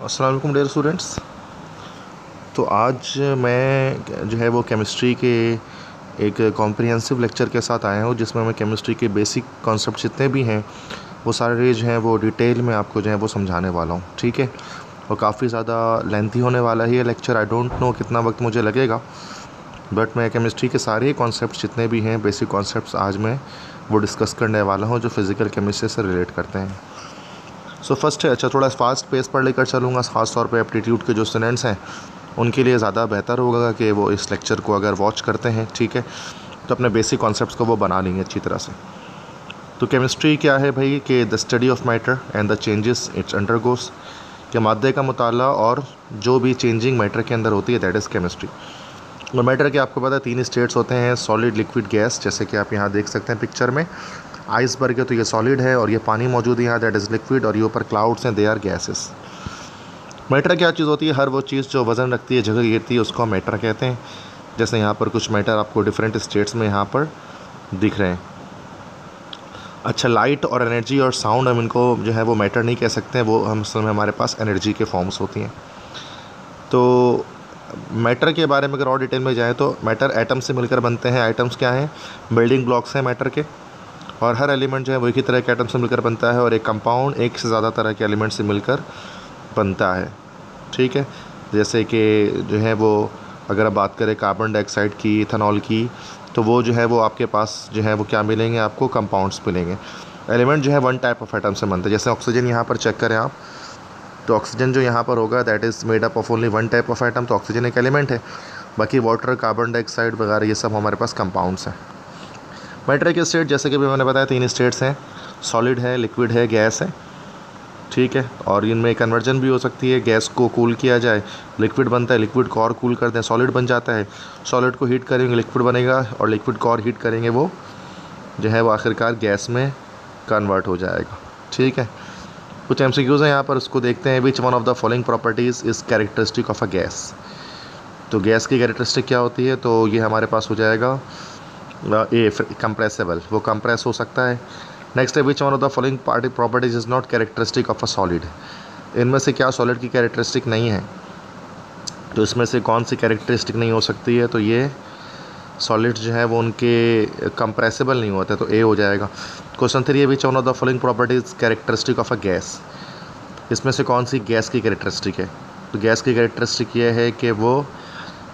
वालेकुम dear students तो आज मैं जो है वो केमिस्ट्री के एक कॉम्प्रिहेंसिव लेक्चर के साथ आया हूँ, जिसमें मैं केमिस्ट्री के बेसिक कॉन्सेप्ट जितने भी हैं, वो सारे जो हैं वो डिटेल में आपको जो है वो समझाने वाला हूँ, ठीक है? और काफ़ी ज़्यादा लेंथी होने वाला है ये लेक्चर आई डोंट नो कितना वक्त मुझे लगेगा बट मैं केमिस्ट्री के सारे कॉन्सेप्ट जितने भी हैं बेसिक कॉन्सेप्ट आज मैं वो डिस्कस करने वाला हूँ, जो फ़िज़िकल केमिस्ट्री से रिलेट करते हैं। सो फ़र्स्ट है अच्छा थोड़ा फास्ट पेस पर लेकर चलूँगा। ख़ासतौर पर एप्टीट्यूड के जो स्टूडेंट्स हैं, उनके लिए ज़्यादा बेहतर होगा कि वो इस लेक्चर को अगर वॉच करते हैं, ठीक है? तो अपने बेसिक कॉन्सेप्ट को वो बना लेंगे अच्छी तरह से। तो केमिस्ट्री क्या है भाई? कि the study of matter and the changes its undergoes के मादे का मताल और जो भी चेंजिंग मैटर के अंदर होती है दैट इज़ केमिस्ट्री और मैटर के, आपको पता है, तीन स्टेट्स होते हैं सॉलिड लिक्विड गैस जैसे कि आप यहाँ देख सकते हैं पिक्चर में। आइसबर्ग है तो ये सॉलिड है और ये पानी मौजूद है यहाँ दैट इज़ लिक्विड और ये ऊपर क्लाउड्स हैं दे आर गैसेस मैटर क्या चीज़ होती है? हर वो चीज़ जो वज़न रखती है, जगह गिरती है, उसको मैटर कहते हैं. जैसे यहाँ पर कुछ मैटर आपको डिफरेंट स्टेट्स में यहाँ पर दिख रहे हैं. अच्छा लाइट और एनर्जी और साउंड हम इनको जो है वो मैटर नहीं कह सकते हैं, वो हम असल में हमारे पास एनर्जी के फॉर्म्स होती हैं. तो मैटर के बारे में अगर और डिटेल में जाएँ तो मैटर एटम से मिलकर बनते हैं. आइटम्स क्या हैं? बिल्डिंग ब्लॉक्स हैं मैटर के. और हर एलिमेंट जो है वो एक ही तरह के एटम से मिलकर बनता है और एक कंपाउंड एक से ज़्यादा तरह के एलिमेंट से मिलकर बनता है। ठीक है? जैसे कि जो है वो अगर आप बात करें कार्बन डाइऑक्साइड की इथेनॉल की तो वो जो है वो आपके पास जो है वो क्या मिलेंगे आपको? कंपाउंड्स मिलेंगे। एलिमेंट जो है वन टाइप ऑफ़ एटम से बनता है। जैसे ऑक्सीजन यहाँ पर चेक करें आप तो ऑक्सीजन जो यहाँ पर होगा that is made up of only one type of item तो ऑक्सीजन एक एलिमेंट है। बाकी वाटर कार्बन डाइऑक्साइड वगैरह ये सब हमारे पास कंपाउंड्स हैं। मैटर के स्टेट, जैसे कि मैंने बताया, तीन स्टेट्स हैं। सॉलिड है, लिक्विड है, गैस है। ठीक है? और इनमें कन्वर्जन भी हो सकती है। गैस को कूल किया जाए, लिक्विड बनता है, लिक्विड को और कूल कर दें, सॉलिड बन जाता है। सॉलिड को हीट करेंगे, लिक्विड बनेगा, और लिक्विड को और हीट करेंगे, वो जो है, वो आखिरकार गैस में कन्वर्ट हो जाएगा। ठीक है? कुछ एम हैं यहाँ पर, उसको देखते हैं। Which one of the following properties is characteristic of a gas तो गैस की कैरेक्टरिस्टिक क्या होती है? तो ये हमारे पास हो जाएगा। ए कंप्रेसेबल वो कंप्रेस हो सकता है. नेक्स्ट है which one of the following party properties is not characteristic of a solid इनमें से क्या सॉलिड की कैरेक्टरिस्टिक नहीं है? तो इसमें से कौन सी कैरेक्टरिस्टिक नहीं हो सकती है? तो ये सॉलिड जो है, वो उनके कंप्रेसिबल नहीं होते तो ए हो जाएगा. क्वेश्चन थ्री है which one of the following properties characteristic of a gas इसमें से कौन सी गैस की कैरेक्टरिस्टिक है? तो गैस की कैरेक्टरिस्टिक ये है कि वो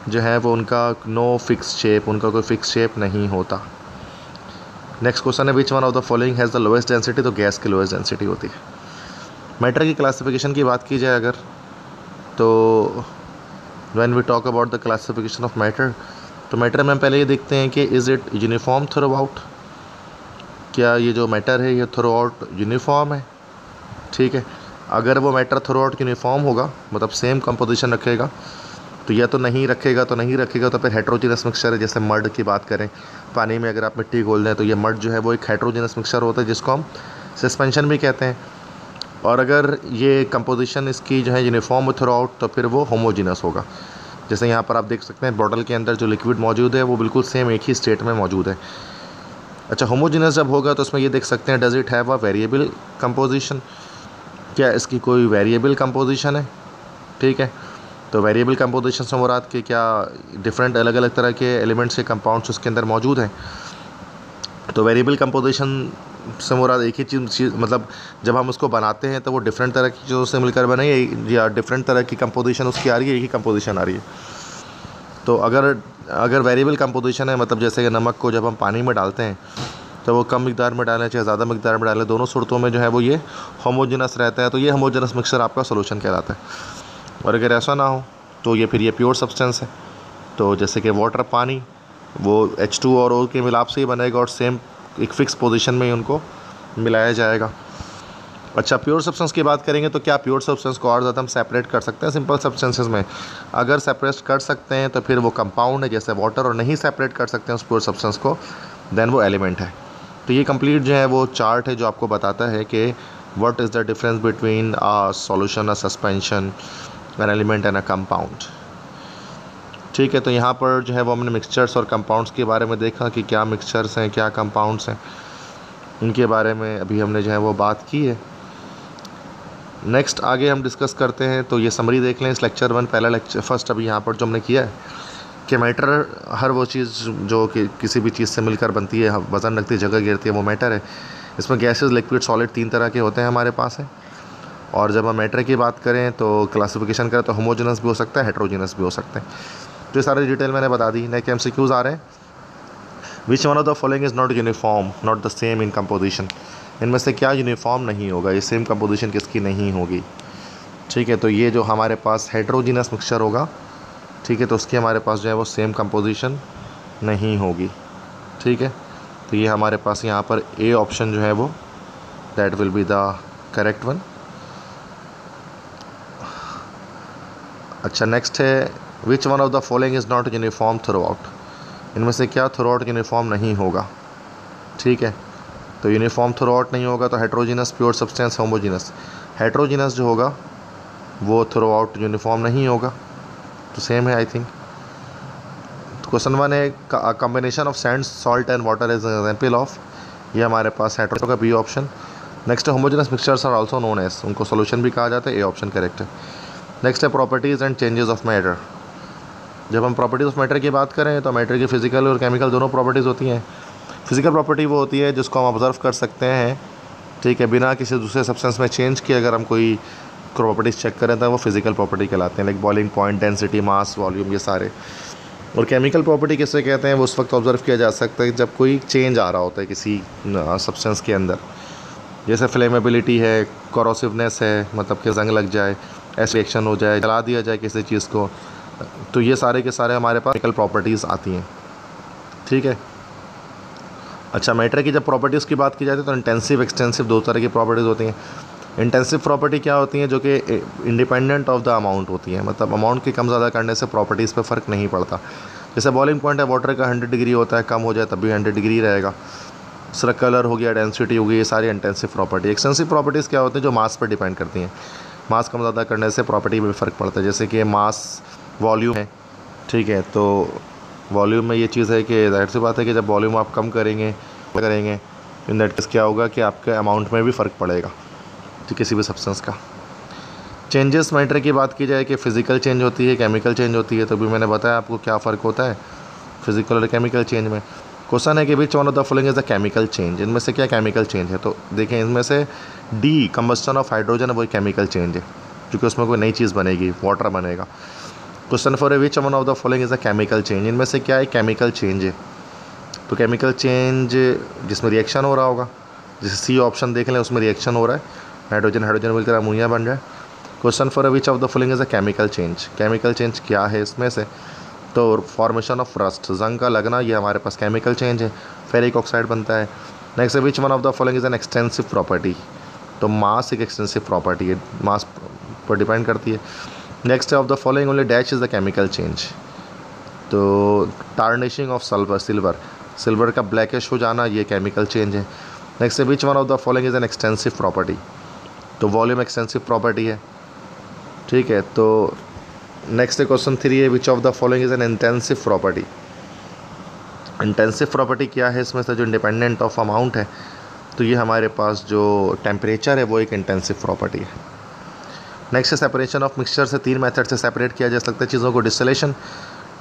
जो है वो उनका नो फिक्स शेप उनका कोई फिक्स शेप नहीं होता। नेक्स्ट क्वेश्चन है which one of the following has the lowest density तो गैस की लोएस्ट डेंसिटी होती है। मैटर की क्लासिफिकेशन की बात की जाए अगर तो when we talk about the classification of matter तो मैटर में हम पहले ये देखते हैं कि is it uniform throughout क्या ये जो मैटर है, ये थ्रू आउट यूनिफॉर्म है? ठीक है। अगर वो मैटर थ्रू आउट यूनिफॉर्म होगा मतलब सेम कंपोजिशन रखेगा तो या तो नहीं रखेगा तो नहीं रखेगा तो फिर हेट्रोजीनस मिक्सचर है, जैसे मर्ड की बात करें। पानी में अगर आप मिट्टी घोल दें तो ये मर्ड जो है, वो एक हेट्रोजीनस मिक्सचर होता है, जिसको हम सस्पेंशन भी कहते हैं। और अगर ये कंपोजिशन इसकी जो है यूनिफॉर्म थ्रू आउट तो फिर वो होमोजीनस होगा। जैसे यहाँ पर आप देख सकते हैं बॉटल के अंदर जो लिक्विड मौजूद है, वो बिल्कुल सेम एक ही स्टेट में मौजूद है। अच्छा होमोजीनस जब होगा तो उसमें ये देख सकते हैं does it have a variable composition क्या इसकी कोई वेरिएबल कंपोजिशन है? ठीक है। तो वेरिएबल कंपोजिशन से मुराद के क्या डिफरेंट अलग अलग तरह के एलिमेंट्स के कंपाउंड्स उसके अंदर मौजूद हैं? तो वेरिएबल कंपोजिशन से मुराद एक ही चीज़ मतलब जब हम उसको बनाते हैं तो वो डिफरेंट तरह की चीज़ों से मिलकर बने या डिफरेंट तरह की कंपोजिशन उसकी आ रही है, एक ही कंपोजिशन आ रही है? तो अगर अगर वेरिएबल कंपोजिशन है मतलब जैसे कि नमक को जब हम पानी में डालते हैं तो वो कम मकदार में डालें चाहे ज़्यादा मकदार में डालें, दोनों सूरतों में जो है वो ये होमोजिनस रहता है तो ये होमोजिनस मिक्सर आपका सोलूशन कहलाता है। और अगर ऐसा ना हो तो ये फिर ये प्योर सब्सटेंस है। तो जैसे कि वाटर पानी, वो एच टू और ओ के मिलाप से ही बनेगा और सेम एक फ़िक्स पोजीशन में ही उनको मिलाया जाएगा। अच्छा प्योर सब्सटेंस की बात करेंगे तो क्या प्योर सब्सटेंस को और ज़्यादा हम सेपरेट कर सकते हैं? सिंपल सब्सटेंसेस में। अगर सेपरेट कर सकते हैं तो फिर वो कंपाउंड है, जैसे वाटर और नहीं सेपरेट कर सकते हैं उस प्योर सब्सटेंस को देन वो एलिमेंट है। तो ये कंप्लीट जो है, वो चार्ट है, जो आपको बताता है कि what is the difference between a solution a suspension an element and a compound ठीक है तो यहाँ पर जो है वो हमने मिक्सचर्स और कंपाउंड्स के बारे में देखा कि क्या मिक्सचर्स हैं, क्या कंपाउंड्स हैं। इनके बारे में अभी हमने जो है वो बात की है। नेक्स्ट आगे हम डिस्कस करते हैं तो ये समरी देख लें इस लेक्चर वन पहला लेक्चर फ़र्स्ट अभी यहाँ पर जो हमने किया है कि मैटर हर वो चीज़ जो कि किसी भी चीज़ से मिलकर बनती है, वज़न रखती है, जगह गिरती है, वो मैटर है। इसमें गैसेस लिक्विड सॉलिड तीन तरह के होते हैं हमारे पास है। और जब हम मैटर की बात करें तो क्लासिफिकेशन करें तो होमोजेनस भी हो सकता है हेट्रोजिनस भी हो सकते हैं। तो ये सारी डिटेल मैंने बता दी। नेक्स्ट एम सी क्यूज़ आ रहे हैं। Which one of the following is not uniform not the same in composition इनमें से क्या यूनिफॉर्म नहीं होगा? ये सेम कंपोजिशन किसकी नहीं होगी? ठीक है तो ये जो हमारे पास हेट्रोजिनस मिक्सचर होगा, ठीक है तो उसकी हमारे पास जो है वो सेम कंपोजिशन नहीं होगी। ठीक है तो ये हमारे पास यहाँ पर ए ऑप्शन जो है वो that will be the correct one अच्छा नेक्स्ट है which one of the following is not uniform throughout इनमें से क्या थ्रू आउट यूनिफॉर्म नहीं होगा? ठीक है तो यूनिफॉर्म थ्रू आउट नहीं होगा तो heterogeneous pure substance homogeneous heterogeneous जो होगा, वो थ्रू आउट यूनिफॉर्म नहीं होगा तो सेम है आई थिंक क्वेश्चन वन है combination of sand salt and water is example of ये हमारे पास हेट्रो का B option next homogeneous mixtures are also known as उनको सोल्यूशन भी कहा जाता है ए ऑप्शन करेक्ट है. नेक्स्ट है properties and changes of matter जब हम प्रॉपर्टीज़ ऑफ़ मैटर की बात करें तो मैटर की फ़िज़िकल और केमिकल दोनों प्रॉपर्टीज़ होती हैं। फ़िज़िकल प्रॉपर्टी वो होती है जिसको हम ऑब्ज़र्व कर सकते हैं, ठीक है, बिना किसी दूसरे सब्सटेंस में चेंज किए अगर हम कोई प्रॉपर्टीज़ चेक करें तो वो फ़िज़िकल प्रॉपर्टी कहलाते हैं like boiling point density mass volume ये सारे। और केमिकल प्रॉपर्टी किससे कहते हैं? वो उस वक्त ऑब्ज़र्व किया जा सकता है जब कोई चेंज आ रहा होता है किसी सब्सटेंस के अंदर। जैसे फ्लेमेबिलिटी है कॉरोसिवनेस है मतलब कि जंग लग जाए ऐसे एक्शन हो जाए, जला दिया जाए किसी चीज़ को तो ये सारे के सारे हमारे पास केमिकल प्रॉपर्टीज़ आती हैं। ठीक है? अच्छा मैटर की जब प्रॉपर्टीज़ की बात की जाती है तो इंटेंसिव एक्सटेंसिव दो तरह की प्रॉपर्टीज़ होती हैं। इंटेंसिव प्रॉपर्टी क्या होती हैं? जो कि इंडिपेंडेंट ऑफ़ द अमाउंट होती है। मतलब अमाउंट के कम ज़्यादा करने से प्रॉपर्टीज़ पर फ़र्क नहीं पड़ता। जैसे बॉलिंग पॉइंट है वाटर का हंड्रेड डिग्री होता है, कम हो जाए, तब भी हंड्रेड डिग्री रहेगा। सर कलर हो गया डेंसिटी हो गई, ये सारी इंटेंसिव प्रॉपर्टी एक्सटेंसिव प्रॉपर्टीज़ क्या होती हैं? जो मास पर डिपेंड करती हैं। मास कम ज़्यादा करने से प्रॉपर्टी में भी फ़र्क पड़ता है। जैसे कि मास वॉल्यूम है, ठीक है तो वॉल्यूम में ये चीज़ है कि ज़ाहिर सी बात है कि जब वॉल्यूम आप कम करेंगे करेंगे, इन दैट केस क्या होगा कि आपके अमाउंट में भी फ़र्क पड़ेगा तो किसी भी सब्सटेंस का। चेंजेस मैटर की बात की जाए कि फ़िज़िकल चेंज होती है केमिकल चेंज होती है तो भी मैंने बताया आपको क्या फ़र्क होता है फ़िज़िकल और केमिकल चेंज में। क्वेश्चन है कि which one of the following is the chemical change इनमें से क्या केमिकल चेंज है? तो देखें, इनमें से डी कम्बस्टन ऑफ़ हाइड्रोजन है वही केमिकल चेंज है, क्योंकि उसमें कोई नई चीज़ बनेगी वाटर बनेगा। Question four A which one of the following is a chemical change इनमें से क्या है केमिकल चेंज है? तो केमिकल चेंज जिसमें रिएक्शन हो रहा होगा, जैसे सी ऑप्शन देख लें, उसमें रिएक्शन हो रहा है। नाइट्रोजन हाइड्रोजन मिलकर अमोनिया बन जाए question four which of the following is a chemical change chemical change क्या है इसमें से? तो फॉर्मेशन ऑफ़ रस्ट जंग का लगना, ये हमारे पास केमिकल चेंज है फेरिक ऑक्साइड बनता है। Next which one of the following is an extensive property तो मास एक एक्सटेंसिव प्रॉपर्टी है मास पर डिपेंड करती है। Next of the following only dash is the chemical change तो tarnishing of silver silver silver का ब्लैकिश हो जाना, ये केमिकल चेंज है। Next which one of the following is an extensive property तो वॉल्यूम एक्सटेंसिव प्रॉपर्टी है। ठीक है तो नेक्स्ट क्वेश्चन थ्री है which of the following is an intensive property intensive property क्या है इसमें से जो इंडिपेंडेंट ऑफ़ अमाउंट है? तो ये हमारे पास जो टेम्परेचर है, वो एक इंटेंसिव प्रॉपर्टी है। नेक्स्ट है सेपरेशन ऑफ़ मिक्सचर से तीन मेथड से सेपरेट किया जा सकता है चीज़ों को डिस्टलेशन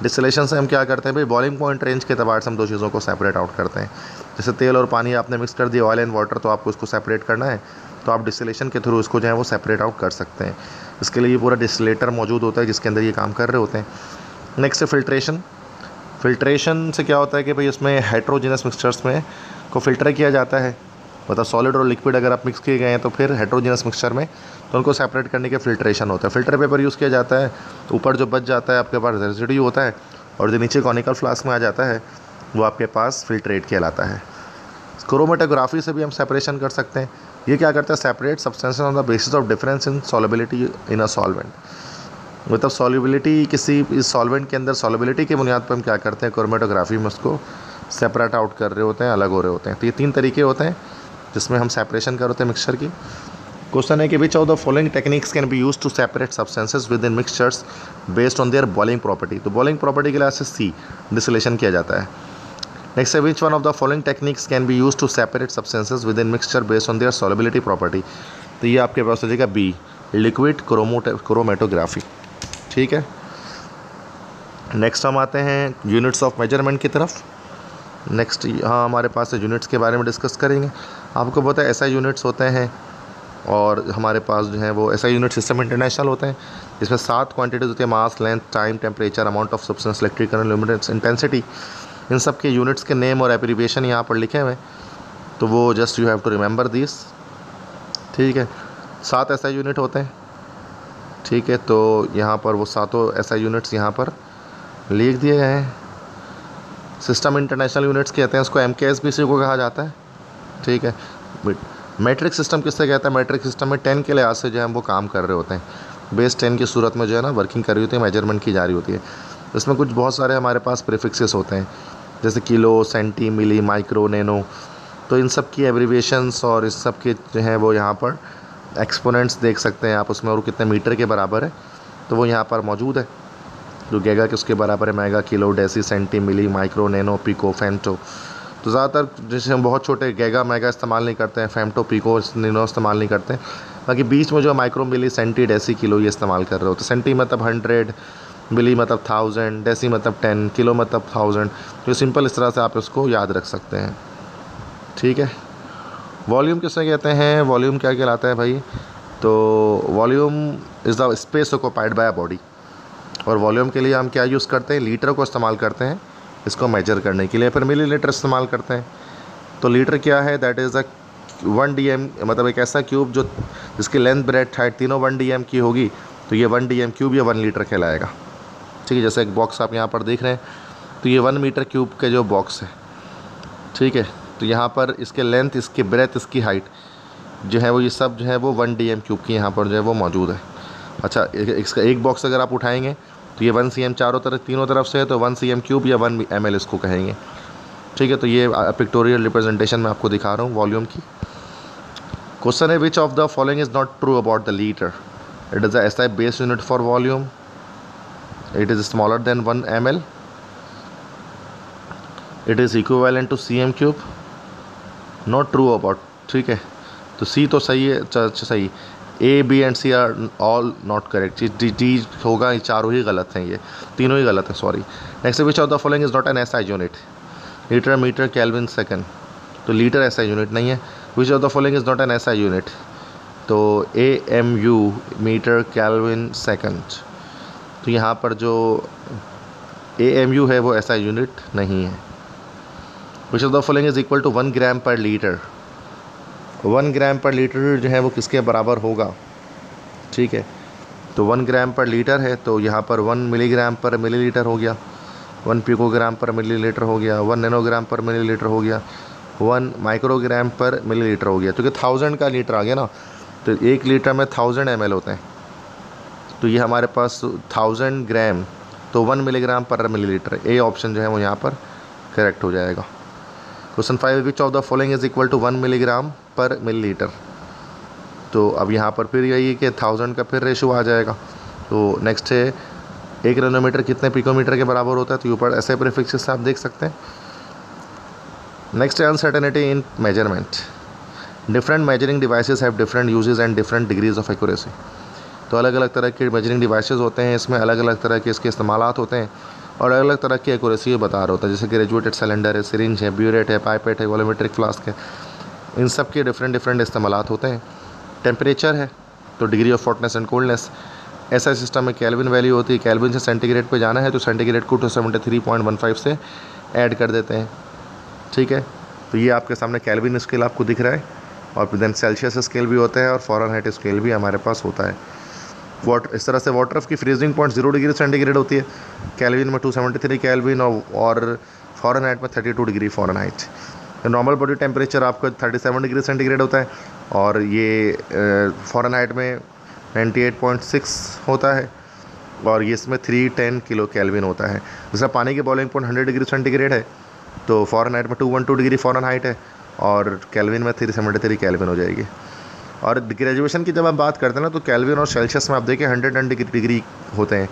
डिस्टिलेशन से हम क्या करते हैं भाई? बॉइलिंग पॉइंट रेंज के अतबार से हम दो चीज़ों को सेपरेट आउट करते हैं। जैसे तेल और पानी आपने मिक्स कर दिया ऑयल एंड वाटर तो आपको उसको सेपरेट करना है। तो आप डिस्टिलेशन के थ्रू उसको जो है वो सेपरेट आउट कर सकते हैं। इसके लिए ये पूरा डिस्टिलेटर मौजूद होता है जिसके अंदर ये काम कर रहे होते हैं। नेक्स्ट है फिल्ट्रेशन फिल्ट्रेशन से क्या होता है कि भाई उसमें हाइड्रोजिनस मिक्सचर्स में को फ़िल्टर किया जाता है। मतलब सॉलिड और लिक्विड अगर आप मिक्स किए गए हैं तो फिर हाइड्रोजिनस मिक्सचर में तो उनको सेपरेट करने के फिल्ट्रेशन होता है। फ़िल्टर पेपर यूज़ किया जाता है तो ऊपर जो बच जाता है, आपके पास रेजिड्यू होता है और जो नीचे कॉनिकल फ्लास्क में आ जाता है, वो आपके पास फिल्ट्रेट कहलाता है। क्रोमेटोग्राफी से भी हम सेपरेशन कर सकते हैं। ये क्या करता है? Separate substances on the basis of difference in solubility in a solvent मतलब सॉलिबिलिटी किसी इस सॉल्वेंट के अंदर सॉलिबिलिटी की बुनियाद पर हम क्या करते हैं? क्रोमेटोग्राफी में उसको सेपरेट आउट कर रहे होते हैं, अलग हो रहे होते हैं। तो ये तीन तरीके होते हैं। जिसमें हम सेपरेशन कर होते हैं मिक्सचर की। क्वेश्चन है कि which of the following techniques can be use to separate substances within mixtures based on their boiling property तो बॉलिंग प्रॉपर्टी के लिए से सी डिसलेशन किया जाता है। नेक्स्ट है which one of the following techniques can be use to separate substances within mixture based on their solubility property तो ये आपके पास हो जाएगा बी लिक्विड क्रोमोट क्रोमेटोग्राफी ठीक है? नेक्स्ट हम आते हैं यूनिट्स ऑफ़ मेज़रमेंट की तरफ़। नेक्स्ट हाँ हमारे पास यूनिट्स के बारे में डिस्कस करेंगे। आपको पता है ऐसा यूनिट्स होते हैं और हमारे पास जो है वो ऐसा यूनिट सिस्टम इंटरनेशनल होते हैं, जिसमें सात क्वांटिटीज़ होती है mass length time temperature amount of substance electric current luminance intensity इन सब के यूनिट्स के नेम और एप्रीविएशन यहाँ पर लिखे हुए तो वो just you have to remember this ठीक है? सात ऐसा यूनिट होते हैं। ठीक है? तो यहाँ पर वो सातों ऐसा यूनिट्स यहाँ पर लिख दिए गए हैं। सिस्टम इंटरनेशनल यूनिट्स कहते हैं उसको एम के एस बी सी को कहा जाता है। ठीक है। मैट्रिक सिस्टम किससे कहता है? मैट्रिक सिस्टम में टेन के लिहाज से जो है वो काम कर रहे होते हैं। बेस टेन की सूरत में जो है ना वर्किंग कर रही होती है मेज़रमेंट की जा रही होती है। इसमें कुछ बहुत सारे हमारे पास प्रिफिक्सेस होते हैं। जैसे kilo centi milli micro nano तो इन सब की एब्रीवेशंस और इस सब के जो हैं वो यहाँ पर एक्सपोनेंट्स देख सकते हैं आप उसमें और कितने मीटर के बराबर है। तो वो यहाँ पर मौजूद है। जो गैगा के उसके बराबर है mega kilo deci centi milli micro nano pico femto तो ज़्यादातर जैसे हम बहुत छोटे गैगा मैगा इस्तेमाल नहीं करते हैं फेमटो पीको निनो इस्तेमाल नहीं करते बाकी बीच में जो micro milli centi deci kilo ये इस्तेमाल कर रहे हो। तो सेंटी मतलब हंड्रेड मिली मतलब थाउज़ेंड डेसी मतलब टेन किलो मतलब थाउज़ेंड तो सिंपल इस तरह से आप इसको याद रख सकते हैं। ठीक है? वॉल्यूम किससे कहते हैं? वॉल्यूम क्या कहलाता है भाई? तो volume is the space occupied by body और वॉल्यूम के लिए हम क्या यूज़ करते हैं? लीटर को इस्तेमाल करते हैं। इसको मेजर करने के लिए। फिर मिली लीटर इस्तेमाल करते हैं। तो लीटर क्या है? That is a one D M मतलब एक ऐसा क्यूब जो, जिसकी लेंथ ब्रेथ हाइट तीनों वन डी एम की होगी तो ये वन डी एम क्यूब या वन लीटर कहलाएगा। ठीक है, जैसे एक बॉक्स आप यहाँ पर देख रहे हैं तो ये वन मीटर क्यूब के जो बॉक्स है। ठीक है तो यहाँ पर इसके लेंथ इसकी ब्रेथ इसकी हाइट जो है वो, ये सब जो है वो वन डी एम क्यूब की यहाँ पर जो है वो मौजूद है। अच्छा इसका एक बॉक्स अगर आप उठाएँगे तो ये वन सी एम चारों तरफ़, तीनों तरफ़ से है तो वन सी एम क्यूब या वन एम एल इसको कहेंगे। ठीक है तो ये पिक्टोरियल रिप्रेजेंटेशन मैं आपको दिखा रहा हूँ वॉल्यूम की। क्वेश्चन है which of the following is not true about the litre it is S I base unit for volume it is smaller than one M L it is equivalent to C M cube not true about ठीक है। तो C तो सही है सही। A B and C are all not correct D D होगा, ये चारों ही गलत हैं ये। तीनों ही गलत हैं sorry next which of the following is not an S I unit litre metre kelvin second तो लीटर ऐसा यूनिट नहीं है। Which of the following is not an S I unit तो A M U metre kelvin second तो यहाँ पर जो ए M you है, वो ऐसा यूनिट नहीं है। Which of the following is equal to one gram per litre one gram per litre जो है वो किसके बराबर होगा? ठीक है। तो वन ग्राम पर लीटर है तो यहाँ पर वन मिलीग्राम पर मिलीलीटर हो गया, वन पिकोग्राम पर मिलीलीटर हो गया, वन नैनोग्राम पर मिलीलीटर हो गया, वन माइक्रोग्राम पर मिलीलीटर हो गया। क्योंकि थाउज़ेंड का लीटर आ गया ना तो एक लीटर में थाउज़ेंड एम होते हैं। तो ये हमारे पास थाउज़ेंड ग्राम तो one milligram per millilitre A option जो है वो यहाँ पर करेक्ट हो जाएगा। Question five which of the following is equal to one milligram per millilitre. तो अब यहाँ पर फिर यही कि थाउज़ेंड का फिर रेशो आ जाएगा। तो नेक्स्ट है, एक रेनोमीटर कितने पिकोमीटर के बराबर होता है? तो ऊपर ऐसे प्रिफिक्स से आप देख सकते हैं। नेक्स्ट है uncertainty in measurement different measuring devices have different uses and different degrees of accuracy तो अलग अलग तरह के मेजरिंग डिवाइसेस होते हैं, इसमें अलग अलग तरह के इसके इस्तेमाल होते हैं। और अलग अलग तरह की एक्यूरेसी बता रहा होता है। जैसे ग्रेजुएटेड सिलेंडर है सिरिंज है ब्यूरेट है पाइपेट है वॉलोमेट्रिक फ्लास्क है, इन सब के डिफरेंट डिफरेंट इस्तेमाल होते हैं। टेम्परेचर है तो degree of hotness and coldness ऐसा सिस्टम में कैलविन वैल्यू होती है कैलविन से सेंटीग्रेड पे जाना है तो सेंटीग्रेड को two seventy three point one five से ऐड कर देते हैं। ठीक है? तो ये आपके सामने कैलविन स्केल आपको दिख रहा है, और देन सेल्सियस स्केल भी होता है, और फॉरन हाइट स्केल भी हमारे पास होता है। वाटर इस तरह से वाटर की freezing point zero degree centigrade होती है। कैलविन में टू सेवेंटी थ्री कैलविन और फॉरन हाइट में thirty two degree Fahrenheit normal body temperature आपका थर्टी सेवन डिग्री सेंटीग्रेड होता है और ये फॉरन हाइट में नाइन्टी एट पॉइंट सिक्स होता है और ये इसमें थ्री टेन किलो कैलविन होता है। जैसा पानी के boiling point hundred degree centigrade है तो फॉरन हाइट में two one two degree Fahrenheit है और कैलविन में थ्री सेवेंटी थ्री कैलविन हो जाएगी। और ग्रेजुएशन की जब आप बात करते हैं ना तो कैलविन और सेल्सियस में आप देखें हंड्रेड एंड डिग्री होते हैं।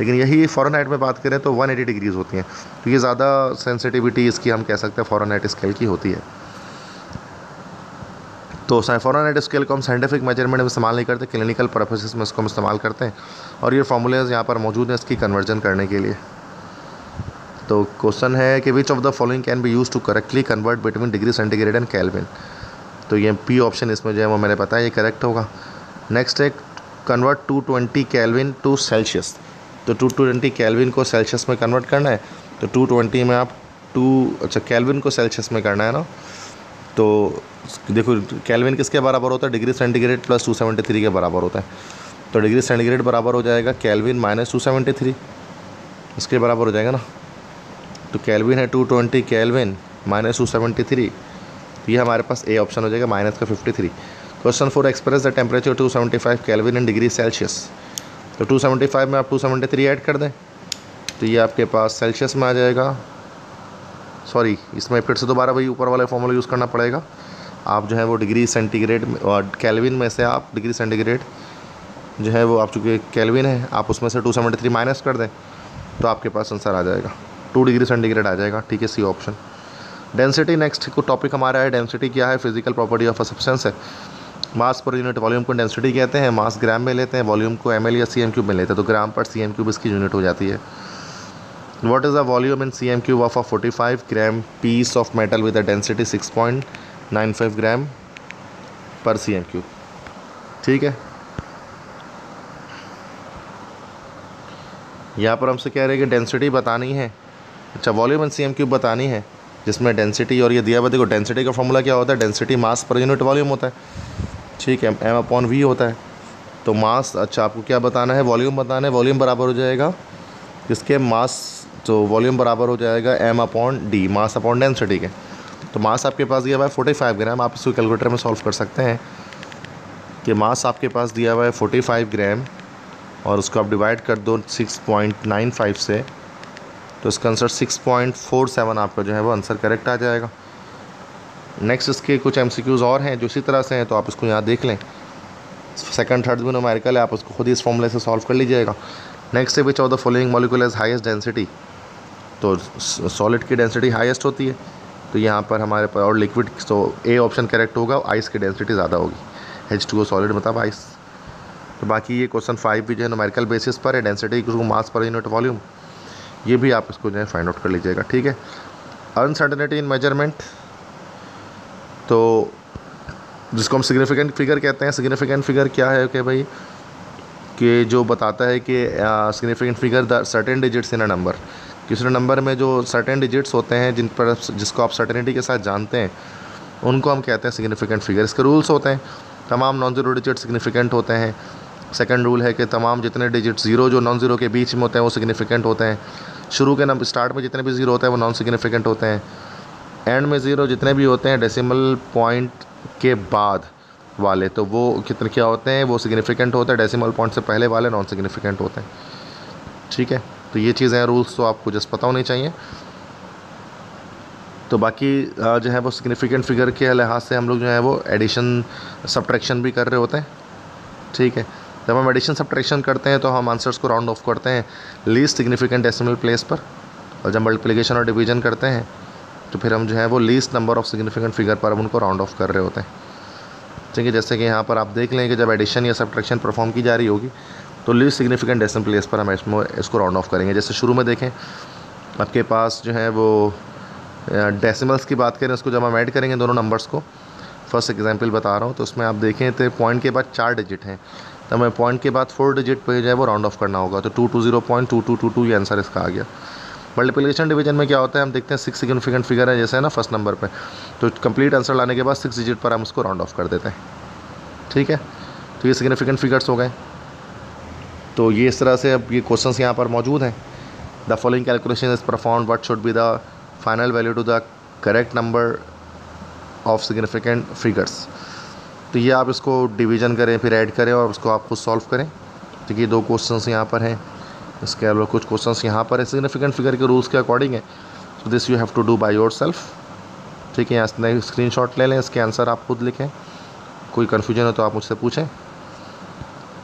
लेकिन यही फॉरन हाइट में बात करें तो वन एटी डिग्रीज़ होती हैं। तो ये ज़्यादा सेंसिटिविटी इसकी हम कह सकते हैं फॉरन हाइट स्केल की होती है। तो साइफोरानेट स्केल को हम साइंटिफिक मेज़रमेंट में इस्तेमाल नहीं करते क्लिनिकल पर्पसेस में इसको हम इस्तेमाल करते हैं। और ये फार्मूलेज यहाँ पर मौजूद हैं इसकी कन्वर्जन करने के लिए। तो क्वेश्चन है कि which of the following can be use to correctly convert between degree centigrade and Kelvin तो ये पी ऑप्शन इसमें जो है वो मैंने बताया, ये करेक्ट होगा। नेक्स्ट है convert two twenty Kelvin to Celsius तो टू ट्वेंटी कैलविन को सेल्सियस में कन्वर्ट करना है तो टू ट्वेंटी में आप टू अच्छा कैलविन को सेल्सियस में करना है ना। तो देखो कैलविन किसके बराबर होता है? Degree centigrade plus two seventy three के बराबर होता है। तो डिग्री सेंटीग्रेड बराबर हो जाएगा Kelvin minus two seventy three इसके बराबर हो जाएगा ना। तो कैलविन है two twenty Kelvin minus two seventy three ये हमारे पास ए ऑप्शन हो जाएगा माइनस का fifty three question four express the temperature two seventy five Kelvin in degree Celsius तो टू सेवेंटी फाइव में आप टू सेवेंटी थ्री ऐड कर दें तो ये आपके पास सेल्सियस में आ जाएगा. सॉरी इसमें फिर से दोबारा वही ऊपर वाला फॉर्मूला यूज़ करना पड़ेगा. आप जो है वो डिग्री सेंटीग्रेड और कैलविन में से आप डिग्री सेंटीग्रेड जो है वो आप चूँकि कैलविन है, आप उसमें से टू सेवेंटी थ्री माइनस कर दें तो आपके पास आंसर आ जाएगा. टू डिग्री सेंटीग्रेड आ जाएगा. ठीक है सी ऑप्शन डेंसिटी नेक्स्ट को टॉपिक हमारा है डेंसिटी क्या है? Physical property of a substance है। मास पर यूनिट वॉल्यूम को डेंसिटी कहते हैं मास ग्राम में लेते हैं वॉल्यूम को एम या सी एम क्यूब में लेते हैं तो gram per C M cube इसकी यूनिट हो जाती है। What is the volume in cm cube of a 45 gram piece of metal with a density 6.95 gram per cm cube? ठीक है? यहाँ पर हमसे कह रहे हैं कि डेंसिटी बतानी है। अच्छा volume in C M cube बतानी है। जिसमें डेंसिटी और ये दिया हुआ देखो डेंसिटी का फॉर्मूला क्या होता है? Density mass per unit volume होता है। ठीक है एम अपॉन वी होता है। तो मास अच्छा आपको क्या बताना है? वॉल्यूम बताना है वॉल्यूम बराबर हो जाएगा। इसके मास तो वॉल्यूम बराबर हो जाएगा M upon D mass upon density के। तो मास आपके पास दिया हुआ है फोर्टी फाइव ग्राम आप इसको कैलकुलेटर में सॉल्व कर सकते हैं कि मास आपके पास दिया हुआ है फोर्टी फाइव ग्राम और उसको आप डिवाइड कर दो सिक्स पॉइंट नाइन फाइव से। तो इसका answer six point four seven आपका जो है वो आंसर करेक्ट आ जाएगा। नेक्स्ट इसके कुछ एम और हैं जो इसी तरह से हैं तो आप इसको यहाँ देख लें। सेकंड थर्ड भी नोमेरिकल है, आप उसको खुद ही इस फॉर्मूले से सॉल्व कर लीजिएगा। नेक्स्ट है which of the following molecule is highest density तो सॉलिड की डेंसिटी हाईएस्ट होती है। तो यहाँ पर हमारे पास और लिक्विड तो ए ऑप्शन करेक्ट होगा आइस की डेंसिटी ज़्यादा होगी। एच टू सॉलिड मतलब आइस तो बाकी ये क्वेश्चन फाइव भी जो है नोमेरिकल बेसिस पर है density mass per unit volume ये भी आप इसको जो है फाइंड आउट कर लीजिएगा, ठीक है? अनसर्टनिटी इन मेज़रमेंट तो जिसको हम सिग्निफिकेंट फिगर कहते हैं सिग्निफिकेंट फिगर क्या है कि भाई? कि जो बताता है कि significant figure the certain digits in a number किसी नंबर में जो सर्टेन डिजिट्स होते हैं, जिन पर जिसको आप सर्टेनिटी के साथ जानते हैं, उनको हम कहते हैं सिग्निफिकेंट फिगर इसके रूल्स होते हैं, तमाम नॉन ज़ीरो डिजिट सिग्निफिकेंट होते हैं. सेकंड रूल है कि तमाम जितने डिजिट ज़ीरो जो नॉन ज़ीरो के बीच में होते हैं, वो सिग्निफिकेंट होते हैं. शुरू के नंबर स्टार्ट में जितने भी ज़ीरो होते हैं, वो नॉन सिग्निफिकेंट होते हैं। एंड में ज़ीरो जितने भी होते हैं डेसिमल पॉइंट के बाद वाले तो वो कितने, क्या होते हैं, वो सिग्निफिकेंट होते हैं। डेसिमल पॉइंट से पहले वाले नॉन सिग्निफिकेंट होते हैं। ठीक है? तो ये चीज़ें हैं रूल्स तो आपको जस्ट पता होने चाहिए। तो बाकी जो है वो सिग्निफिकेंट फिगर के लिहाज से हम लोग जो है वो एडिशन सब्ट्रैक्शन भी कर रहे होते हैं। ठीक है? जब हम एडिशन सब्ट्रैक्शन करते हैं तो हम आंसर्स को राउंड ऑफ़ करते हैं लीस्ट सिग्निफिकेंट डेसिमल प्लेस पर और जब मल्टीप्लिकेशन और डिवीज़न करते हैं तो फिर हम जो है वो least number of significant figure पर हम उनको राउंड ऑफ़ कर रहे होते हैं। ठीक है, जैसे कि यहाँ पर आप देख लें कि जब एडिशन या सब्ट्रैक्शन परफॉर्म की जा रही होगी तो लीस्ट सिग्निफिकेंट डेसिमल प्लेस पर हम इसमें, इसको राउंड ऑफ़ करेंगे। जैसे शुरू में देखें, आपके पास जो है वो डेसिमल्स की बात करें, उसको जब हम ऐड करेंगे दोनों नंबर्स को फ़र्स्ट एग्जांपल बता रहा हूँ तो उसमें आप देखें तो पॉइंट के बाद चार डिजिट हैं। तो हमें पॉइंट के बाद फोर डिजिट पे जो है वो राउंड ऑफ़ करना होगा। तो two two zero point two two two two ये आंसर इसका आ गया। मल्टीप्लिकेशन डिवीज़न में क्या होता है? हम देखते हैं सिक्स सिग्निफिकेंट फिगर है, जैसे है ना फ़र्स्ट नंबर पे। तो कंप्लीट आंसर लाने के बाद सिक्स डिजिट पर हम उसको राउंड ऑफ़ कर देते हैं। ठीक है? तो ये सिग्निफिकेंट फिगर्स हो गए। तो ये इस तरह से अब ये क्वेश्चन यहाँ पर मौजूद हैं। The following calculation is perform what should be the final value to the correct number of significant figures तो ये आप इसको डिवीज़न करें, फिर ऐड करें और उसको आप खुद सॉल्व करें। तो ये दो क्वेश्चंस यहाँ पर हैं। इसके अलावा कुछ क्वेश्चंस यहाँ पर है। सिग्निफिकेंट फिगर के रूल्स के अकॉर्डिंग है। So this you have to do by yourself ठीक है, यहाँ स्क्रीन शॉट ले लें, इसके आंसर आप खुद लिखें। कोई कन्फ्यूज़न हो तो आप मुझसे पूछें।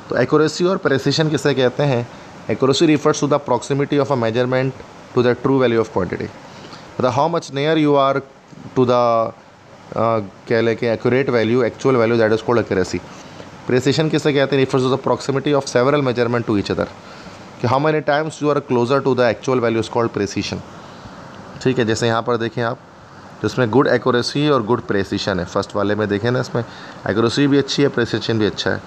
तो एक्यूरेसी और प्रेसिशन किसे कहते हैं? Accuracy refers to the proximity of a measurement to the true value of quantity मतलब how much near you are to the कह लें कि accurate value actual value that is called accuracy precision किसे कहते हैं? Refers to the proximity of several measurement to each other कि how many times you are closer to the actual value is called precision ठीक है, जैसे यहाँ पर देखें आप इसमें गुड एक्यूरेसी और गुड प्रेसिशन है। फ़र्स्ट वाले में देखें ना इसमें एक्यूरेसी भी अच्छी है प्रेसिशन भी अच्छा है।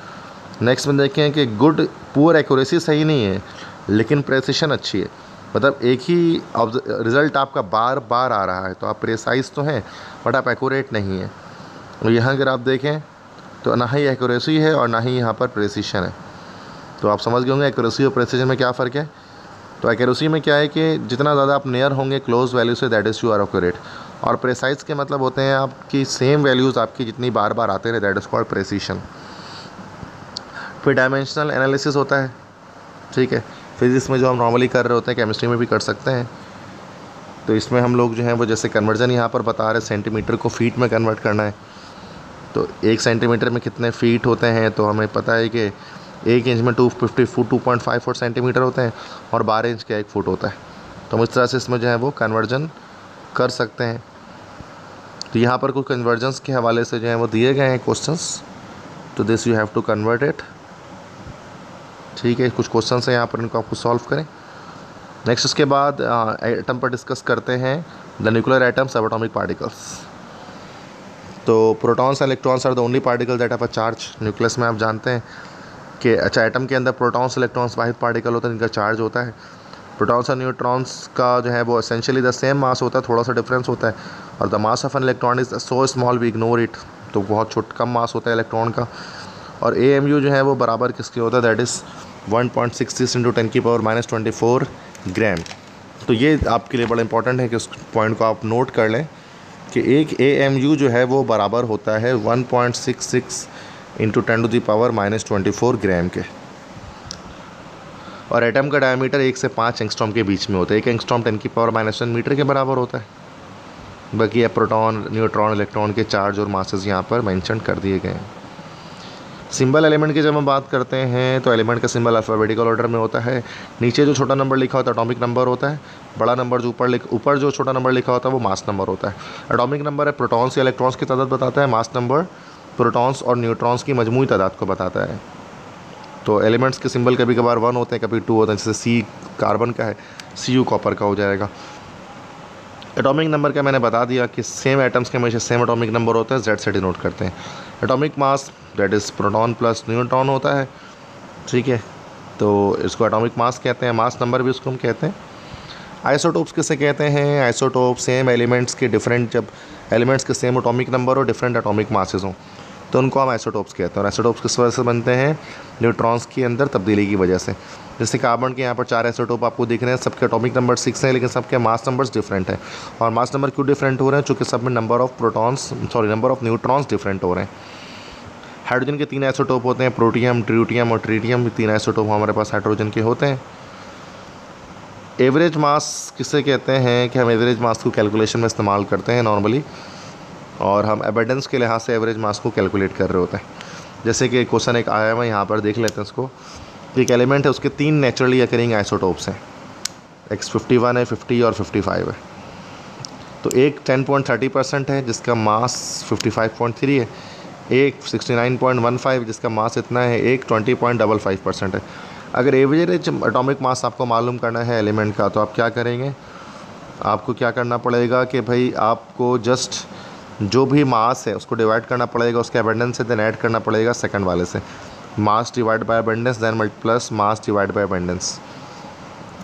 नेक्स्ट में देखें कि गुड पुअर एक्यूरेसी सही नहीं है, लेकिन प्रेसिशन अच्छी है। मतलब एक ही रिज़ल्ट आपका बार बार आ रहा है तो आप प्रेसाइज तो हैं बट आप एक्यूरेट नहीं है। और यहाँ अगर आप देखें तो ना ही एक्यूरेसी है और ना ही यहाँ पर प्रेसिशन है। तो आप समझ गए होंगे एक्यूरेसी और प्रेसिशन में क्या फ़र्क है? तो एक्यूरेसी में क्या है कि जितना ज़्यादा आप नियर होंगे क्लोज वैल्यू से that is you are accurate और प्रेसाइज के मतलब होते हैं आपकी सेम वैल्यूज़ आपकी जितनी बार बार आते रहे दैट इज़ कॉल्ड प्रेसिशन फिर डायमेंशनल एनालिसिस होता है, ठीक है? फिज़िक्स में जो हम नॉर्मली कर रहे होते हैं केमिस्ट्री में भी कर सकते हैं। तो इसमें हम लोग जो हैं, वो जैसे कन्वर्जन यहाँ पर बता रहे सेंटीमीटर को फीट में कन्वर्ट करना है। तो एक सेंटीमीटर में कितने फीट होते हैं तो हमें पता है कि एक इंच में two fifty foot two point five four centimetre होते हैं और बारह इंच का एक फुट होता है। तो हम इस तरह से इसमें जो है, वो कन्वर्जन कर सकते हैं। तो यहाँ पर कुछ कन्वर्जन्स के हवाले से जो है, वो दिए गए हैं क्वेश्चंस तो this you have to convert it ठीक है, कुछ क्वेश्चन हैं यहाँ पर, इनको आपको सॉल्व करें। नेक्स्ट उसके बाद एटम पर डिस्कस करते हैं the nuclear atom subatomic particles तो protons and electrons are the only particle that have a charge nucleus में आप जानते हैं कि अच्छा एटम के अंदर प्रोटॉन्स इलेक्ट्रॉन्स वाहिद पार्टिकल होता है, जिनका चार्ज होता है। प्रोटॉन्स और न्यूट्रॉन्स का जो है, वो एसेंशियली द सेम मास होता है थोड़ा सा डिफरेंस होता है। और the mass of an electron is so small we ignore it तो बहुत छोट, कम मास होता है इलेक्ट्रॉन का। और ए एम यू जो है वो बराबर किसके होता है? That is one point six six into ten की power minus twenty four gram तो ये आपके लिए बड़ा इंपॉर्टेंट है कि उस पॉइंट को आप नोट कर लें कि एक ए एम यू जो है वो बराबर होता है one point six six into ten to the power minus twenty four gram के। और एटम का डायमीटर एक से पाँच एंगस्ट्रॉम के बीच में होता है। एक एंगस्ट्रॉम टेन की पावर माइनस वन मीटर के बराबर होता है। बाकी है प्रोटॉन न्यूट्रॉन इलेक्ट्रॉन के चार्ज और मासेस यहाँ पर मेंशन कर दिए गए हैं। सिंबल एलिमेंट की जब हम बात करते हैं तो एलिमेंट का सिंबल अल्फ़ाबेटिकल ऑर्डर में होता है। नीचे जो छोटा नंबर लिखा होता है अटोमिक नंबर होता है। बड़ा नंबर जो ऊपर लिख ऊपर जो छोटा नंबर लिखा होता है, वो मास नंबर होता है। अटोमिक नंबर है प्रोटॉन्स या इलेक्ट्रॉन्स की तादाद बताता है। मास नंबर प्रोटॉन्स और न्यूट्रॉन्स की मजमू तादाद को बताता है। तो एलिमेंट्स के सिंबल कभी कभार वन होते हैं, कभी टू होते हैं। जैसे सी कार्बन का है सी यू कॉपर का हो जाएगा। एटॉमिक नंबर का मैंने बता दिया कि सेम एटम्स के हमेशा सेम एटॉमिक नंबर होता है। जेड से डिनोट करते हैं। Atomic mass that is proton plus neutron होता है। ठीक है? तो इसको एटॉमिक मास कहते हैं। मास नंबर भी उसको हम कहते हैं। आइसोटोप्स किसे कहते हैं? आइसोटोप सेम एलिमेंट्स के डिफरेंट जब एलिमेंट्स के सेम एटॉमिक नंबर और डिफरेंट एटॉमिक मासेस हों तो उनको हम आइसोटोप्स कहते हैं। और आइसोटोप्स किस वजह से बनते हैं? न्यूट्रॉन्स के अंदर तब्दीली की वजह से। जैसे कार्बन के यहाँ पर चार आइसोटोप आपको दिख रहे हैं, सबके एटॉमिक नंबर सिक्स हैं, लेकिन सबके मास नंबर्स डिफरेंट हैं। और मास नंबर क्यों डिफरेंट हो रहे हैं? चूँकि सब में number of protons sorry number of neutrons different हो रहे हैं। हाइड्रोजन के तीन आइसोटोप होते हैं प्रोटियम ट्रिटियम और ट्रीटियम तीन आइसोटोप हमारे पास हाइड्रोजन के होते हैं। एवरेज मास किसे कहते हैं कि हम एवरेज मास को कैलकुलेशन में इस्तेमाल करते हैं नॉर्मली और हम एबेडेंस के लिहाज से एवरेज मास को कैलकुलेट कर रहे होते हैं। जैसे कि क्वेश्चन एक आया हुआ यहाँ पर देख लेते हैं इसको। एक एलिमेंट है, उसके तीन नेचुरली अकरिंग आइसोटोप्स हैं। एक्स फिफ्टी वन है फिफ्टी और फिफ्टी फाइव है। तो एक टेन पॉइंट थर्टी परसेंट है, जिसका mass fifty five point three है। एक sixty nine point one five जिसका मास इतना है, एक twenty point double five percent है। अगर एवरेज अटोमिक मास आपको मालूम करना है एलिमेंट का तो आप क्या करेंगे? आपको क्या करना पड़ेगा कि भाई आपको जस्ट जो भी मास है, उसको डिवाइड करना पड़ेगा, उसके अबेंडेंस से देन ऐड करना पड़ेगा सेकंड वाले से। Mass divide by abundance then multi plus mass divide by abundance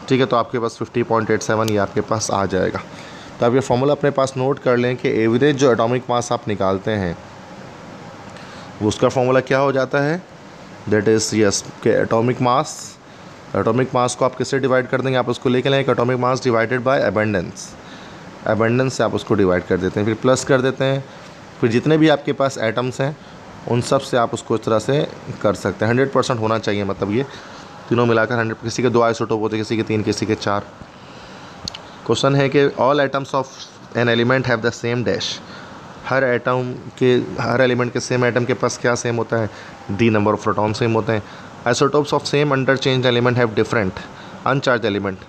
ठीक है तो आपके पास फिफ्टी पॉइंट एट सेवन ये आपके पास आ जाएगा। तो आप ये फॉर्मूला अपने पास नोट कर लें कि एवरेज जो एटॉमिक मास आप निकालते हैं, उसका फॉर्मूला क्या हो जाता है? दैट इज़ यस के एटॉमिक मास एटॉमिक मास को आप किससे डिवाइड कर देंगे? आप उसको लेके लें atomic mass divided by abundance abundance से आप उसको डिवाइड कर देते हैं, फिर प्लस कर देते हैं। फिर जितने भी आपके पास एटम्स हैं उन सबसे आप उसको इस तरह से कर सकते हैं। हंड्रेड परसेंट होना चाहिए मतलब ये तीनों मिलाकर हंड्रेड किसी के दो आइसोटोप होते किसी के तीन, किसी के चार। क्वेश्चन है कि all items of an element have the same dash her atom के, हर एलिमेंट के सेम एटम के पास क्या सेम होता है? D number of proton same होते हैं। Isotopes of same under change element have different uncharge element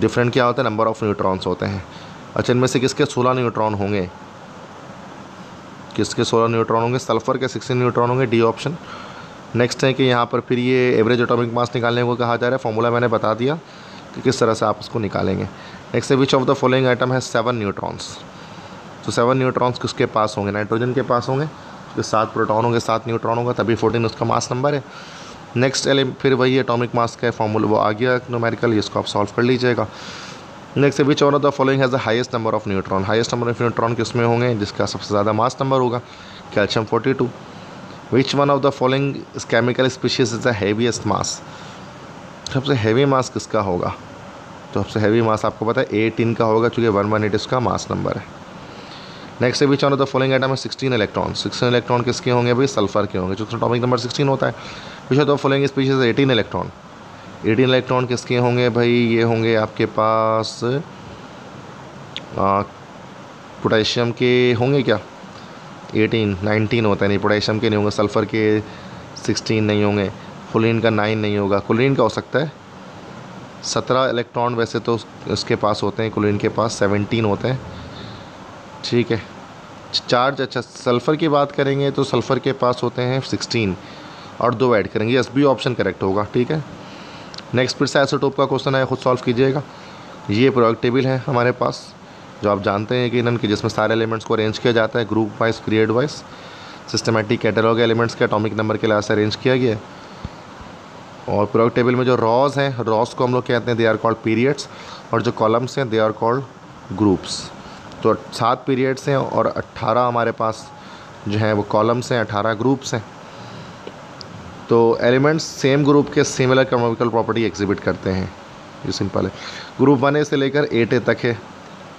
different क्या होता है? नंबर ऑफ़ न्यूट्रॉन्स होते हैं। अच्छा इनमें से किसके सोलह न्यूट्रॉन होंगे? किसके सोलह न्यूट्रॉन होंगे? सल्फ़र के सिक्सटीन न्यूट्रॉन होंगे, डी ऑप्शन। नेक्स्ट है कि यहाँ पर फिर ये एवरेज एटॉमिक मास निकालने को कहा जा रहा है। फॉर्मूला मैंने बता दिया कि किस तरह से आप उसको निकालेंगे। नेक्स्ट है which of the following item है सेवन न्यूट्रॉन्स तो सेवन न्यूट्रॉन्स किसके पास होंगे? नाइट्रोजन के पास होंगे। उसके सात प्रोटॉन होंगे, सात न्यूट्रॉन होगा, तभी फोर्टीन उसका मास नंबर है। नेक्स्ट एल फिर वही एटॉमिक मास का फॉर्मूला वो आ गया नोमेरिकल इसको आप सॉल्व कर लीजिएगा। Next which one of the following has the highest number of neutron highest number of neutron किसमें होंगे? जिसका सबसे ज़्यादा मास नंबर होगा calcium forty two which one of the following chemical species is the heaviest mass सबसे heavy मास किसका होगा? तो सबसे हैवी मास आपको पता है एटीन का होगा चूँकि वन वन एट इसका मास नंबर है। Next which of the following item है सिक्सटीन इलेक्ट्रॉन सिक्सटीन इलेक्ट्रॉन किसके होंगे? भाई सल्फ़र के होंगे, जो टॉपिक नंबर सिक्सटीन होता है। Which of the following species eighteen electron eighteen electron किसके होंगे भाई? ये होंगे आपके पास पोटेशियम के होंगे क्या? एटीन, नाइनटीन होता है, नहीं, पोटेशियम के नहीं होंगे, सल्फ़र के सिक्सटीन नहीं होंगे क्लोरीन का नाइन नहीं होगा। क्लोरीन का हो सकता है। सत्रह इलेक्ट्रॉन वैसे तो उसके पास होते हैं क्लोरीन के पास सेवनटीन होते हैं। ठीक है। चार्ज अच्छा सल्फ़र की बात करेंगे तो सल्फ़र के पास होते हैं सिक्सटीन और दो ऐड करेंगे। एस बी ऑप्शन करेक्ट होगा, ठीक है? नेक्स्ट फिर से आइसोटोप का क्वेश्चन है खुद सॉल्व कीजिएगा। ये प्रोडक्ट टेबल है हमारे पास, जो आप जानते हैं कि इनके जिसमें सारे एलिमेंट्स को अरेंज किया जाता है group wise period wise systematic catalog elements के अटोमिक नंबर के लिहाज से अरेंज किया गया है। और प्रोडक्ट टेबल में जो रॉज हैं रॉज को हम लोग कहते हैं दे आर कॉल्ड पीरियड्स और जो कॉलम्स हैं दे आर कॉल्ड ग्रुप्स तो सात पीरियड्स हैं और अट्ठारह हमारे पास जो हैं, वो कॉलम्स हैं अठारह ग्रुप्स हैं। तो एलिमेंट्स सेम ग्रुप के सिमिलर केमिकल प्रॉपर्टी एग्जिबिट करते हैं। ये सिंपल है। ग्रुप वन ए से लेकर एट ए तक है।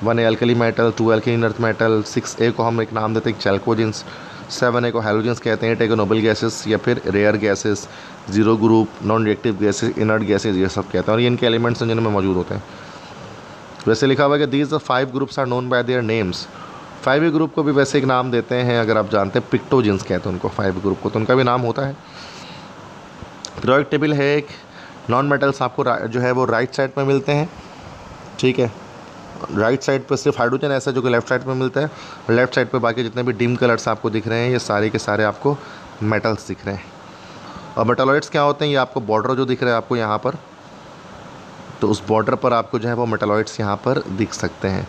One A alkali metal two alkali earth metal six A को हम एक नाम देते हैं चैल्कोजिन्स सेवन ए को हेलोजेंस कहते हैं एट ए को नोबल गैसेस या फिर rare gases zero group non reactive gases inert gases ये सब कहते हैं। और ये इनके एलिमेंट्स हैं जिनमें मौजूद होते हैं। वैसे लिखा हुआ है कि these the five groups are known by their names five group को भी वैसे एक नाम देते हैं, अगर आप जानते हैं पिक्टोजिन्स कहते हैं उनको फाइव ग्रुप को। तो उनका भी नाम होता है। पीरियोडिक टेबल है एक नॉन मेटल्स आपको जो है वो राइट साइड में मिलते हैं, ठीक है? राइट साइड पर सिर्फ़ हाइड्रोजन ऐसा जो कि लेफ़्ट साइड में मिलता है लेफ़्ट साइड पर बाकी जितने भी डिम कलर्स आपको दिख रहे हैं, ये सारे के सारे आपको मेटल्स दिख रहे हैं। और मेटालॉइड्स क्या होते हैं? ये आपको बॉर्डर जो दिख रहा है आपको यहाँ पर तो उस बॉर्डर पर आपको जो है वो मेटालॉइड्स यहाँ पर दिख सकते हैं,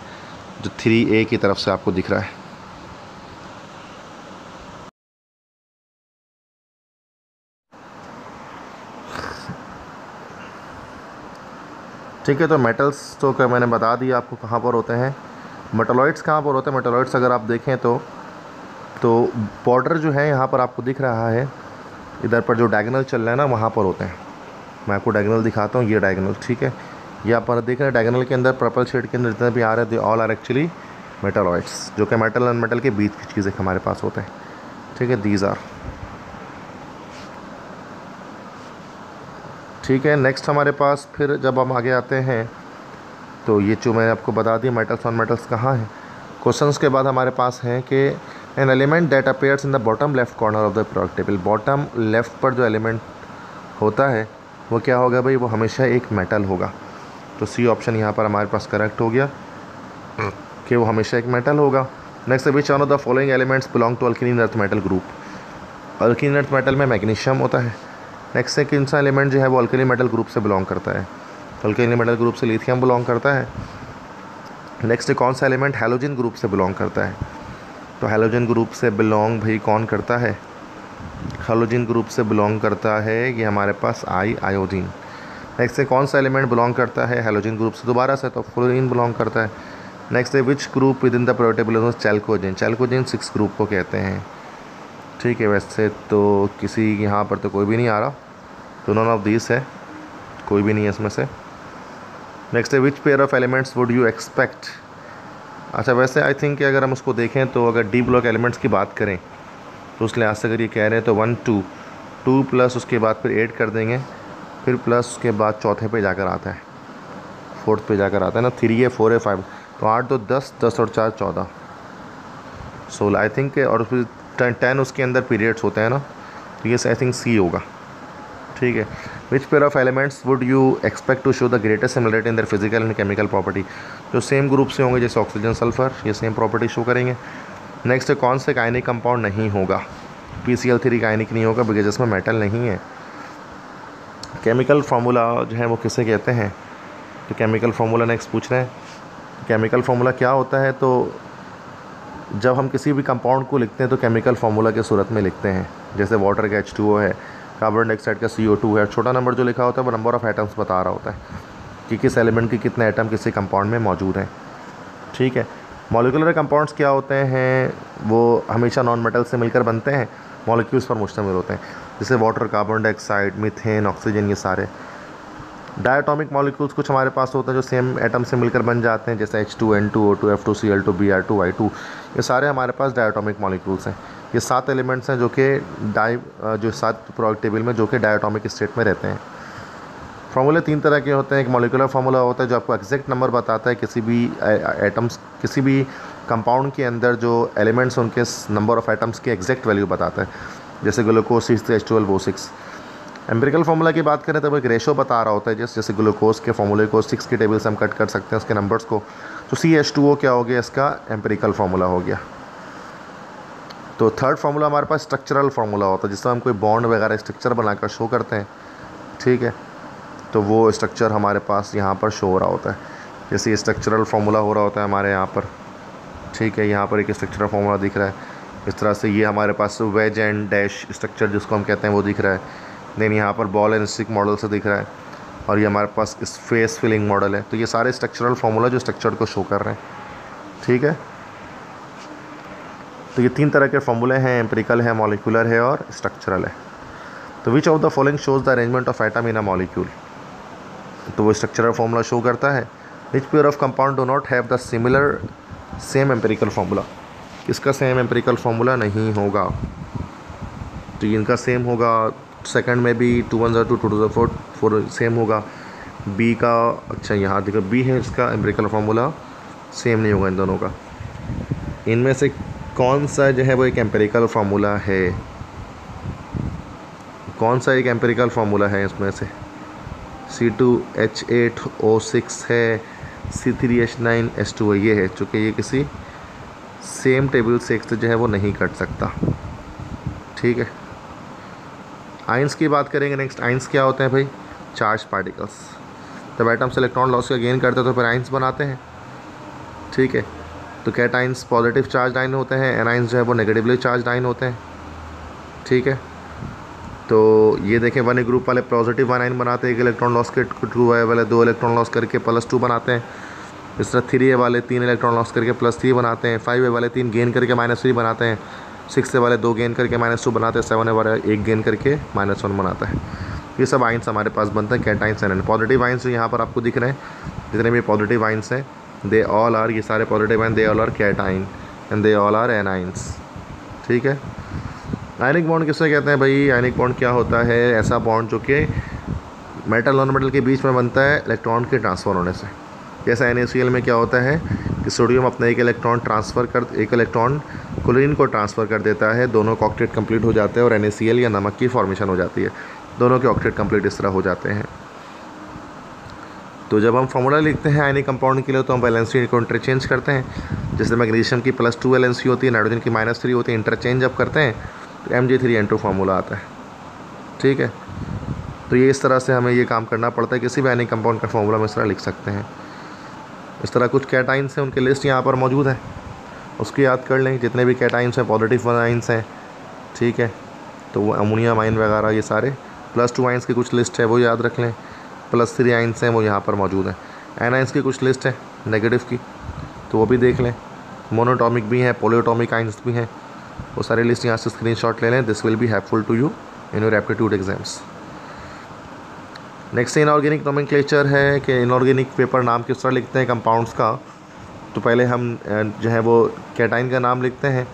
जो थ्री ए की तरफ़ से आपको दिख रहा है। ठीक है तो मेटल्स तो क्या मैंने बता दिया आपको कहाँ पर होते हैं? मेटलॉइड्स कहाँ पर होते हैं? मेटलॉइड्स अगर आप देखें तो तो बॉर्डर जो है यहाँ पर आपको दिख रहा है, इधर पर जो डायगनल चल रहा है ना, वहाँ पर होते हैं। मैं आपको डायगनल दिखाता हूँ, ये डायगनल ठीक है? यहाँ पर देख रहे हैं डायगनल के अंदर पर्पल शेड के अंदर जितने भी आ रहे हैं ऑल आर एक्चुअली मेटलॉइड्स जो कि मेटल एंड मेटल के बीच की चीज़ें हमारे पास होते हैं। ठीक है दीज आर ठीक है नेक्स्ट हमारे पास फिर जब हम आगे आते हैं तो ये जो मैंने आपको बता दिया मेटल्स ऑन मेटल्स कहाँ हैं? क्वेश्चंस के बाद हमारे पास हैं कि an element that appears in the bottom left corner of the product table bottom left पर जो एलिमेंट होता है, वो क्या होगा भाई? वो हमेशा एक मेटल होगा। तो सी ऑप्शन यहाँ पर हमारे पास करेक्ट हो गया कि वो हमेशा एक मेटल होगा। Next which one of the following elements belong to alkene earth metal group alkene earth metal में मैग्नीशियम होता है। नेक्स्ट है कौन सा एलिमेंट जो है वो अल्कली मेटल ग्रुप से बिलोंग करता है। अल्कली मेटल ग्रुप से लिथियम बिलोंग करता है। नेक्स्ट कौन सा एलिमेंट हेलोजन ग्रुप से बिलोंग करता है। तो हेलोजन ग्रुप से बिलोंग भाई कौन करता है? हेलोजन ग्रुप से बिलोंग करता है ये हमारे पास आई आयोडीन नेक्स्ट से कौन सा एलिमेंट बिलोंग करता है? हेलोजन ग्रुप से दोबारा से तो फ्लोरीन बिलोंग करता है। नेक्स्ट है which group with in the portable chalcogen chalcogen six group को कहते हैं। ठीक है, वैसे तो किसी यहाँ पर तो कोई भी नहीं आ रहा। तो नॉन ऑफ़ दिस है। कोई भी नहीं है इसमें से। नेक्स्ट है which pair of elements would you expect अच्छा वैसे आई थिंक कि अगर हम उसको देखें तो अगर डी ब्लॉक एलिमेंट्स की बात करें तो उस लिहाज से अगर ये कह रहे हैं तो वन टू टू प्लस उसके बाद फिर एड कर देंगे। फिर प्लस उसके बाद चौथे पे जाकर आता है। फोर्थ पे जाकर आता है ना थ्री है फोर है फाइव तो आठ दो, दस दस और चार, चौदह। सोलह आई थिंक और फिर टेन उसके अंदर पीरियड्स होते हैं ना तो ये आई थिंक सी होगा। ठीक है? Which pair of elements would you expect to show the greatest similarity in their physical and chemical property जो सेम ग्रुप से होंगे, जैसे ऑक्सीजन सल्फ़र ये सेम प्रॉपर्टी शो करेंगे। नेक्स्ट कौन से काइनिक कंपाउंड नहीं होगा? P C L three ionic नहीं होगा बिकॉज़ इसमें मेटल नहीं है। केमिकल फार्मूला जो है, वो किसे कहते हैं? तो केमिकल फार्मूला नेक्स्ट पूछ रहे हैं। केमिकल फार्मूला क्या होता है? तो जब हम किसी भी कंपाउंड को लिखते हैं तो केमिकल फार्मूला के सूरत में लिखते हैं। जैसे वाटर का एच है कार्बन डाइऑक्साइड का सी है छोटा नंबर जो लिखा होता है वो नंबर ऑफ़ एटम्स बता रहा होता है कि किस एलिमेंट के कितने एटम किसी कंपाउंड में मौजूद हैं। ठीक है? मॉलिकुलर कंपाउंड्स क्या होते हैं? वो हमेशा नॉन मेटल से मिलकर बनते हैं मॉलिक्यूल्स पर मुश्तमिल होते हैं। जैसे water carbon dioxide methane oxygen ये सारे। डायटोमिक मॉलिक्यूल्स कुछ हमारे पास होते हैं जो सेम एटम से मिलकर बन जाते हैं, जैसे H two N two O two F two C L two B R two I two ये सारे हमारे पास डायटोमिक मॉलिक्यूल्स हैं। ये सात एलिमेंट्स हैं जो कि डाई जो सात प्रोडक्ट टेबल में जो कि डायटोमिक स्टेट में रहते हैं। फार्मूले तीन तरह के होते हैं। एक मोलिकुलर फार्मूला होता है जो आपको एग्जैक्ट नंबर बताता है किसी भी एटम्स किसी भी कंपाउंड के अंदर जो एलिमेंट्स उनके नंबर ऑफ़ एटम्स के एग्जैक्ट वैल्यू बताता है। जैसे glucose six H twelve O six empirical formula की बात करें तो एक रेशो बता रहा होता है, जैसे जैसे ग्लूकोज के फार्मूले को सिक्स के टेबल से हम कट कर सकते हैं उसके नंबर्स को। तो सी एच टू ओ क्या हो गया? इसका एम्पेरिकल फार्मूला हो गया। तो थर्ड फार्मूला हमारे पास स्ट्रक्चरल फार्मूला होता है, जिसमें हम कोई बॉन्ड वगैरह स्ट्रक्चर बनाकर शो करते हैं। ठीक है? तो वो स्ट्रक्चर हमारे पास यहाँ पर शो हो रहा होता है। जैसे स्ट्रक्चरल फार्मूला हो रहा होता है हमारे यहाँ पर। ठीक है? यहाँ पर एक स्ट्रक्चरल फार्मूला दिख रहा है। इस तरह से ये हमारे पास वेज एंड डैश स्ट्रक्चर जिसको हम कहते हैं, वो दिख रहा है। देन यहाँ पर बॉल एंड स्टिक मॉडल से दिख रहा है। और ये हमारे पास इस फेस फिलिंग मॉडल है। तो ये सारे स्ट्रक्चरल फार्मूला जो स्ट्रक्चर को शो कर रहे हैं। ठीक है? तो ये तीन तरह के फॉर्मूले हैं। एम्पेरिकल है मॉलिकुलर है और स्ट्रक्चरल है। तो which of the following shows the arrangement of atom in a molecule तो वो स्ट्रक्चरल फॉर्मूला शो करता है। Which pair of compound do not have the similar same empirical formula किसका सेम एम्पेरिकल फार्मूला नहीं होगा। तो इनका सेम होगा। सेकंड में भी टू वन ज़ा two two two four four same होगा। बी का अच्छा यहाँ देखो बी है इसका एम्पेरिकल फार्मूला सेम नहीं होगा इन दोनों का। इनमें से कौन सा जो है वो एक एम्पेरिकल फार्मूला है? कौन सा एक एम्पेरिकल फार्मूला है इसमें से? C two H eight O six है C three H nine S two ये है, चूँकि ये किसी सेम टेबल से एक जो है वो नहीं कट सकता। ठीक है? आइंस की बात करेंगे नेक्स्ट आइंस क्या होते हैं भाई? चार्ज पार्टिकल्स जब एटम्स इलेक्ट्रॉन लॉस का गेन करते हैं तो फिर आइंस बनाते हैं। ठीक है? तो कैटाइंस पॉजिटिव चार्ज आइन होते हैं एनाइंस जो है वो नेगेटिवली चार्ज आइन होते हैं। ठीक है? तो ये देखें वन ग्रुप वाले पॉजिटिव वन आइन बनाते हैं, एक इलेक्ट्रॉन लॉस के टू वाले दो इलेक्ट्रॉन लॉस करके प्लस टू बनाते हैं। इस तरह थ्री ए वाले तीन इलेक्ट्रॉन लॉस करके प्लस थ्री बनाते हैं फाइव ए वाले तीन गेन करके माइनस थ्री बनाते हैं। सिक्स वाले दो गेन करके माइनस टू बनाते हैं सेवन वाले एक गेन करके माइनस वन बनाता है। ये सब आइंस हमारे पास बनते हैं कैटाइंस एन पॉजिटिव आइंस यहाँ पर आपको दिख रहे हैं, जितने भी पॉजिटिव आइंस हैं दे ऑल आर ये सारे positive ion they all are cation and they all are anions ठीक है? आयनिक बॉन्ड किससे कहते हैं भाई? आयनिक बॉन्ड क्या होता है? ऐसा बॉन्ड जो कि मेटल नॉन मेटल के बीच में बनता है इलेक्ट्रॉन के ट्रांसफ़र होने से। जैसा एन में क्या होता है कि सोडियम अपना एक इलेक्ट्रॉन ट्रांसफ़र कर, एक इलेक्ट्रॉन क्लोरीन को ट्रांसफ़र कर देता है, दोनों का ऑक्टेट कंप्लीट हो जाते हैं और एन या नमक की फॉर्मेशन हो जाती है। दोनों के ऑक्टेट कंप्लीट इस तरह हो जाते हैं। तो जब हम फार्मूला लिखते हैं आयनिक कंपाउंड के लिए तो हम वैलेंसी को इंटरचेंज करते हैं। जैसे मैग्नीशियम की प्लस टू वैलेंसी होती है नाइट्रोजन की माइनस थ्री होती है इंटरचेंज जब करते हैं तो M G three N two formula आता है। ठीक है? तो ये इस तरह से हमें ये काम करना पड़ता है किसी भी आयनिक कंपाउंड का फॉर्मूला हम इस तरह लिख सकते हैं। इस तरह कुछ कैटाइंस हैं, उनकी लिस्ट यहाँ पर मौजूद है। उसकी याद कर लें, जितने भी कैटाइंस हैं पॉजिटिव आइंस हैं, ठीक है? तो वो अमोनियम आइन वगैरह, ये सारे प्लस टू आइंस की कुछ लिस्ट है, वो याद रख लें। प्लस थ्री आइंस हैं, वो यहाँ पर मौजूद हैं। एन आइंस की कुछ लिस्ट है नेगेटिव की। तो वो भी देख लें। मोनोटॉमिक भी हैं पोलियोटॉमिक आइंस भी हैं। वो सारी लिस्ट यहाँ से स्क्रीन ले लें। This will be helpful to you in your aptitude exams next inorganic nomenclature है कि इनऑर्गेनिक पेपर नाम किस तरह लिखते हैं कंपाउंड्स का। तो पहले हम जो है वो कैटाइन का नाम लिखते हैं।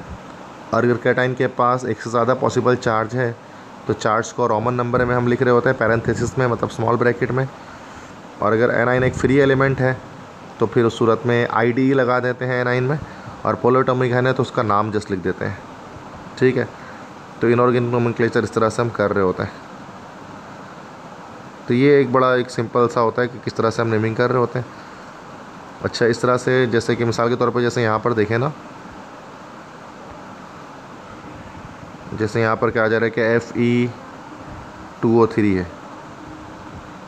और अगर कैटाइन के पास एक से ज़्यादा पॉसिबल चार्ज है तो चार्ज को रोमन नंबर में हम लिख रहे होते हैं पैरेंथेसिस में मतलब स्मॉल ब्रैकेट में। और अगर एनाइन एक फ्री एलिमेंट है तो फिर उस सूरत में आई डी लगा देते हैं एनाइन में। और पोलोटोमिक है ना तो उसका नाम जस्ट लिख देते हैं। ठीक है? तो इनऑर्गेनिक नोमेंक्लेचर इस तरह से हम कर रहे होते हैं। तो ये एक बड़ा, एक सिंपल सा होता है कि किस तरह से हम नेमिंग कर रहे होते हैं। अच्छा इस तरह से जैसे कि मिसाल के तौर पर जैसे यहाँ पर देखें ना। जैसे यहाँ पर क्या आ जा रहा है कि F E two O three है।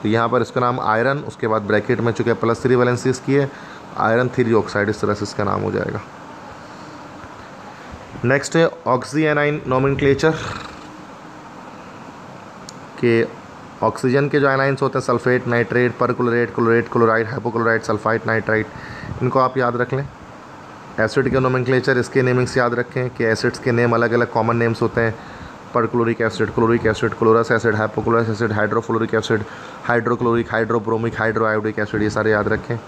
तो यहाँ पर इसका नाम आयरन उसके बाद ब्रैकेट में चुके प्लस थ्री वैलेंसी इसकी है आयरन थ्री ऑक्साइड इस तरह से इसका नाम हो जाएगा। नेक्स्ट है ऑक्सी एनाइन नोमिन के ऑक्सीजन के जो एनाइंस होते हैं, sulphate, nitrate, perchlorate, chlorate, chloride, hypochloride sulphite nitrite इनको आप याद रख लें। एसिड के नोमेंक्लेचर इसके नेमिंग्स याद रखें कि एसिड्स के नेम अलग अलग कॉमन नेम्स होते हैं। Perchloric acid chloric acid chlorous acid hypochlorous acid hydrofluoric acid hydrochloric hydrobromic hydroiodic acid ये सारे याद रखें।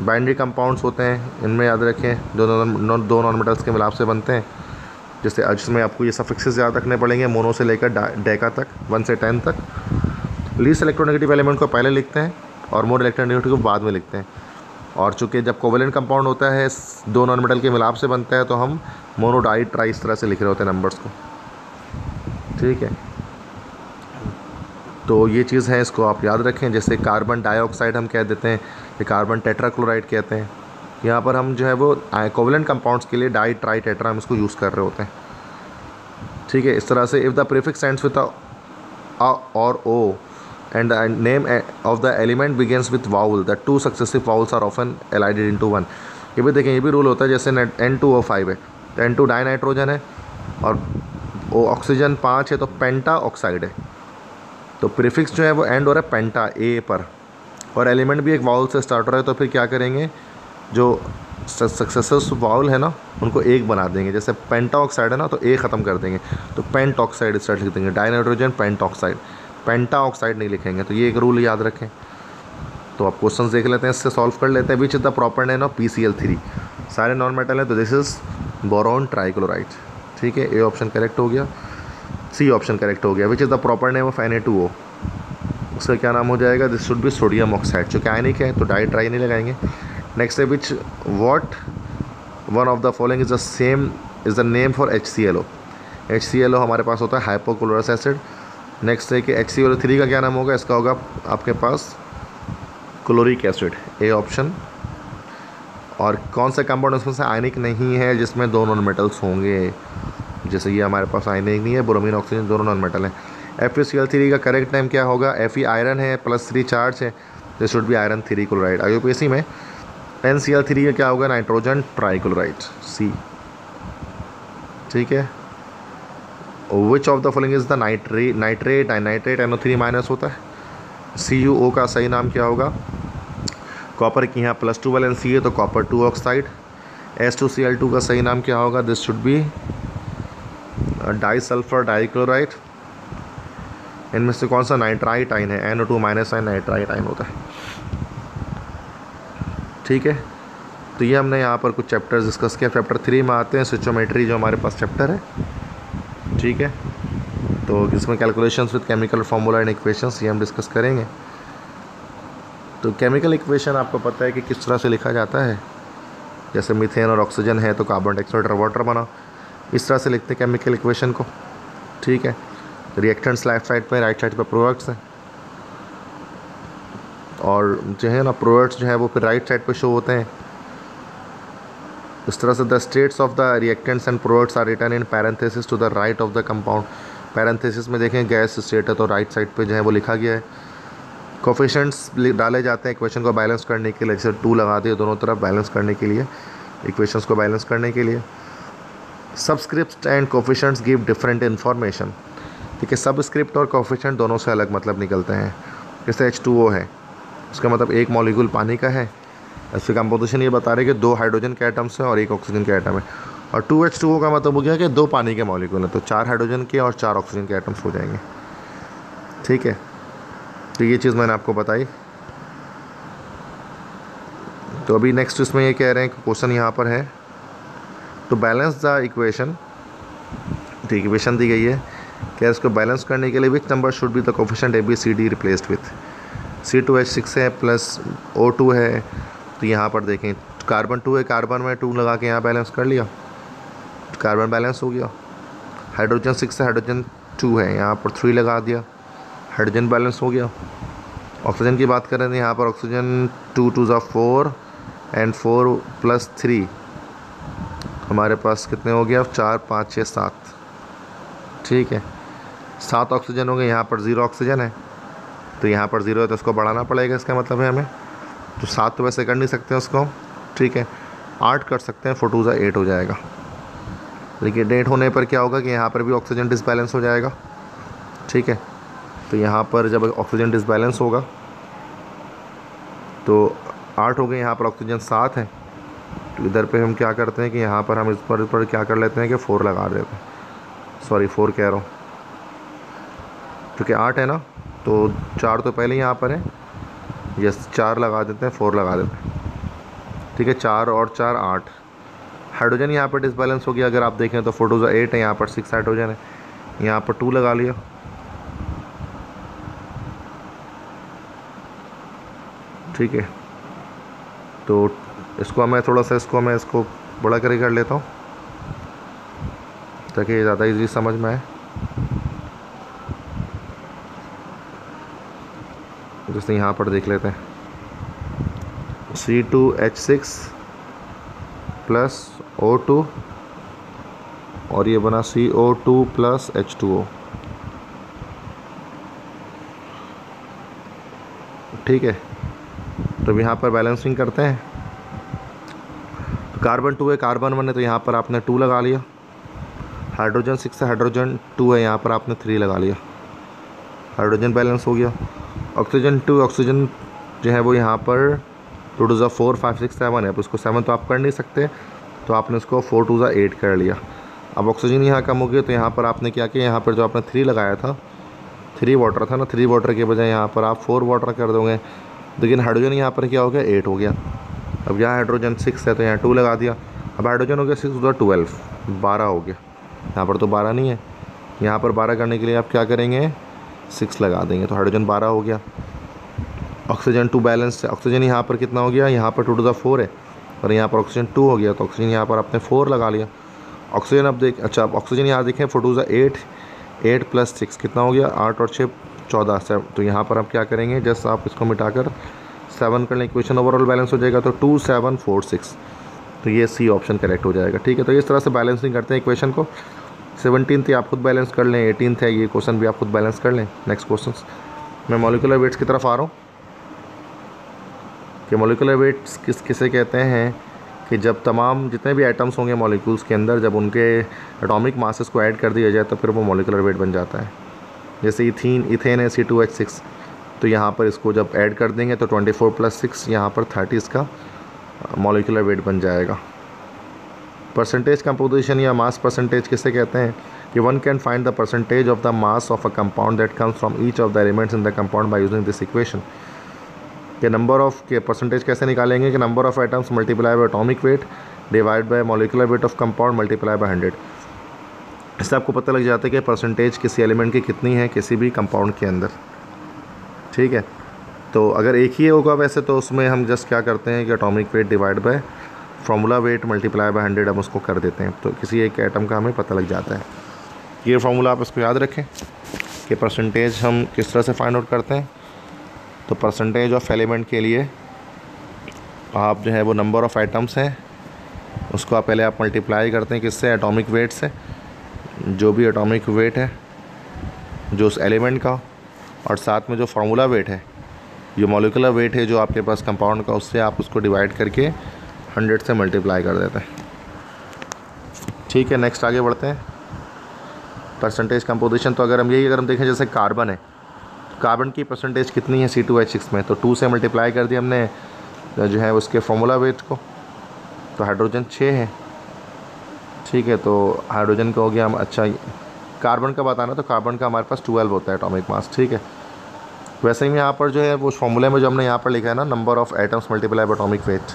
बाइंड्री कंपाउंड्स होते हैं, इनमें याद रखें, जो दो नॉन मेटल्स के मिलाप से बनते हैं। जैसे जिसमें आपको ये सफिक्सेस याद रखने पड़ेंगे मोनो से लेकर डेका तक वन से टेन तक। लीस इलेक्ट्रोनेगेटिव एलिमेंट को पहले लिखते हैं और मोर इलेक्ट्रोनेगेटिव को बाद में लिखते हैं। और चूँकि जब कोवेलेंट कंपाउंड होता है, दो नॉन मेटल के मिलाप से बनता है तो हम मोनोडाइट ट्राई इस तरह से लिख रहे होते हैं नंबर्स को। ठीक है? तो ये चीज़ है, इसको आप याद रखें। जैसे कार्बन डाइऑक्साइड हम कह देते हैं कार्बन टेट्राक्लोराइड कहते हैं। यहाँ पर हम जो है वो कोवलेंट कंपाउंड्स के लिए डाई ट्राई टेट्रा हम इसको यूज़ कर रहे होते हैं। ठीक है, इस तरह से if the prefix ends with और O and name of the element begins with vowel the two successive vowels are often elided in one ये भी देखें, ये भी रूल होता है, जैसे एन टू ओ फाइव है तो एन टू डाई नाइट्रोजन है और ओ ऑक्सीजन पाँच है तो पेंटा ऑक्साइड है। तो प्रीफिक्स जो है वो एंड हो रहा है पेंटा ए पर। और एलिमेंट भी एक वाउल से स्टार्ट हो रहा है तो फिर क्या करेंगे? जो सक्सेसर वाउल है ना, उनको एक बना देंगे। जैसे पेंटा ऑक्साइड है ना तो एक ख़त्म कर देंगे। तो पेंट ऑक्साइड स्टार्ट लिख देंगे। Dinitrogen pent oxide penta oxide नहीं लिखेंगे तो ये एक रूल याद रखें। तो आप क्वेश्चन देख लेते हैं, इससे सॉल्व कर लेते हैं। Which is the proper name of P C L three सारे नॉन मेटल हैं तो दिस इज़ बोरॉन ट्राइक्लोराइड ठीक है? ए ऑप्शन करेक्ट हो गया। सी ऑप्शन करेक्ट हो गया। Which is the proper name of N A two O उसका क्या नाम हो जाएगा? This should be sodium oxide जो कि आयनिक है तो डाई ट्राई नहीं लगाएँगे। नेक्स्ट है which what one of the following is the same is the name for H C L O H C L O हमारे पास होता है हाइपोक्लोरस एसिड नेक्स्ट है कि H C L O three का क्या नाम होगा? इसका होगा आपके पास क्लोरिक एसिड ए ऑप्शन और कौन सा कंपाउंड उसमें से आयनिक नहीं है, जिसमें दो नॉन मेटल्स होंगे? जैसे ये हमारे पास आयनिक नहीं है ब्रोमीन ऑक्सीजन दोनों नॉन मेटल हैं एफ़ सी एल थ्री का करेक्ट नेम क्या होगा? एफ़ ई आयरन है प्लस थ्री चार्ज है. This should be iron three chloride I में एन सी एल थ्री का क्या होगा? नाइट्रोजन ट्राइक्लोराइड सी ठीक है? Which of the following is the nitre nitrate nitrate N O three minus होता है? सी यू ओ का सही नाम क्या होगा? कॉपर की यहाँ प्लस टू एन सी है तो copper two oxide S two C L two का सही नाम क्या होगा? This should be di sulphur dichloride इनमें से कौन सा नाइट्राइट आइन है? N O two minus ion nitrite ion होता है। ठीक है? तो ये हमने यहाँ पर कुछ चैप्टर्स डिस्कस किया। चैप्टर थ्री में आते हैं सिचोमेट्री जो हमारे पास चैप्टर है। ठीक है? तो इसमें calculations with chemical formula and equations ये हम डिस्कस करेंगे। तो केमिकल इक्वेशन आपको पता है कि किस तरह से लिखा जाता है? जैसे मीथेन और ऑक्सीजन है तो कार्बन डाइऑक्साइड और वाटर बना इस तरह से लिखते हैं केमिकल इक्वेशन को। ठीक है? रिएक्टेंट्स लेफ़्ट साइड पे राइट साइड पे प्रोडक्ट्स हैं। और जो है ना प्रोडक्ट्स जो है वो फिर राइट साइड पे शो होते हैं। इस तरह से the states of the reactants and products are return in parenthesis to the right of the compound parenthesis में देखें गैस स्टेट है तो राइट साइड पे जो है वो लिखा गया है। कोफिशेंट्स डाले जाते हैं इक्वेशन को बैलेंस करने के लिए। जैसे टू लगा दिए दोनों तरफ़ बैलेंस करने के लिए इक्वेशंस को बैलेंस करने के लिए। Subscript and coefficients give different information ठीक है सबस्क्रिप्ट और कोफिशेंट दोनों से अलग मतलब निकलते हैं। जैसे एच टू ओ है। उसका मतलब एक मॉलिक्यूल पानी का है। इसकी कंपोजिशन ये बता रहे कि दो हाइड्रोजन के आइटम्स हैं और एक ऑक्सीजन के आइटम है। और टू एच टू ओ का मतलब हो गया कि दो पानी के मॉलिक्यूल हैं तो चार हाइड्रोजन के और चार ऑक्सीजन के आइटम्स हो जाएँगे। ठीक है? तो ये चीज़ मैंने आपको बताई। तो अभी नेक्स्ट इसमें ये कह रहे हैं कि क्वेश्चन यहाँ पर है। टू बैलेंस द इक्वेशन ठीक इक्वेशन दी गई है क्या इसको बैलेंस करने के लिए which number should be the coefficient A B C D replaced with C two H six है प्लस ओ टू है तो यहाँ पर देखें कार्बन टू है कार्बन में टू लगा के यहाँ बैलेंस कर लिया। कार्बन बैलेंस हो गया। हाइड्रोजन सिक्स है हाइड्रोजन टू है, यहाँ पर थ्री लगा दिया। हाइड्रोजन बैलेंस हो गया। ऑक्सीजन की बात करें तो यहाँ पर ऑक्सीजन टू टू ज़ा four and four plus three हमारे पास कितने हो गया चार, पाँच, छः, सात। ठीक है। सात ऑक्सीजन हो गए, यहाँ पर ज़ीरो ऑक्सीजन है। तो यहाँ पर ज़ीरो है तो उसको बढ़ाना पड़ेगा इसका मतलब है हमें। तो सात तो वैसे कर नहीं सकते उसको ठीक है, आठ कर सकते हैं फोटोज़ा एट हो जाएगा। लेकिन एट होने पर क्या होगा कि यहाँ पर भी ऑक्सीजन डिसबैलेंस हो जाएगा। ठीक है तो यहाँ पर जब ऑक्सीजन डिसबैलेंस होगा तो आठ हो गए, यहाँ पर ऑक्सीजन सात है। तो इधर पे हम क्या करते हैं कि यहाँ पर हम इस पर पर क्या कर लेते हैं कि फ़ोर लगा देते हैं। सॉरी, फ़ोर कह रहा हूँ। क्योंकि आठ है ना तो चार तो पहले यहाँ पर है। यस, चार लगा देते हैं, फ़ोर लगा देते हैं। ठीक है, चार और चार आठ। हाइड्रोजन यहाँ पर डिसबैलेंस हो गया अगर आप देखें तो फ़ोटोज़ एट है, यहाँ पर सिक्स हाइड्रोजन है। यहाँ पर टू लगा लिया। ठीक है। तो इसको मैं थोड़ा सा इसको, मैं इसको बड़ा करके कर लेता हूँ, ताकि ज़्यादा इजी समझ में आए। जैसे यहाँ पर देख लेते हैं। C two H six plus O two और ये बना C O two plus H two O ठीक है तो यहाँ पर बैलेंसिंग करते हैं। तो कार्बन टू है कार्बन वन है तो यहाँ पर आपने टू लगा लिया। हाइड्रोजन सिक्स है हाइड्रोजन टू है, यहाँ पर आपने थ्री लगा लिया। हाइड्रोजन बैलेंस हो गया। ऑक्सीजन टू ऑक्सीजन जो है वो यहाँ पर टू टू ज़ा फोर फाइव सिक्स सेवन है। उसको सेवन तो आप कर नहीं सकते तो आपने उसको फोर टू ज़ा एट कर लिया। अब ऑक्सीजन यहाँ कम हो गया तो यहाँ पर आपने क्या किया, यहाँ पर जो आपने थ्री लगाया था थ्री वाटर था ना थ्री वाटर के बजाय यहाँ पर आप फोर वाटर कर दोगे। लेकिन हाइड्रोजन यहाँ पर क्या हो गया एट हो गया। अब यहाँ हाइड्रोजन सिक्स है तो यहाँ टू लगा दिया। अब हाइड्रोजन हो गया सिक्स उधर ट्वेल्व बारह हो गया। यहाँ पर तो बारह नहीं है। यहाँ पर बारह करने के लिए आप क्या करेंगे सिक्स लगा देंगे तो हाइड्रोजन बारह हो गया। ऑक्सीजन टू बैलेंस है। ऑक्सीजन यहाँ पर कितना हो गया? यहाँ पर टू टू द फोर है। और यहाँ पर ऑक्सीजन टू हो गया तो ऑक्सीजन यहाँ पर आपने फोर लगा लिया। ऑक्सीजन अब देख अच्छा ऑक्सीजन यहाँ देखें फोर टू ज़ा एट एट प्लस सिक्स कितना हो गया? आठ और छः, चौदह से तो यहाँ पर आप क्या करेंगे? जस्ट आप इसको मिटाकर सेवन कर लें इक्वेशन ओवरऑल बैलेंस हो जाएगा तो टू सेवन फोर सिक्स तो ये सी ऑप्शन करेक्ट हो जाएगा, ठीक है? तो इस तरह से बैलेंसिंग करते हैं इक्वेशन को। सेवनटीन थी, आप खुद बैलेंस कर लें। एटीन है ये क्वेश्चन भी आप खुद बैलेंस कर लें। नेक्स्ट क्वेश्चन मैं मोलिकुलर वेट्स की तरफ़ आ रहा हूँ। कि मोलिकुलर वेट्स किस, किसे कहते हैं? कि जब तमाम जितने भी आइटम्स होंगे मॉलिक्यूल्स के अंदर, जब उनके एटॉमिक मासेस को ऐड कर दिया जाए तो फिर वो मोलिकुलर वेट बन जाता है। जैसे इथीन इथेन है सी टू एच सिक्स तो यहाँ पर इसको जब ऐड कर देंगे तो ट्वेंटी फोर प्लस सिक्स यहाँ पर थर्टी इसका मोलिकुलर वेट बन जाएगा। परसेंटेज कंपोजिशन या मास परसेंटेज किसे कहते हैं? कि one can find the percentage of the mass of a compound that comes from each of the elements in the compound by using this equation के number of के percentage कैसे निकालेंगे? कि number of items multiply by atomic weight divide by molecular weight of compound multiply by hundred इससे आपको पता लग जाता है कि परसेंटेज किसी एलिमेंट की कितनी है, किसी भी कंपाउंड के अंदर। ठीक है? तो अगर एक ही होगा वैसे तो उसमें हम जस्ट क्या करते हैं कि atomic weight divide by formula weight multiply by hundred हम उसको कर देते हैं तो किसी एक आइटम का हमें पता लग जाता है। ये फार्मूला आप इसको याद रखें कि परसेंटेज हम किस तरह से फाइंड आउट करते हैं। तो परसेंटेज ऑफ़ एलिमेंट के लिए आप जो है वो नंबर ऑफ़ आइटम्स हैं, उसको आप पहले आप मल्टीप्लाई करते हैं किससे? एटॉमिक वेट से। जो भी एटॉमिक वेट है, जो उस एलिमेंट का और साथ में जो फार्मूला वेट है, जो मोलिकुलर वेट है जो आपके पास कंपाउंड का, उससे आप उसको डिवाइड करके हंड्रेड से मल्टीप्लाई कर देते हैं। ठीक है नेक्स्ट आगे बढ़ते हैं। परसेंटेज कंपोजिशन तो अगर हम यही अगर हम देखें, जैसे कार्बन है। कार्बन की परसेंटेज कितनी है सी टू एच सिक्स में? तो टू से मल्टीप्लाई कर दिया हमने, जो है उसके फार्मूला वेट को। तो हाइड्रोजन छः है। ठीक है तो हाइड्रोजन का हो गया हम अच्छा कार्बन का बताना तो कार्बन का हमारे पास ट्वेल्व होता है एटॉमिक मास ठीक है। वैसे ही यहाँ पर जो है, वो फॉर्मूले में जो हमने यहाँ पर लिखा है ना number of atoms multiply by atomic weight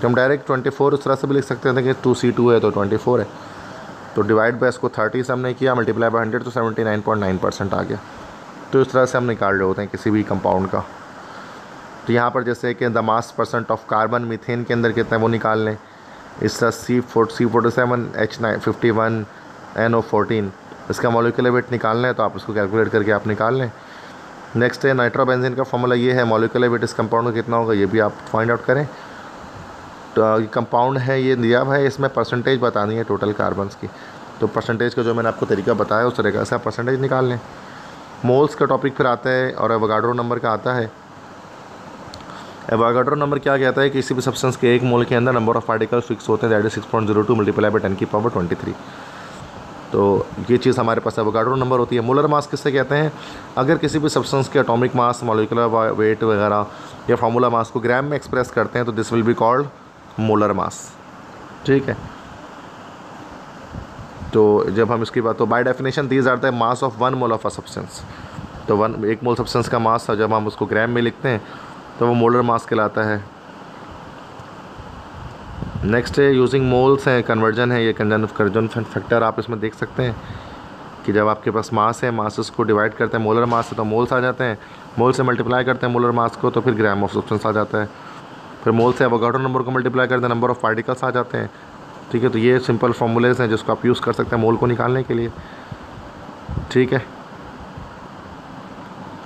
तो हम डायरेक्ट ट्वेंटी फोर उस तरह से भी लिख सकते थे कि टू सी टू है तो ट्वेंटी फोर है। तो डिवाइड बाय इसको थर्टी से हमने किया मल्टीप्लाई बाई हंड्रेड तो seventy nine point nine percent आ गया। तो इस तरह से हम निकाल रहे होते हैं किसी भी कंपाउंड का। तो यहाँ पर जैसे कि the mass percent of carbon methane के अंदर कितना है वो निकाल लें। इस तरह C four C forty seven H nine fifty one N O fourteen इसका मोलिकुलर वेट निकालना है तो आप इसको कैलकुलेट करके आप निकाल लें। नेक्स्ट है नाइट्रोबेंजीन का फॉर्मूला ये है मोलिकुलर वेट इस कंपाउंड का कितना होगा, ये भी आप फाइंड आउट करें। कंपाउंड है, ये दिया हुआ है, इसमें परसेंटेज बतानी है टोटल कार्बन्स की। तो परसेंटेज का जो मैंने आपको तरीका बताया, उस तरीके से आप परसेंटेज निकाल लें। मोल्स का टॉपिक फिर आता है और एवोगाड्रो नंबर का आता है। एवोगाड्रो नंबर क्या कहता है किसी भी सब्सटेंस के एक मोल के अंदर नंबर ऑफ़ पार्टिकल फिक्स होते हैं that is six point zero two multiply by ten की पावर ट्वेंटी थ्री तो ये चीज़ हमारे पास एवोगाड्रो नंबर होती है। मोलर मास किससे कहते हैं? अगर किसी भी सब्सटेंस के अटोमिक मास मोलिकुलर वेट वगैरह या फार्मूला मास को ग्राम में एक्सप्रेस करते हैं तो this will be called molar mass. ठीक है? तो जब हम इसकी बात तो by definition these are the mass of one mole of a substance तो वन एक मोल सब्सटेंस का मास था, जब हम उसको ग्राम में लिखते हैं तो वो मोलर मास कहलाता है। नेक्स्ट है यूजिंग मोल्स हैं कन्वर्जन है, ये कंजन फैक्टर आप इसमें देख सकते हैं कि जब आपके पास मास है मास को डिवाइड करते हैं मोलर मास से तो मोल्स आ जाते हैं मोल से मल्टीप्लाई करते हैं मोलर मास को तो फिर ग्राम ऑफ़ सब्सटेंस आ जाता है। फिर मोल से एवोगाड्रो नंबर को मल्टीप्लाई करते हैं नंबर ऑफ़ पार्टिकल्स आ जाते हैं। ठीक है तो ये सिंपल फार्मूलेज हैं जिसको आप यूज़ कर सकते हैं मोल को निकालने के लिए। ठीक है?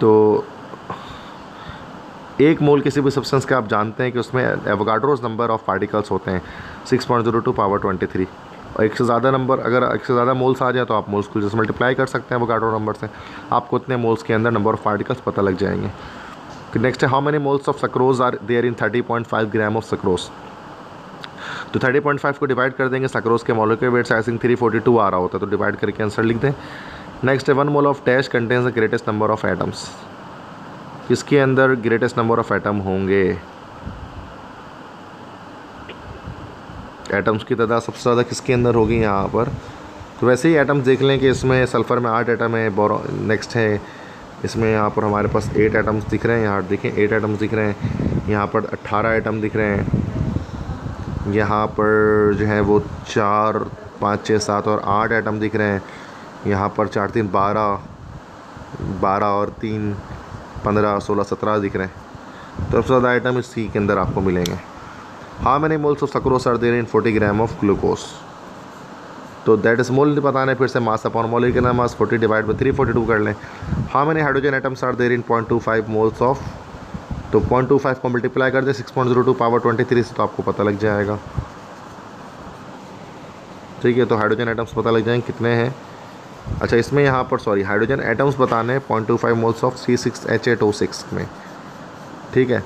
तो एक मोल किसी भी सब्सटेंस का आप जानते हैं कि उसमें एवोगाड्रोज नंबर ऑफ़ पार्टिकल्स होते हैं। Six point zero two power twenty three और एक से ज़्यादा नंबर अगर एक से ज़्यादा मोल्स आ जाए तो आप मोल्स को जैसे मल्टीप्लाई कर सकते हैं एवोगाड्रो नंबर से। आपको उतने मोल्स के अंदर नंबर ऑफ़ पार्टिकल्स पता लग जाएँगे। Next how many moles of sucrose are there in thirty point five gram of sucrose तो थर्टी पॉइंट फाइव को डिवाइड कर देंगे सक्रोज के के वेट साइजिंग थ्री फोर्टी टू आ रहा होता है तो डिवाइड करके आंसर लिख दें। नेक्स्ट है one mole of टैश contains the greatest number of atoms किसके अंदर ग्रेटेस्ट नंबर ऑफ़ एटम होंगे? एटम्स की तादाद सबसे ज़्यादा किसके अंदर होगी यहाँ पर? तो वैसे ही एटम्स देख लें कि इसमें सल्फ़र में आठ एटम है बोरो नेक्स्ट है इसमें यहाँ पर हमारे पास एट आइटम्स दिख रहे हैं, यहाँ देखें एट आइटम्स दिख रहे हैं, यहाँ पर अट्ठारह आइटम दिख रहे हैं। यहाँ पर जो है वो चार, पाँच छः सात और आठ आइटम दिख रहे हैं। यहाँ पर चार, तीन, बारह बारह और तीन, पंद्रह, सोलह, सत्रह दिख रहे हैं। तो सबसे ज़्यादा आइटम इसी के अंदर आपको मिलेंगे। हाँ मैंने moles of sucrose are there in forty gram of glucose तो दैट इज़ मोल बताना है, फिर से mass upon molecular mass forty divide by three forty two कर लें। हाँ मैंने hydrogen atoms are there in point two five moles of तो पॉइंट टू फाइव को मल्टीप्लाई कर दे six point zero two power twenty three से तो आपको पता लग जाएगा। ठीक है तो हाइड्रोजन आइटम्स पता लग जाएँगे कितने हैं। अच्छा इसमें यहाँ पर सॉरी हाइड्रोजन एटम्स बताने हैं point two five moles of C six H eight O six में। ठीक है?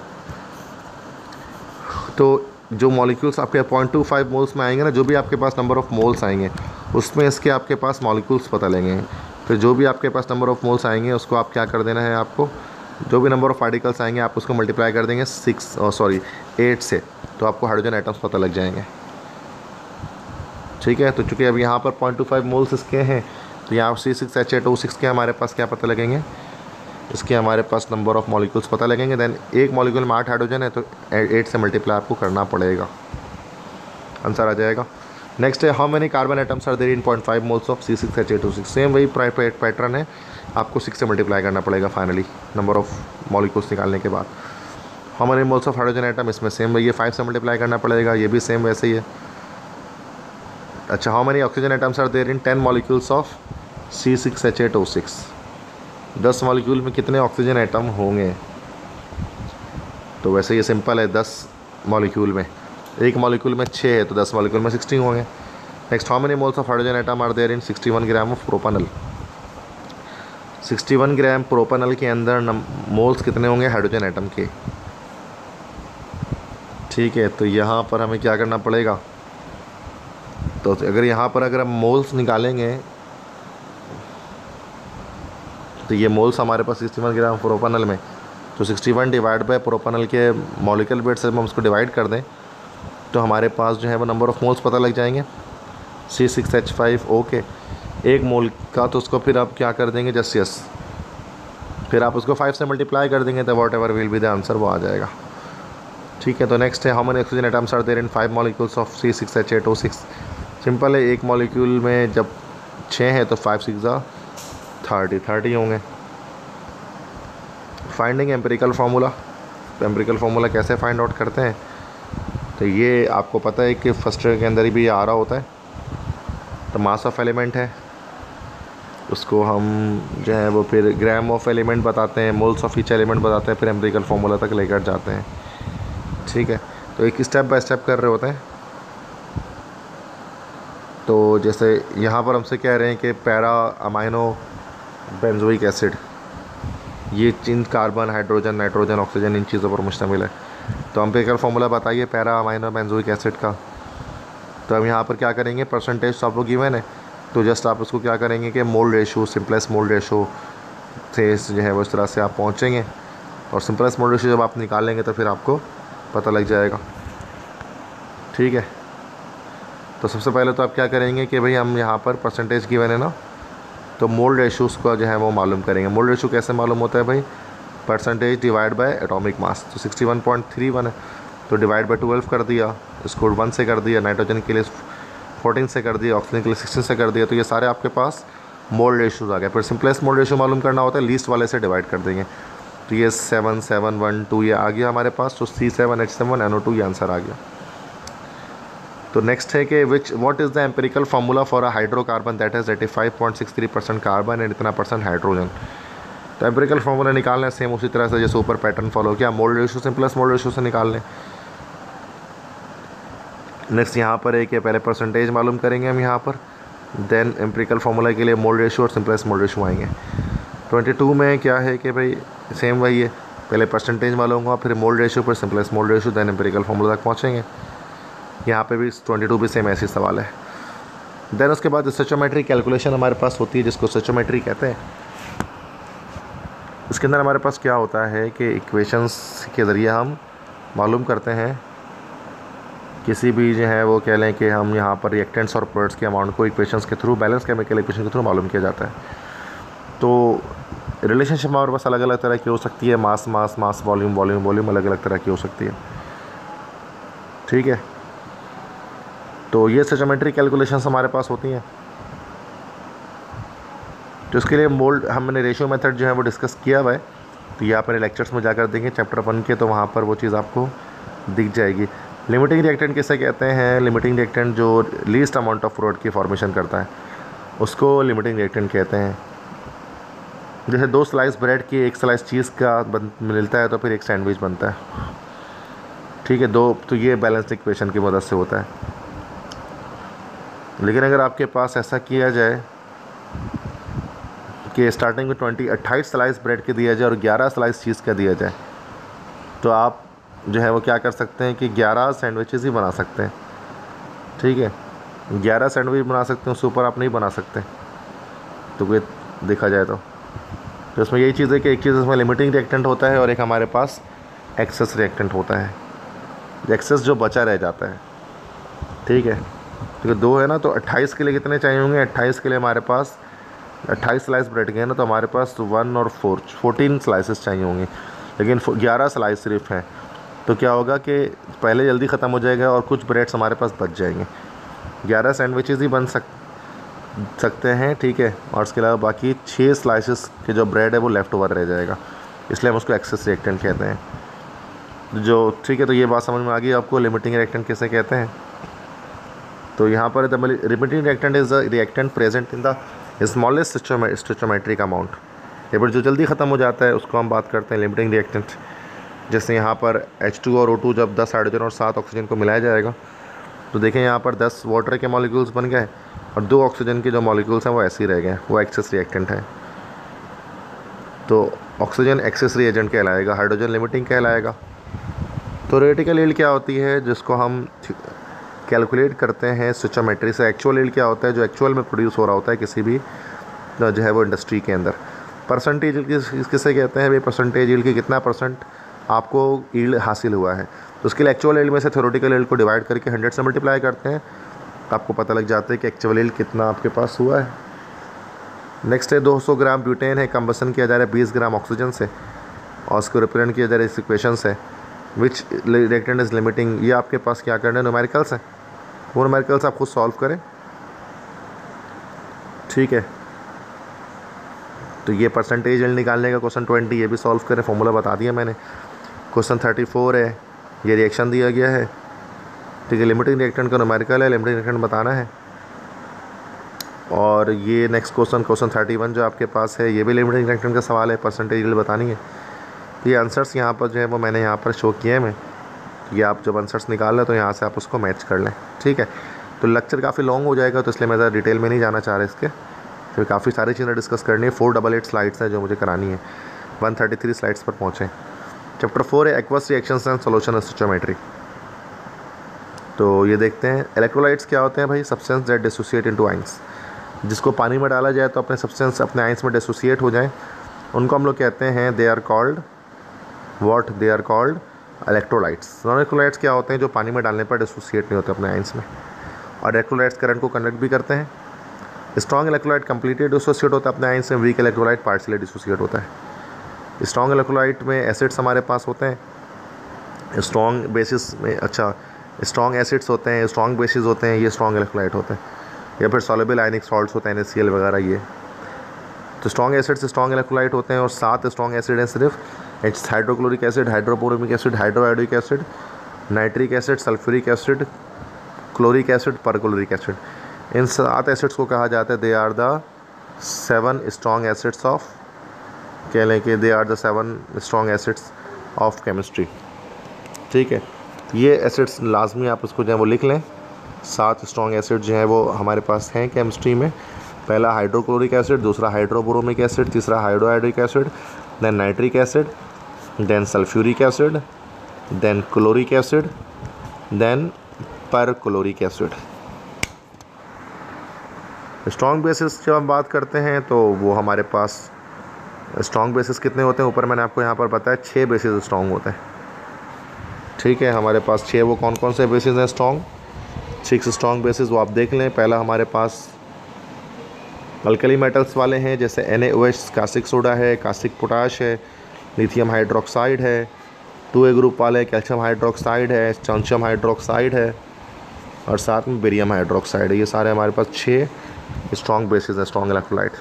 तो जो मॉलिक्यूल्स आपके पॉइंट टू फाइव मोल्स में आएँगे ना, जो भी आपके पास नंबर ऑफ़ मोल्स आएँगे, उसमें इसके आपके पास मॉलिक्यूल्स पता लेंगे। फिर जो भी आपके पास नंबर ऑफ़ मोल्स आएँगे, उसको आप क्या कर देना है आपको? जो भी नंबर ऑफ़ पार्टिकल्स आएँगे, आप उसको मल्टीप्लाई कर देंगे सिक्स सॉरी एट से तो आपको हाइड्रोजन आइटम्स पता लग जाएँगे। ठीक है? तो चूँकि अब यहाँ पर पॉइंट टू फाइव मोल्स इसके हैं तो यहाँ सी सिक्स एच सिक्स के हमारे पास क्या पता लगेंगे? इसके हमारे पास नंबर ऑफ़ मॉलिक्यूल्स पता लगेंगे देन एक मॉलिक्यूल में आठ हाइड्रोजन है तो एट से मल्टीप्लाई आपको करना पड़ेगा। आंसर आ जाएगा। नेक्स्ट है how many carbon atoms are there in point five moles of C six H eight two six same वही पैटर्न है, आपको सिक्स से मल्टीप्लाई करना पड़ेगा फाइनली नंबर ऑफ़ मॉलिक्यूल्स निकालने के बाद। How many moles of hydrogen atom इसमें? सेम वही है फाइव से मल्टीप्लाई करना पड़ेगा, ये भी सेम वैसे ही है। अच्छा how many oxygen atoms are there in ten molecules of C six H eight O six दस मॉलिक्यूल में कितने ऑक्सीजन आइटम होंगे? तो वैसे ये सिंपल है, दस मॉलिक्यूल में। एक मॉलिक्यूल में छः है तो दस मॉलिक्यूल में सिक्सटी होंगे। Next how many moles of hydrogen atom are there in sixty one gram of propanal sixty one gram propanal के अंदर मोल्स कितने होंगे हाइड्रोजन आइटम के? ठीक है तो यहाँ पर हमें क्या करना पड़ेगा? तो अगर यहाँ पर अगर हम मोल्स निकालेंगे तो ये मोल्स हमारे पास सिक्सटी वन ग्राम प्रोपनल में। तो sixty one divide by propanal के मॉलिकल वेट से हम उसको डिवाइड कर दें तो हमारे पास जो है वो नंबर ऑफ़ मोल्स पता लग जाएँगे। C six H five okay एक मोल का तो उसको फिर आप क्या कर देंगे? Just yes. फिर आप उसको फाइव से मल्टीप्लाई कर देंगे तो whatever will be the answer वो आ जाएगा। ठीक है तो नेक्स्ट है how many oxygen atoms are there in five molecules of C six H eight O six simple है, एक मॉलिक्यूल में जब छः है तो फाइव सिक्स थर्टी थर्टी होंगे। फाइंडिंग एम्पेरिकल फार्मूला तो एम्पेरिकल फार्मूला कैसे फाइंड आउट करते हैं? तो ये आपको पता है कि फ़र्स्ट ईयर के अंदर ही भी आ रहा होता है। तो मास ऑफ़ एलिमेंट है। उसको हम जो है वो फिर ग्राम ऑफ़ एलिमेंट बताते हैं मोल्स ऑफ़ ईच एलिमेंट बताते हैं, फिर एम्पेरिकल फार्मूला तक लेकर जाते हैं। ठीक है? तो एक स्टेप बाय स्टेप कर रहे होते हैं। तो जैसे यहाँ पर हमसे कह रहे हैं कि पैरा अमाइनो बेंजोइक एसिड। ये इन कार्बन, हाइड्रोजन, नाइट्रोजन, ऑक्सीजन, इन चीज़ों पर मुश्तमिल है। तो हम पेकर फॉर्मूला बताइए, पैरा अमाइनो बेंजोइक एसिड का। तो हम यहाँ पर क्या करेंगे? परसेंटेज तो आपको गिवन है। तो जस्ट आप उसको क्या करेंगे कि mole ratio simplest mole ratio से जो है वो इस तरह से आप पहुँचेंगे। और सिंपलेस मोल रेशो जब आप निकाल लेंगे तो फिर आपको पता लग जाएगा। ठीक है? तो सबसे पहले तो आप क्या करेंगे कि भाई हम यहाँ पर परसेंटेज गिवन है ना तो मोल रेशोज़ का जो है वो मालूम करेंगे। मोल रेशो कैसे मालूम होता है भाई? Percentage divide by atomic mass तो sixty one point three one है। तो डिवाइड बाय ट्वेल्व कर दिया इसको वन से कर दिया नाइट्रोजन के लिए फोर्टीन से कर दिया ऑक्सीजन के लिए सिक्सटीन से कर दिया तो ये सारे आपके पास मोल रेशोज़ आ गए। फिर सिंपलेस्ट मोल रेशो मालूम करना होता है लीस्ट वाले से डिवाइड कर देंगे। तो ये सेवन सेवन वन टू ये आ गया हमारे पास तो C seven H seven N O two ये आंसर आ गया। तो नेक्स्ट है कि which what is the empirical formula for a hydrocarbon that is eighty five point six three percent carbon and इतना परसेंट हाइड्रोजन तो एम्पेरिकल फार्मूला निकालना है सेम उसी तरह से जैसे ऊपर पैटर्न फॉलो किया। मोल्ड रेशो से प्लस मोल्ड रेशो से निकाल लें। नेक्स्ट यहाँ पर एक पहले परसेंटेज मालूम करेंगे हम यहाँ पर। देन एम्पेरिकल फार्मूला के लिए मोल्ड रेशो और सिंपलेस मोल्ड रेशो आएँगे। ट्वेंटी टू में क्या है कि भाई सेम वही है। पहले परसेंटेज मालूम हुआ, फिर मोल्ड रेशो फिर simplest mole ratio then empirical formula तक पहुँचेंगे। यहाँ पे भी ट्वेंटी टू भी सेम ऐसी सवाल है। देन उसके बाद सचोमेट्री कैलकुलेशन हमारे पास होती है, जिसको सचोमेट्री कहते हैं। इसके अंदर हमारे पास क्या होता है कि इक्वेशंस के ज़रिए हम मालूम करते हैं। किसी भी जो है वो कह लें कि हम यहाँ पर रिएक्टेंट्स और प्रोडक्ट्स के अमाउंट को इक्वेशंस के थ्रू बैलेंस केमिकल इक्वेशन के थ्रू मालूम किया जाता है। तो रिलेशनशिप हमारे पास अलग अलग तरह की हो सकती है mass mass mass volume volume volume अलग अलग तरह की हो सकती है। ठीक है? तो ये सचोमेट्री कैलकुलेशन हमारे पास होती हैं। तो इसके लिए मोल्ड हमने रेशियो मेथड जो है वो डिस्कस किया हुआ है। तो ये आप मेरे लेक्चर्स में जाकर देखें चैप्टर वन के तो वहाँ पर वो चीज़ आपको दिख जाएगी। लिमिटिंग रिएक्टेंट किसे कहते हैं? लिमिटिंग रिएक्टेंट जो लीस्ट अमाउंट ऑफ़ फ्रूट की फॉर्मेशन करता है, उसको लिमिटिंग रिएक्टेंट कहते हैं। जैसे दो स्लाइस ब्रेड की एक स्लाइस चीज़ का बन, मिलता है तो फिर एक सैंडविच बनता है। ठीक है, दो तो ये बैलेंस इक्वेशन की मदद से होता है। लेकिन अगर आपके पास ऐसा किया जाए कि स्टार्टिंग में ट्वेंटी अट्ठाईस स्लाइस ब्रेड के दिया जाए और ग्यारह स्लाइस चीज़ का दिया जाए तो आप जो है वो क्या कर सकते हैं कि ग्यारह सैंडविचेस ही बना सकते हैं। ठीक है? ग्यारह सैंडविच बना सकते हैं, उसके ऊपर आप नहीं बना सकते। तो कोई देखा जाए तो। तो उसमें यही चीज़ है कि एक चीज़ उसमें लिमिटिंग रिएक्टेंट होता है और एक हमारे पास एक्सेस रिएक्टेंट होता है। एक्सेस जो बचा रह जाता है। ठीक है? क्योंकि दो है ना तो अट्ठाईस के लिए कितने चाहिए होंगे? अट्ठाईस के लिए हमारे पास, अट्ठाईस स्लाइस ब्रेड के हैं ना तो हमारे पास वन और फोर फोर्टीन स्लाइसेस चाहिए होंगे। लेकिन ग्यारह स्लाइस सिर्फ़ हैं। तो क्या होगा कि पहले जल्दी ख़त्म हो जाएगा और कुछ ब्रेड्स हमारे पास बच जाएँगे। ग्यारह सैंडविचेज़ ही बन सक, सकते हैं, ठीक है? और उसके अलावा बाकी छः स्लाइसेस के जो ब्रेड है, वो लेफ़्ट ओवर रह जाएगा। इसलिए हम उसको एक्सेस रिएक्टेंट कहते हैं। जो, ठीक है तो ये बात समझ में आ गई आपको? लिमिटिंग रिएक्टेंट कैसे कहते हैं? तो यहाँ पर limiting reactant is the reactant present in the smallest stoichiometric amount ये पर जो जल्दी ख़त्म हो जाता है, उसको हम बात करते हैं लिमिटिंग रिएक्टेंट जैसे यहाँ पर H2 और O2 जब 10 हाइड्रोजन और सात ऑक्सीजन को मिलाया जाएगा तो देखें यहाँ पर 10 वाटर के मॉलिक्यूल्स बन गए और दो ऑक्सीजन के जो मॉलिक्यूल्स हैं वो ऐसे ही रह गए वो एक्सेस रिएक्टेंट है। तो ऑक्सीजन एक्सेस रिएजेंट कहलाएगा हाइड्रोजन लिमिटिंग कहलाएगा। तो रेटिकल ईल्ड क्या होती है, जिसको हम कैलकुलेट करते हैं स्विचोमेट्री से। एक्चुअल ईल्ड क्या होता है? जो एक्चुअल में प्रोड्यूस हो रहा होता है किसी भी जो है वो इंडस्ट्री के अंदर। परसेंटेज किस, किसे कहते हैं? भाई परसेंटेज ईल्ड की कितना परसेंट आपको ईल्ड हासिल हुआ है? तो उसके लिए एक्चुअल ईल्ड में से थ्योरेटिकल ईल्ड को डिवाइड करके हंड्रेड से मल्टीप्लाई करते हैं। आपको पता लग जाता है कि एक्चुअल ईल्ड कितना आपके पास हुआ है। नेक्स्ट है 200 ग्राम ब्यूटेन है कम्बसन किया जा रहा है 20 ग्राम ऑक्सीजन से। और उसको रिप्रेजेंट किया जा रहा है इस इक्वेशन से विच रिएक्टेंट इज़ लिमिटिंग ये आपके पास क्या करना? है न्यूमेरिकल्स हैं वो न्यूमेरिकल्स आप खुद सॉल्व करें। ठीक है। तो ये परसेंटेज निकालने का क्वेश्चन ट्वेंटी ये भी सॉल्व करें। फॉर्मूला बता दिया मैंने। क्वेश्चन थर्टी फोर है। ये रिएक्शन दिया गया है। ठीक है लिमिटिंग रिएक्टेंट का न्यूमेरिकल है। लिमिटिंग रिएक्टेंट बताना है। और ये next question question thirty one जो आपके पास है, ये भी लिमिटिंग रिएक्टेंट का सवाल है। परसेंटेज बतानी है। ये आंसर्स यहाँ पर जो है वो मैंने यहाँ पर शो किए हैं। मैं ये आप जब आंसर्स निकाल लें तो यहाँ से आप उसको मैच कर लें, ठीक है? तो लेक्चर काफ़ी लॉन्ग हो जाएगा तो इसलिए मैं ज़्यादा डिटेल में नहीं जाना चाह रहा इसके। फिर काफ़ी सारी चीज़ें डिस्कस करनी है। फोर डबल एट स्लाइड्स हैं जो मुझे करानी है। वन थर्टी थ्री स्लाइड्स पर पहुँचे। चैप्टर फोर है aqueous reaction and solution stoichiometry तो ये देखते हैं इलेक्ट्रोलाइट्स क्या होते हैं भाई? Substance that dissociate into ions जिसको पानी में डाला जाए तो अपने सब्सटेंस अपने आइंस में डिसोसिएट हो जाए। उनको हम लोग कहते हैं they are called what they are called electrolytes electrolytes क्या होते हैं जो पानी में डालने पर डिसोसिएट नहीं होते अपने आइंस में? और इलेक्ट्रोलाइट्स करंट को कंडक्ट भी करते हैं। स्ट्रॉन्ग इलेक्ट्रोलाइट कम्प्लीटली डिसोसिएट होता है अपने आइंस में वीक इलेक्ट्रोलाइट पार्सली डिसोसिएट होता है। स्ट्रॉन्ग इलेक्ट्रोलाइट में एसिड्स हमारे पास होते हैं। स्ट्रॉन्ग बेसिस में अच्छा स्ट्रॉन्ग एसिड्स होते हैं स्ट्रॉन्ग बेसिस होते हैं, ये स्ट्रॉन्ग इलेक्ट्रोलाइट होते हैं। या फिर सॉलेबल आयनिक सॉल्ट्स होते हैं एन वगैरह, ये। तो स्ट्रॉन्ग एसिड्स स्ट्रॉन्ग इलेक्ट्रोलाइट होते हैं और सात स्ट्रॉन्ग एसिड हैं सिर्फ़। It's hydrochloric acid hydrobromic acid hydroiodic acid nitric acid sulphuric acid chloric acid perchloric acid इन सात एसिड्स को कहा जाता है they are the seven strong acids of कह लें कि they are the seven strong acids of chemistry ठीक है? ये एसिड्स लाजमी आप उसको जो है वो लिख लें। सात स्ट्रॉन्ग एसिड जो हैं वो हमारे पास हैं केमिस्ट्री में। पहला हाइड्रोक्लोरिक एसिड दूसरा हाइड्रोब्रोमिक एसिड तीसरा hydroiodic acid then nitric acid then sulphuric acid then chloric acid then perchloric acid strong bases जब हम बात करते हैं तो वो हमारे पास स्ट्रॉन्ग बेसिस कितने होते हैं? ऊपर मैंने आपको यहाँ पर बताया छः बेसिस स्ट्रॉन्ग होते हैं। ठीक है, हमारे पास छः वो कौन कौन से बेसिस हैं स्ट्रॉन्ग सिक्स स्ट्रॉन्ग बेसिस वो आप देख लें। पहला हमारे पास अल्कली मेटल्स वाले हैं, जैसे एन एच कास्टिक सोडा है कास्टिक पोटाश है लिथियम हाइड्रोक्साइड है टू ए ग्रुप वाले कैल्शियम हाइड्रोक्साइड है चॉन्शियम हाइड्रोक्साइड है, और साथ में बेरियम हाइड्रोक्साइड है। ये सारे हमारे पास छः स्ट्रॉन्ग बेसिस हैं स्ट्रॉन्ग इलेक्ट्रोलाइट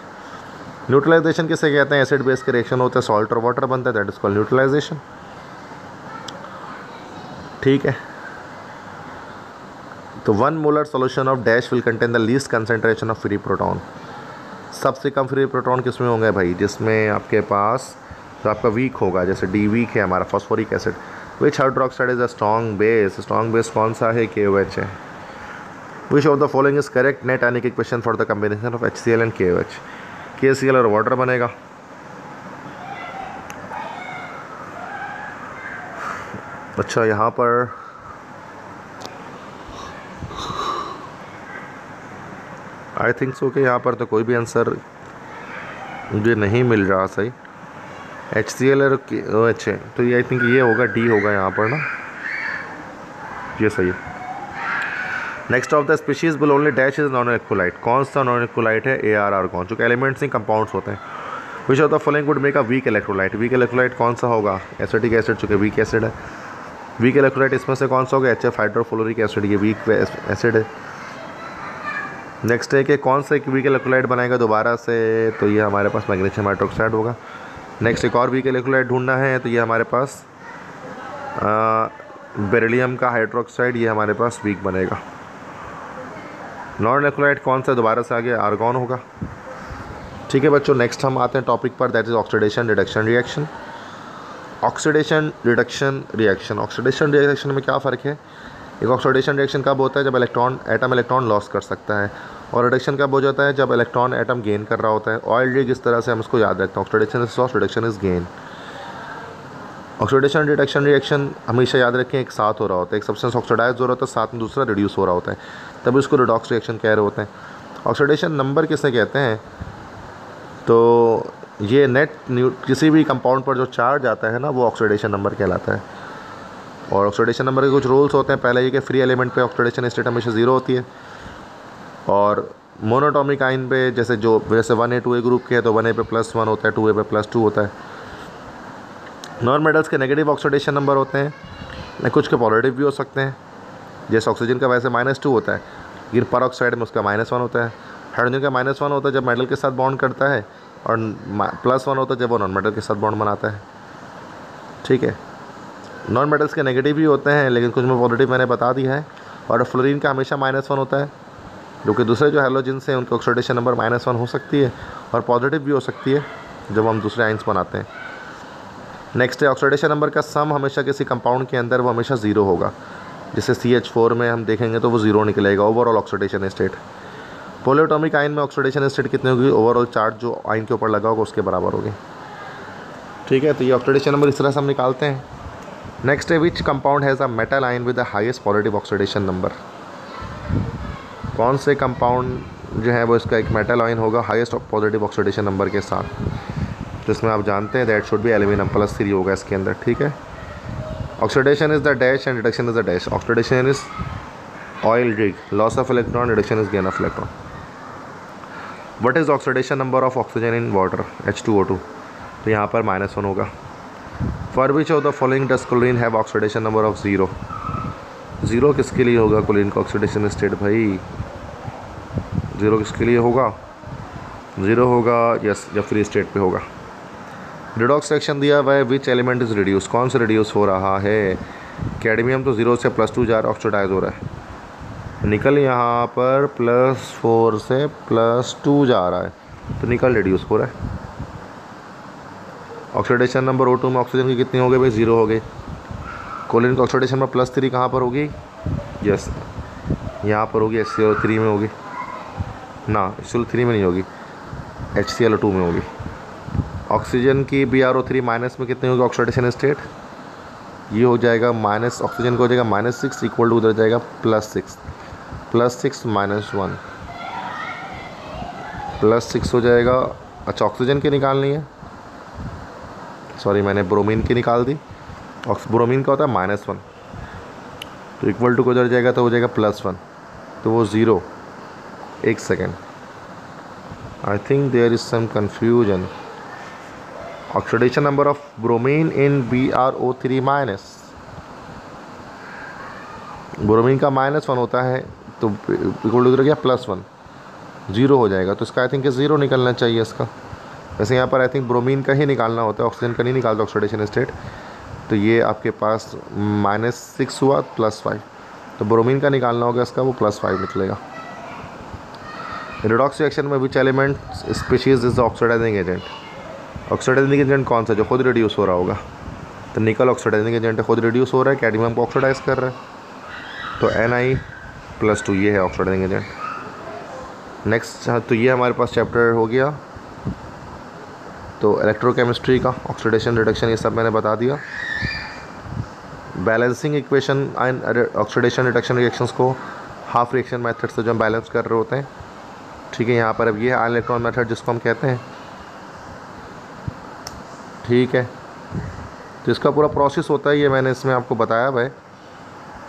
न्यूट्रलाइजेशन किसे कहते हैं? एसिड बेस के रिएक्शन होता है सॉल्ट और वाटर बनता है दैट इज़ कॉल्ड न्यूट्रलाइजेशन ठीक है। तो one molar solution of dash will contain the least concentration of free proton सबसे कम फ्री प्रोटॉन किसमें होंगे भाई? जिसमें आपके पास जो आपका वीक होगा, जैसे डी वीक है हमारा phosphoric acid which hydroxide is a strong base strong base कौन सा है? के ओ एच है. Which of the following is correct net आने की equation for the combination of H C L and K O H के सी L और water बनेगा. अच्छा यहाँ पर आई थिंक सो कि यहाँ पर तो कोई भी आंसर मुझे नहीं मिल रहा, सही? एच सी एल और एच है तो ये आई थिंक ये होगा डी होगा यहाँ पर ना। ये सही है। Next of the species will only dash is non electrolyte कौन सा नॉन इक्वलाइट है? ए आर आर कौन? चूँकि एलिमेंट्स ही कंपाउंड्स होते हैं। Which of the following would make a weak electrolyte weak electrolyte कौन सा होगा? एसिडिक एसिड चूँकि वीक एसिड है। वीक इलेक्ट्रोलाइट इसमें से कौन सा होगा? एच एफ़ हाइड्रोफ्लोरिक एसिड ये वीक एसिड है। नेक्स्ट है कि कौन सा एक वीक इलेक्ट्रोलाइट बनाएगा दोबारा से? तो ये हमारे पास मैग्नीशियम हाइड्रोक्साइड होगा। नेक्स्ट एक और वीक इलेक्ट्रोलाइट ढूंढना है तो ये हमारे पास बेरिलियम का हाइड्रोक्साइड, ये हमारे पास वीक बनेगा। नॉन इलेक्ट्रोलाइट कौन सा? दोबारा से आगे आर्गॉन होगा। ठीक है बच्चों नेक्स्ट हम आते हैं टॉपिक पर that is oxidation reduction reaction oxidation reduction reaction oxidation reaction में क्या फ़र्क है? एक ऑक्सीडेशन रिएक्शन कब होता है? जब इलेक्ट्रॉन एटम इलेक्ट्रॉन लॉस कर सकता है। और रिडक्शन कब हो जाता है? जब इलेक्ट्रॉन एटम गेन कर रहा होता है ऑयल डी जिस तरह से हम इसको याद रखते हैं। Oxidation is loss reduction is gain oxidation reduction reaction हमेशा याद रखें, एक साथ हो रहा होता है। एक सब्सटेंस ऑक्सीडाइज हो रहा होता है, साथ में दूसरा रिड्यूस हो रहा होता है। तभी उसको रिडॉक्स रिएक्शन कह रहे होते हैं। ऑक्सीडेशन नंबर किसने कहते हैं? तो ये नेट न्यू किसी भी कंपाउंड पर जो चार्ज आता है ना, वो ऑक्सीडेशन नंबर कहलाता है। और ऑक्सीडेशन नंबर के कुछ रूल्स होते हैं। पहले ये कि फ्री एलिमेंट पे ऑक्सीडेशन स्टेट हमेशा ज़ीरो होती है। और मोनोटॉमिक आइन पे, जैसे जो वैसे one A two A group के हैं तो वन ए पे प्लस वन होता है, टू ए पे प्लस टू होता है। नॉन मेटल्स के नेगेटिव ऑक्सीडेशन नंबर होते हैं कुछ के पॉजिटिव भी हो सकते हैं। जैसे ऑक्सीजन का वैसे माइनस टू होता है, लेकिन पर में उसका माइनस वन होता है। हाइड्रोजन का माइनस वन होता है, जब मेटल के साथ बॉन्ड करता है, और प्लस वन होता है, जब वो नॉन मेटल के साथ बॉन्ड बनाता है। ठीक है? नॉन मेटल्स के नेगेटिव भी होते हैं, लेकिन कुछ में पॉजिटिव मैंने बता दिया है, और फ्लोरीन का हमेशा माइनस वन होता है। जो कि दूसरे जो हेलोजिन से उनकी ऑक्सीडेशन नंबर माइनस वन हो सकती है और पॉजिटिव भी हो सकती है जब हम दूसरे आइंस बनाते हैं। नेक्स्ट है ऑक्सीडेशन नंबर का सम हमेशा किसी कंपाउंड के अंदर वो हमेशा ज़ीरो होगा। जैसे सी एच फोर में हम देखेंगे तो वो ज़ीरो निकलेगा ओवरऑल ऑक्सीडेशन स्टेट पोलियोटॉमिक आइन में ऑक्सीडेशन स्टेट कितनी होगी? ओवरऑल चार्ज जो आइन के ऊपर लगा होगा, उसके बराबर होगी। ठीक है तो ये ऑक्सीडेशन नंबर इस तरह से हम निकालते हैं। नेक्स्ट है which compound has a metal ion with the highest positive oxidation number कौन से कंपाउंड जो है, वो इसका एक मेटल आइन होगा हाईएस्ट पॉजिटिव ऑक्सीडेशन नंबर के साथ। जिसमें आप जानते हैं that should be aluminium plus three होगा इसके अंदर, ठीक है? Oxidation is the dash and reduction is the dash oxidation is oil rig loss of electron reduction is gain of electron what is oxidation number of oxygen in water H two O two तो यहाँ पर minus one होगा। For which of the following does chlorine have oxidation number of zero zero किसके लिए होगा? Chlorine का oxidation state भाई। Zero किसके लिए होगा। ज़ीरो होगा यस या फ्री स्टेट पे होगा। रिडॉक्स सेक्शन दिया हुआ है विच एलिमेंट इज़ रिड्यूस कौन सा रिड्यूस हो रहा है? कैडमियम तो ज़ीरो से प्लस टू जा रहा है ऑक्सीडाइज हो रहा है। निकल यहाँ पर प्लस फोर से प्लस टू जा रहा है तो निकल रिड्यूस हो रहा है। ऑक्सीडेशन नंबर ओ टू में ऑक्सीजन की कितनी हो गई भाई? ज़ीरो हो गई। कोलिन ऑक्सीडेशन में प्लस थ्री कहाँ पर होगी? यस यहाँ पर होगी एस सी थ्री में होगी। ना एच थ्री में नहीं होगी। एच सी एल टू में होगी। ऑक्सीजन की B R O three minus में कितनी होगी? ऑक्सीडेशन स्टेट ये हो जाएगा माइनस ऑक्सीजन का हो जाएगा माइनस सिक्स इक्वल टू उधर जाएगा plus six plus six minus one plus six हो जाएगा। अच्छा ऑक्सीजन की निकालनी है। सॉरी मैंने ब्रोमीन की निकाल दी। और ब्रोमीन का होता है माइनस वन तो इक्वल टू को उधर जाएगा तो हो जाएगा प्लस वन तो वो ज़ीरो एक second I think there is some confusion oxidation number of bromine in B R O three minus bromine का माइनस वन होता है तो गया प्लस वन ज़ीरो हो जाएगा तो इसका आई थिंक ज़ीरो निकलना चाहिए इसका. वैसे यहाँ पर आई थिंक ब्रोमीन का ही निकालना होता है ऑक्सीजन का नहीं निकालता ऑक्सीडेशन स्टेट तो ये आपके पास माइनस सिक्स हुआ प्लस फाइव तो ब्रोमीन का निकालना होगा इसका, वो प्लस फाइव निकलेगा. रिडॉक्स रिएक्शन में which element species is oxidizing agent oxidizing agent कौन सा जो खुद रिड्यूस हो रहा होगा। तो निकल ऑक्सीडाइजिंग एजेंट खुद रिड्यूस हो रहा है कैडमियम को ऑक्सीडाइज कर रहा है। तो एन आई प्लस टू ये है ऑक्सीडाइजिंग एजेंट नेक्स्ट तो ये हमारे पास चैप्टर हो गया। तो इलेक्ट्रोकेमिस्ट्री का ऑक्सीडेशन रिडक्शन ये सब मैंने बता दिया। Balancing equation and oxidation reduction reactions को हाफ़ रिएक्शन मेथड से जो हम बैलेंस कर रहे होते हैं। ठीक है, यहाँ पर अब ये है इलेक्ट्रॉन मेथड जिसको हम कहते हैं। ठीक है तो इसका पूरा प्रोसेस होता है, ये मैंने इसमें आपको बताया भाई।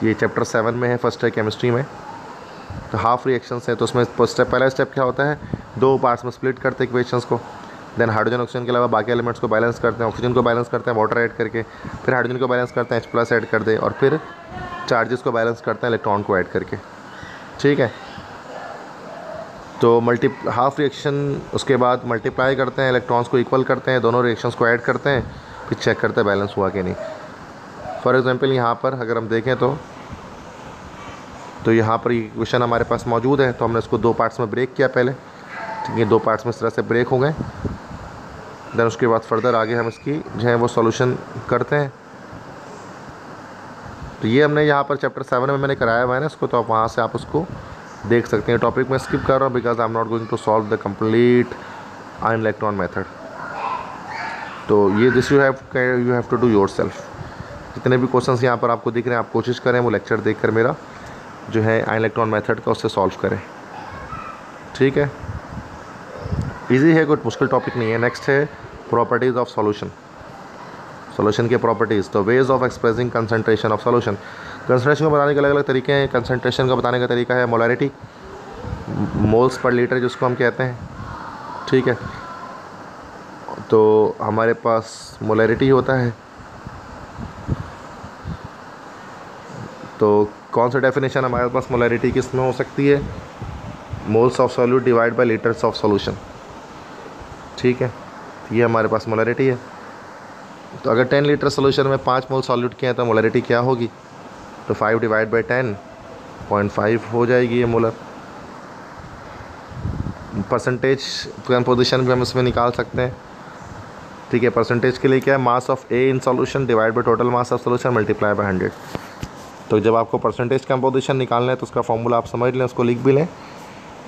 ये चैप्टर सेवन में है फ़र्स्ट है केमिस्ट्री में। तो हाफ़ रिएक्शंस है तो उसमें स्टेप पहला स्टेप क्या होता है? दो पार्ट्स में स्प्लिट करते हैं इक्वेशंस को। देन हाइड्रोजन ऑक्सीजन के अलावा बाकी एलिमेंट्स को बैलेंस करते हैं। ऑक्सीजन को बैलेंस करते हैं वाटर ऐड करके। फिर हाइड्रोजन को बैलेंस करते हैं एच प्लस ऐड कर दे। और फिर चार्जेस को बैलेंस करते हैं इलेक्ट्रॉन को ऐड करके। ठीक है तो मल्टी हाफ़ रिएक्शन उसके बाद मल्टीप्लाई करते हैं इलेक्ट्रॉन्स को इक्वल करते हैं, दोनों रिएक्शंस को ऐड करते हैं, फिर चेक करते हैं बैलेंस हुआ कि नहीं। फॉर एग्ज़ाम्पल यहाँ पर अगर हम देखें तो तो यहाँ पर ये क्वेश्चन हमारे पास मौजूद है तो हमने इसको दो पार्ट्स में ब्रेक किया पहले। ठीक है दो पार्ट्स में इस तरह से ब्रेक हो गए। देन उसके बाद फर्दर आगे हम इसकी जो है वो सॉल्यूशन करते हैं। तो ये हमने यहाँ पर चैप्टर सेवन में मैंने कराया हुआ है ना इसको तो आप वहाँ से आप उसको देख सकते हैं। टॉपिक में स्किप कर रहा हूँ because I am not going to solve the complete ion electron method तो ये this you have you have to do yourself जितने भी क्वेश्चंस यहाँ पर आपको दिख रहे हैं, आप कोशिश करें वो लेक्चर देख कर मेरा जो है आइन इलेक्ट्रॉन मेथड का उससे सॉल्व करें। ठीक है? इजी है कुछ मुश्किल टॉपिक नहीं है। नेक्स्ट है प्रॉपर्टीज़ ऑफ़ सॉल्यूशन सॉल्यूशन के प्रॉपर्टीज़ तो ways of expressing concentration of solution concentration को बताने के अलग अलग तरीके हैं कंसनट्रेशन का बताने का तरीका है मोलरिटी मोल्स पर लीटर जिसको हम कहते हैं, ठीक है? तो हमारे पास मोलरिटी होता है। तो कौन सा डेफिनेशन हमारे पास मोलरिटी किसमें हो सकती है? Moles of solute divide by litres of solution ठीक है? ये हमारे पास मोलरिटी है। तो अगर टेन लीटर सोल्यूशन में पाँच मोल सॉल्यूट किया हैं तो मोलरिटी क्या होगी? तो five divide by ten point five हो जाएगी ये मोलर परसेंटेज कंपोजिशन भी हम इसमें निकाल सकते हैं। ठीक है परसेंटेज के लिए क्या है? Mass of A in solution divide by total mass of solution multiply by hundred तो जब आपको परसेंटेज कंपोजिशन निकालना है तो उसका फॉर्मूला आप समझ लें, उसको लिख भी लें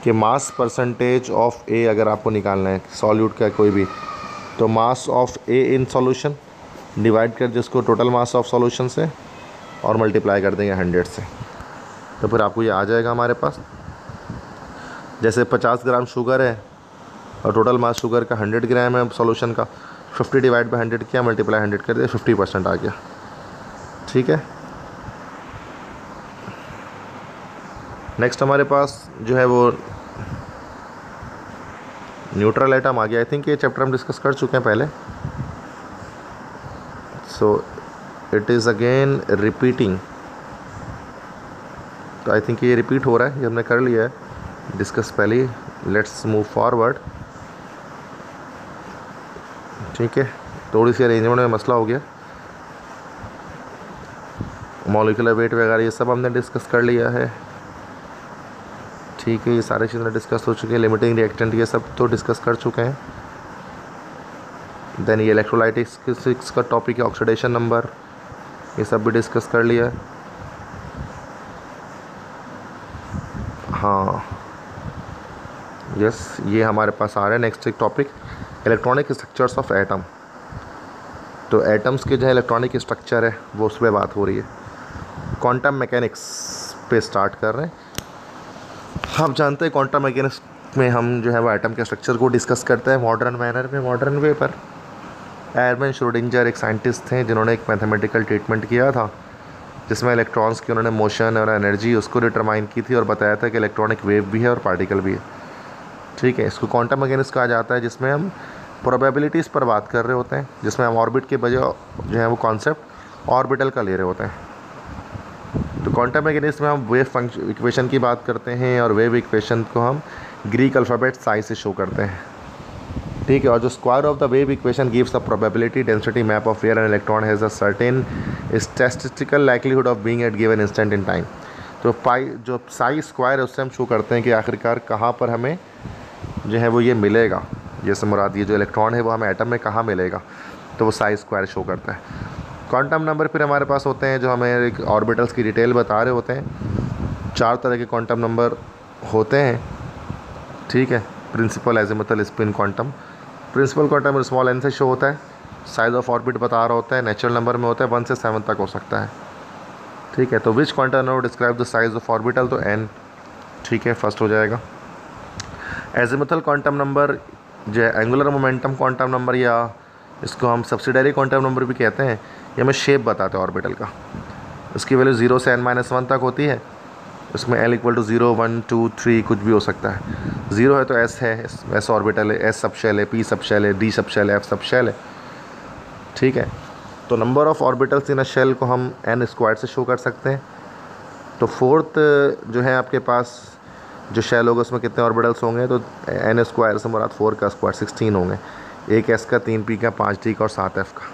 कि मास परसेंटेज ऑफ़ ए अगर आपको निकालना है सॉल्यूट का कोई भी तो mass of A in solution divide कर जिसको टोटल मास ऑफ़ सॉल्यूशन से और मल्टीप्लाई कर देंगे हंड्रेड से। तो फिर आपको ये आ जाएगा हमारे पास। जैसे पचास ग्राम शुगर है, और टोटल मास शुगर का हंड्रेड ग्राम है सॉल्यूशन का फिफ्टी डिवाइड बाई हंड्रेड किया मल्टीप्लाई हंड्रेड कर दिया फिफ्टी परसेंट आ गया। ठीक है? नेक्स्ट हमारे पास जो है वो न्यूट्रल आइटम आ गया आई थिंक ये चैप्टर हम डिस्कस कर चुके हैं पहले। So it is again repeating तो आई थिंक ये रिपीट हो रहा है, ये हमने कर लिया है। डिस्कस पहले लेट्स मूव फॉरवर्ड ठीक है। थोड़ी सी अरेंजमेंट में मसला हो गया। मॉलिकुलर वेट वगैरह ये सब हमने डिस्कस कर लिया है। ठीक है, ये सारी चीज़ें डिस्कस हो चुकी है। लिमिटिंग रिएक्टेंट ये सब तो डिस्कस कर चुके हैं। देन ये इलेक्ट्रोलाइटिक्स का टॉपिक है ऑक्सीडेशन नंबर ये सब भी डिस्कस कर लिया है। हाँ। यस, ये हमारे पास आ रहा है नेक्स्ट एक topic electronic structures of atom तो एटम्स के जो इलेक्ट्रॉनिक स्ट्रक्चर है, वो उस पर बात हो रही है। क्वांटम मैकेनिक्स पे स्टार्ट कर रहे हैं। आप जानते हैं क्वांटम मैकेनिक्स में हम जो है वो एटम के स्ट्रक्चर को डिस्कस करते हैं मॉडर्न मैनर में मॉडर्न वे पर। एयरमैन श्रोडिंजर एक साइंटिस्ट थे जिन्होंने एक मैथमेटिकल ट्रीटमेंट किया था, जिसमें इलेक्ट्रॉन्स की उन्होंने मोशन और एनर्जी उसको डिटरमाइन की थी और बताया था कि इलेक्ट्रॉनिक वेव भी है और पार्टिकल भी है। ठीक है, इसको क्वांटम मैकेनिक्स कहा जाता है, जिसमें हम प्रोबेबिलिटीज़ पर बात कर रहे होते हैं, जिसमें हम ऑर्बिट के बजाय जो है वो कॉन्सेप्ट ऑर्बिटल का ले रहे होते हैं। तो क्वांटम मैकेनिक्स में हम वेव फ़ंक्शन इक्वेशन की बात करते हैं और वेव इक्वेशन को हम ग्रीक अल्फ़ाबेट साई से शो करते हैं। ठीक है, और जो square of the wave equation gives the probability density map of air and electron has a certain statistical likelihood of being at given instant in time तो पाई जो साई स्क्वायर है, उससे हम शो करते हैं कि आखिरकार कहाँ पर हमें जो है वो ये मिलेगा। जैसे मुराद, ये जो इलेक्ट्रॉन है, वो हमें एटम में कहाँ मिलेगा? तो वो साई स्क्वायर शो करता है। क्वांटम नंबर फिर हमारे पास होते हैं, जो हमें एक ऑर्बिटल्स की डिटेल बता रहे होते हैं। चार तरह के क्वांटम नंबर होते हैं। ठीक है principal azimuthal spin quantum principal quantum small n से शो होता है। साइज़ ऑफ़ ऑर्बिट बता रहा होता है नेचुरल नंबर में होता है वन से सेवन तक हो सकता है। ठीक है तो which quantum number describe the size of orbital तो एन ठीक है फ़र्स्ट हो जाएगा। एजिमथल क्वांटम नंबर जो है एंगुलर मोमेंटम क्वांटम नंबर या इसको हम सब्सिडरी क्वांटम नंबर भी कहते हैं, ये हमें शेप बताते हैं ऑर्बिटल का। इसकी वैल्यू ज़ीरो से एन माइनस वन तक होती है। उसमें l equal to zero one two three कुछ भी हो सकता है। ज़ीरो है तो एस है एस ऑर्बिटल है एस सब शेल है पी सब शेल है डी सब शेल है एफ़ सब शेल है। ठीक है? तो number of orbitals in a shell को हम एन स्क्वायर से शो कर सकते हैं। तो फोर्थ जो है आपके पास, जो शेल होगा, उसमें कितने ऑर्बिटल्स होंगे? तो एन स्क्वायर से मुराद फोर का स्क्वायर सिक्सटीन होंगे। एक एस का, तीन पी का, पाँच डी का और सात एफ़ का।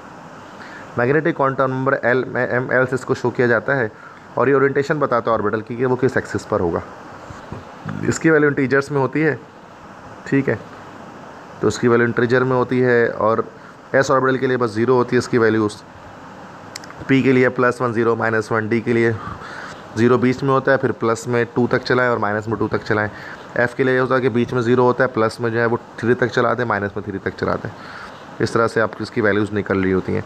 Magnetic quantum number l m l से इसको शो किया जाता है। और ये ओरिएंटेशन बताता है ऑर्बिटल की कि वो किस एक्सिस पर होगा। इसकी वैल्यू इंटीजर्स में होती है, ठीक है? तो उसकी वैल्यू इंटीजर में होती है और एस ऑर्बिटल के लिए बस ज़ीरो होती है इसकी वैल्यूज़ पी के लिए plus one zero minus one d के लिए ज़ीरो बीच में होता है, फिर प्लस में टू तक चलाएँ और माइनस में टू तक चलाएँ। एफ़ के लिए होता है कि बीच में ज़ीरो होता है प्लस में जो है वो थ्री तक चला दें माइनस में थ्री तक चला दें। इस तरह से आप इसकी वैल्यूज़ निकल रही होती हैं।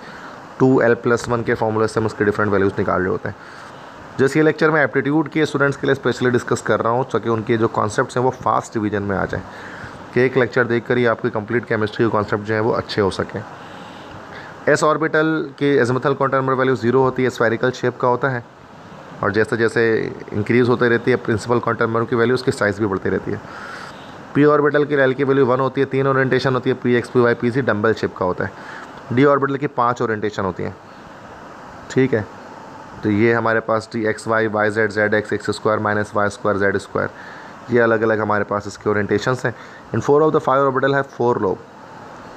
टू एल प्लस वन के फॉर्मूले से हम उसके डिफरेंट वैल्यूज़ निकाल रहे होते हैं। जैसे ये लेक्चर में एप्टीट्यूड के स्टूडेंट्स के लिए स्पेशली डिस्कस कर रहा हूँ, ताकि उनके जो कॉन्सेप्ट हैं वो फास्ट डिवीज़न में आ जाएँ। कि एक लेक्चर देख कर ही आपकी कंप्लीट केमिस्ट्री के कॉन्सेप्ट जो हैं वो अच्छे हो सकें। एस ऑर्बिटल के एजमथल नंबर वैल्यू ज़ीरो होती है स्फेरिकल शेप का होता है। और जैसे जैसे इंक्रीज़ होते रहती है प्रिंसिपल नंबर की वैल्यू उसकी साइज़ भी बढ़ती रहती है। पी ऑर्बिटल की एल की वैल्यू वन होती है, तीन ओरिएंटेशन होती है p x p y p z dumbbell shape का होता है। डी ऑर्बिटल की पाँच ओरिएंटेशन होती हैं। ठीक है? तो ये हमारे पास t x y y z z x x square, minus y square, z square. ये अलग अलग हमारे पास इसके ओरिएंटेशन हैं। In four of the five orbital है फोर लोब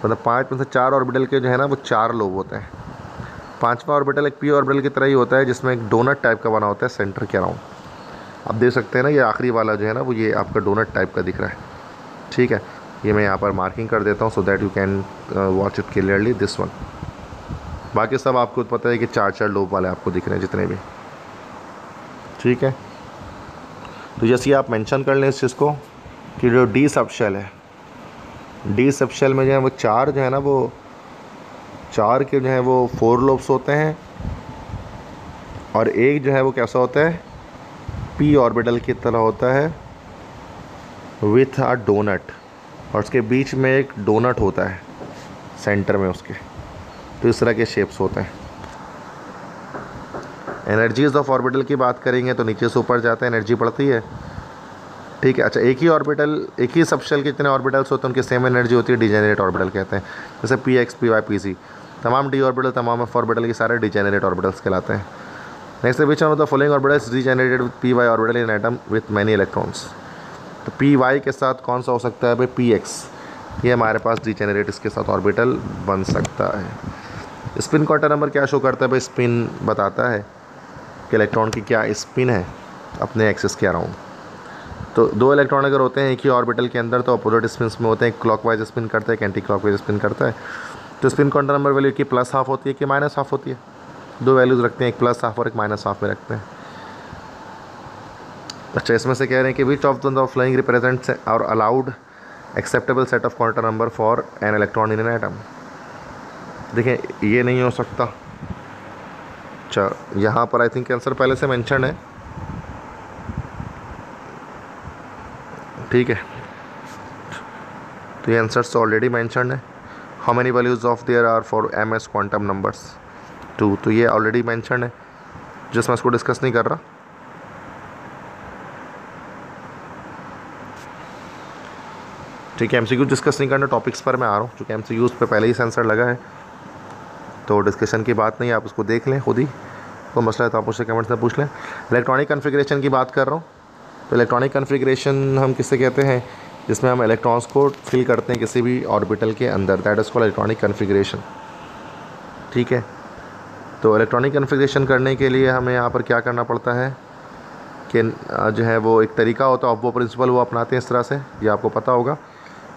मतलब पाँच में से चार ऑर्बिटल के जो है ना, वो चार लोब होते हैं। पाँचवा ऑर्बिटल एक पी ऑर्बिटल की तरह ही होता है, जिसमें एक डोनट टाइप का बना होता है सेंटर के अराउंड आप देख सकते हैं ना, ये आखिरी वाला जो है ना, वो ये आपका डोनट टाइप का दिख रहा है। ठीक है? ये मैं यहाँ पर मार्किंग कर देता हूँ so that you can watch it clearly this one बाकी सब आपको पता है कि चार चार लोब वाले आपको दिख रहे हैं जितने भी। ठीक है? तो जैसे आप मेंशन कर लें इस चीज़ को कि जो डी सब शेल है, डी सब शेल में जो है वो चार जो है ना वो, चार के जो है वो फोर लोब्स होते हैं और एक जो है वो कैसा होता है? पी ऑर्बिटल की तरह होता है विथ आ डोनट और उसके बीच में एक डोनट होता है, सेंटर में उसके। तो इस तरह के शेप्स होते हैं। एनर्जीज ऑफ़ ऑर्बिटल की बात करेंगे तो नीचे से ऊपर जाते हैं एनर्जी पड़ती है। ठीक है अच्छा एक ही ऑर्बिटल एक ही सबशेल के जितने ऑर्बिटल्स होते हैं, उनकी सेम एनर्जी होती है डिजेनरेट ऑर्बिटल कहते हैं। जैसे p x p y p z तमाम डी ऑर्बिटल तमाम एफ़ ऑर्बिटल के सारे डिजेनरेट ऑर्बिटल्स कहलाते हैं। Next which of the following orbitals degenerated with p y orbital in atom with many electrons तो पी वाई के साथ कौन सा हो सकता है भाई? पी एक्स ये हमारे पास डिजेनरेट इसके साथ ऑर्बिटल बन सकता है। स्पिन क्वार्टर नंबर क्या शो करता है? भाई स्पिन बताता है कि इलेक्ट्रॉन की क्या स्पिन है अपने एक्सिस के अराउंड तो दो इलेक्ट्रॉन अगर होते हैं एक ही ऑर्बिटल के अंदर तो अपोजिट स्पिन में होते हैं क्लॉकवाइज स्पिन करता है, एक एंटी क्लॉकवाइज स्पिन करता है. तो स्पिन क्वांटम नंबर वैल्यू की प्लस हाफ़ होती है कि माइनस हाफ़ होती है? दो वैल्यूज़ रखते हैं, एक प्लस हाफ़ और एक माइनस हाफ़ में रखते हैं. अच्छा इसमें से कह रहे हैं कि which of the following represents और allowed acceptable set of quantum number for an electron in an atom देखें, ये नहीं हो सकता। अच्छा यहाँ पर आई थिंक आंसर पहले से मेंशन है। ठीक है। तो ये आंसर्स ऑलरेडी मैंशन है। How many values of there are for m s quantum numbers two तो ये ऑलरेडी मैंशन है, जिस मैं इसको डिस्कस नहीं कर रहा। ठीक है एम डिस्कस नहीं करना टॉपिक्स पर मैं आ रहा हूँ चूँकि एम सी पे पहले ही सेंसर लगा है। तो डिस्कशन की बात नहीं, आप उसको देख लें खुद ही। कोई मसला है तो आप मुझसे कमेंट्स में पूछ लें। इलेक्ट्रॉनिक कन्फिग्रेशन की बात कर रहा हूँ। तो इलेक्ट्रॉनिक कन्फिग्रेशन हम किससे कहते हैं? जिसमें हम इलेक्ट्रॉन्स को फिल करते हैं किसी भी ऑर्बिटल के अंदर। That is call electronic configuration ठीक है? तो इलेक्ट्रॉनिक कन्फिग्रेशन करने के लिए हमें यहाँ पर क्या करना पड़ता है? कि जो है वो एक तरीका होता है वो प्रिंसिपल वो अपनाते हैं इस तरह से। ये आपको पता होगा।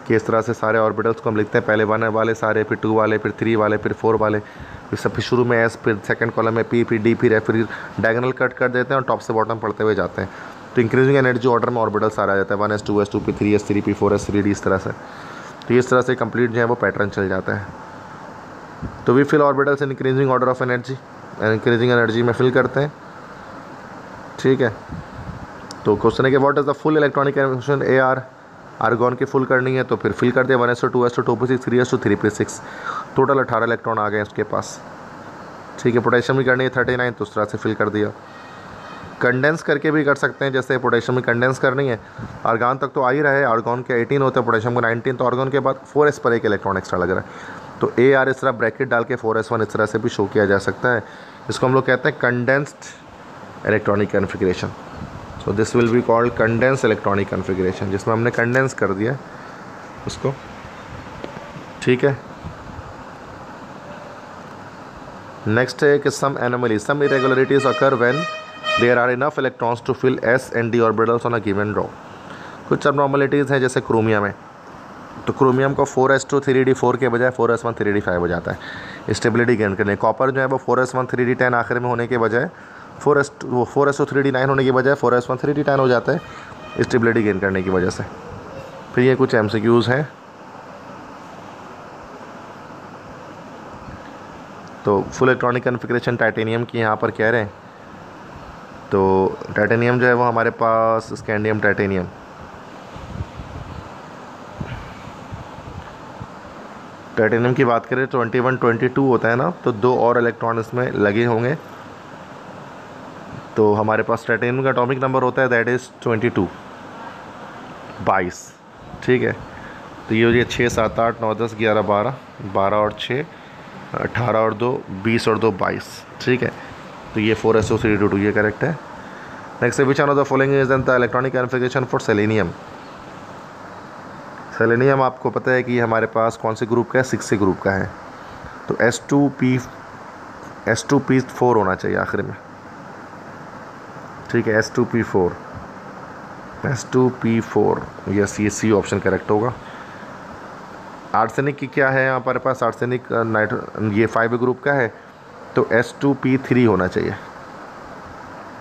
कि इस तरह से सारे ऑर्बिटल्स को हम लिखते हैं। पहले वन वाले सारे, फिर टू वाले, फिर थ्री वाले, फिर फोर वाले। फिर सब, फिर शुरू में एस, फिर सेकंड कॉलम में पी, फिर डी, फिर एफ़, फिर डायगनल कट कर देते हैं और टॉप से बॉटम पढ़ते हुए जाते हैं। तो इंक्रीजिंग एनर्जी ऑर्डर में ऑर्बिटल सारा आ जाता है। One s, two s, two p, three s, three p, four s, three d, इस तरह से। तो इस तरह से कंप्लीट जो है वो पैटर्न चल जाता है। तो we fill orbitals in increasing order of energy increasing energy में फिल करते हैं। ठीक है। तो क्वेश्चन है कि what is the full electronic emission A R argon की फुल करनी है तो फिर फिल कर दिया one s two two s two two p six three s two three p six total अठारह इलेक्ट्रॉन आ गए उसके पास। ठीक है पोटेशियम भी करनी है थर्टी नाइन तो उस तरह से फिल कर दिया। कंडेंस करके भी कर सकते हैं, जैसे पोटेशियम में कंडेंस करनी है। आर्गान तक तो आ ही रहा है आर्गॉन के एटीन होते हैं पोटेशियम को नाइनटीन तो आर्गॉन के बाद फोर एस पर एक इलेक्ट्रॉन एक्स्ट्रा लग रहा है। तो ए आर इस तरह ब्रैकेट डाल के फोर एस वन इस तरह से भी शो किया जा सकता है। इसको हम लोग कहते हैं condensed electronic configuration so this will be called condense electronic configuration जिसमें हमने कंडेंस कर दिया उसको। ठीक है? नेक्स्ट है कि some anomaly some irregularities occur when there are enough electrons to fill s and d orbitals on a given draw कुछ नॉर्मलिटीज़ हैं जैसे क्रोमियम है तो क्रोमियम को four s two three d four के बजाय four s one three d five हो जाता है। स्टेबिलिटी गेन करने कॉपर जो है वो four s one three d ten आखिर में होने के बजाय फोर एस वो four s two three d nine होने की बजाय four s one, three d ten हो जाता है स्टेबिलिटी गेन करने की वजह से। फिर ये कुछ एम सी क्यूज़ हैं। तो फुल इलेक्ट्रॉनिक कन्फिग्रेशन टाइटेनियम की यहाँ पर कह रहे हैं। तो टाइटेनियम जो है वो हमारे पास स्कैंडियम टाइटेनियम टाइटेनियम की बात करें ट्वेंटी वन ट्वेंटी टू होता है ना तो दो और इलेक्ट्रॉन इसमें लगे होंगे। तो हमारे पास टाइटेनियम का अटोमिक नंबर होता है दैट इज़ ट्वेंटी टू बाईस. ठीक है? तो ये हो गया छः, सात, आठ, नौ, दस, ग्यारह, बारह. बारह और छः, अठारह और दो, बीस और दो, बाईस. ठीक है? तो ये four s o three two ये करेक्ट है. Next which of the following is the electronic configuration for selenium selenium आपको पता है कि हमारे पास कौन से ग्रुप का है? सिक्स ग्रुप का है. तो s two p s two p four होना चाहिए आखिर में. ठीक है s two p four s two p four yes, ये सी ऑप्शन करेक्ट होगा। आर्सेनिक की क्या है यहाँ पर पास? आर्सेनिक नाइट्रो ये फाइव ग्रुप का है तो एस टू पी थ्री होना चाहिए।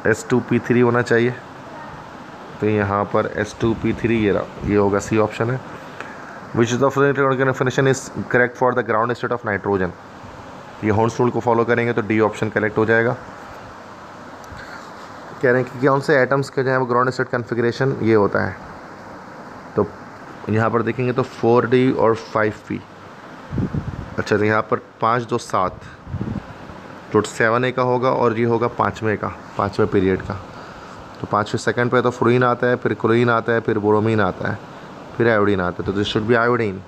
एस टू पी थ्री होना चाहिए। तो यहाँ पर एस टू पी थ्री ये रहा, ये होगा सी ऑप्शन है। Which is definition is correct for the ground state of nitrogen ये हॉर्न्स रूल को फॉलो करेंगे तो डी ऑप्शन करेक्ट हो जाएगा। कह रहे हैं कि कौन से एटम्स के जो है, वो ग्राउंड स्टेट कन्फिग्रेशन ये होता है। तो यहाँ पर देखेंगे तो फोर डी और फाइव पी अच्छा तो यहाँ पर पाँच दो सात। तो सेवन ए का होगा और ये होगा पाँचवें का, पाँचवें पीरियड का। तो पाँचवें सेकंड पे तो फ्लोरीन आता है, फिर क्लोरीन आता है, फिर बोरोमीन आता है, फिर आयोडीन आता है। तो this should be iodine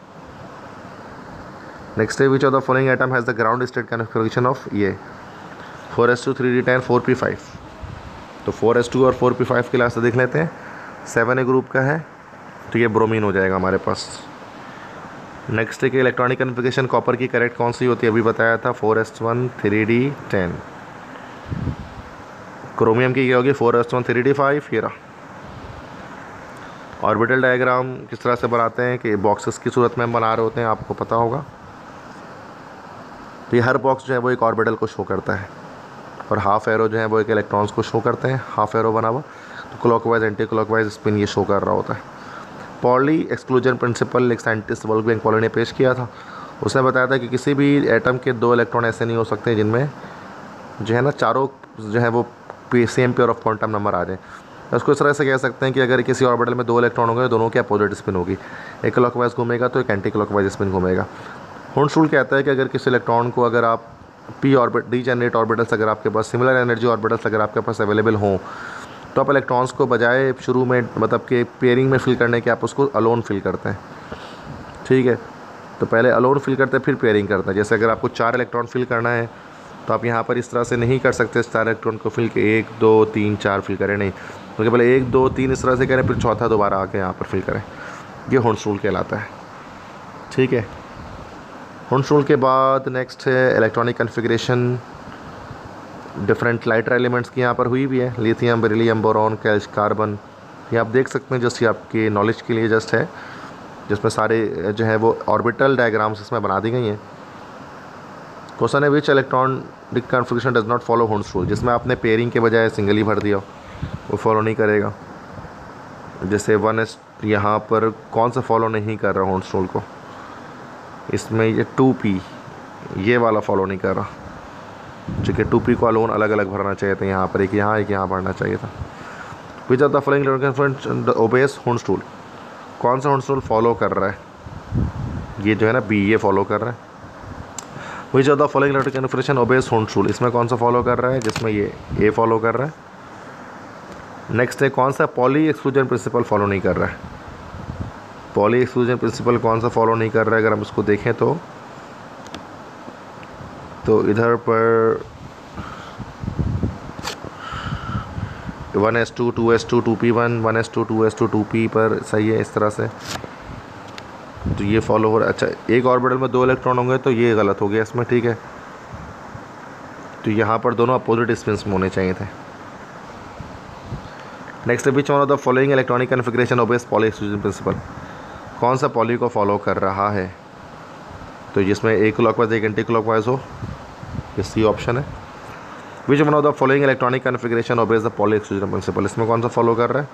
next है which of the following item has the ground state configuration of ये four s two three d ten four p five तो फोर एस टू और फोर पी फाइव के last देख लेते हैं। Seven ए group का है तो ये ब्रोमीन हो जाएगा हमारे पास। नेक्स्ट है कि इलेक्ट्रॉनिक कन्फिगेशन कॉपर की करेक्ट कौन सी होती है? अभी बताया था four s one three d ten chromium की क्या होगी? Four s one three d five रहा। ऑर्बिटल डायग्राम किस तरह से बनाते हैं कि बॉक्सेस की सूरत में हम बना रहे होते हैं, आपको पता होगा। तो ये हर बॉक्स जो है वो एक ऑर्बिटल को शो करता है। और हाफ़ एरो जो है वो एक इलेक्ट्रॉन्स को शो करते हैं हाफ़ एरो बना हुआ। तो क्लॉकवाइज एंटी क्लॉकवाइज स्पिन ये शो कर रहा होता है। पॉली एक्सक्लूजन प्रिंसिपल एक साइंटिस्ट वॉल्गबैंग पॉली ने पेश किया था। उसने बताया था कि किसी भी एटम के दो इलेक्ट्रॉन ऐसे नहीं हो सकते जिनमें जो है ना चारों जो है वो same pair of quantum number आ जाए। उसको इस तरह से कह सकते हैं कि अगर किसी ऑर्बिटल में दो इलेक्ट्रॉन होंगे, दोनों की अपोजिट स्पिन होगी। एक क्लॉकवाइज घूमेगा तो एक एंटी क्लॉकवाइज स्पिन घूमेगा। हुनशूल कहता है कि अगर किसी इलेक्ट्रॉन को अगर आप P orbit degenerate orbitals अगर आपके पास सिमिलर एनर्जी ऑर्बिटल्स अगर आपके पास अवेलेबल हों तो आप इलेक्ट्रॉन्स को बजाय शुरू में मतलब कि पेयरिंग में फिल करने के आप उसको अलोन फिल करते हैं। ठीक है? तो पहले अलोन फिल करते हैं, फिर पेयरिंग करते हैं। जैसे अगर आपको चार इलेक्ट्रॉन फिल करना है तो आप यहाँ पर इस तरह से नहीं कर सकते चार इलेक्ट्रॉन को फिल के एक, दो, तीन, चार फिल करें, नहीं। क्योंकि पहले एक, दो, तीन इस तरह से करें, फिर चौथा दोबारा आके यहाँ पर फिल करें। ये होनस्टूल कहलाता है। ठीक है? होनस्टूल के बाद नेक्स्ट है electronic configuration different lighter elements की यहाँ पर हुई भी है। लिथियम बेरिलियम बोरॉन कैल्श कार्बन ये आप देख सकते हैं जस्ट ये आपके नॉलेज के लिए जस्ट है। जिसमें सारे जो है वो ऑर्बिटल डायग्राम्स इसमें बना दी गई हैं। क्वेश्चन है which electronic configuration does not follow Hund's rule जिसमें आपने पेयरिंग के बजाय सिंगल ही भर दिया वो फॉलो नहीं करेगा। जैसे वन एस यहाँ पर कौन सा फॉलो नहीं कर रहा होन्स रूल को? इसमें ये टू पी ये वाला फॉलो नहीं कर रहा। ठीक है टू पी को लोन अलग अलग भरना चाहिए था, यहाँ पर एक यहाँ एक यहाँ भरना चाहिए था। Which are the following OBCs होन स्टूल कौन सा होन स्टूल फॉलो कर रहा है? ये जो है ना बी ये फॉलो कर रहा है। Which are the following electric OBCs होन स्टूल इसमें कौन सा फॉलो कर रहा है? जिसमें ये ए फॉलो कर रहा है। नेक्स्ट है, कौन सा पॉली एक्सक्लूजन प्रिंसिपल फॉलो नहीं कर रहा है? पॉली एक्सक्लूजन प्रिंसिपल कौन सा फॉलो नहीं कर रहा है, अगर हम इसको देखें तो। तो इधर पर one s two two s two two p one one s two two s two two p पर सही है इस तरह से। तो ये फॉलो हो रहा है। अच्छा एक ऑर्बिटल में दो इलेक्ट्रॉन होंगे तो ये गलत हो गया इसमें, ठीक है। तो यहाँ पर दोनों अपोजिट स्पिन में होने चाहिए थे। Next which one of the following electronic configuration of s Pauli exclusion principle. कौन सा पॉली को फॉलो कर रहा है? तो जिसमें एक क्लॉक वाइज एक एंटी क्लॉक वाइज हो, ये सी ऑप्शन है। Which one of the following electronic configuration of the Pauli exclusion principle इसमें कौन सा फॉलो कर रहा है?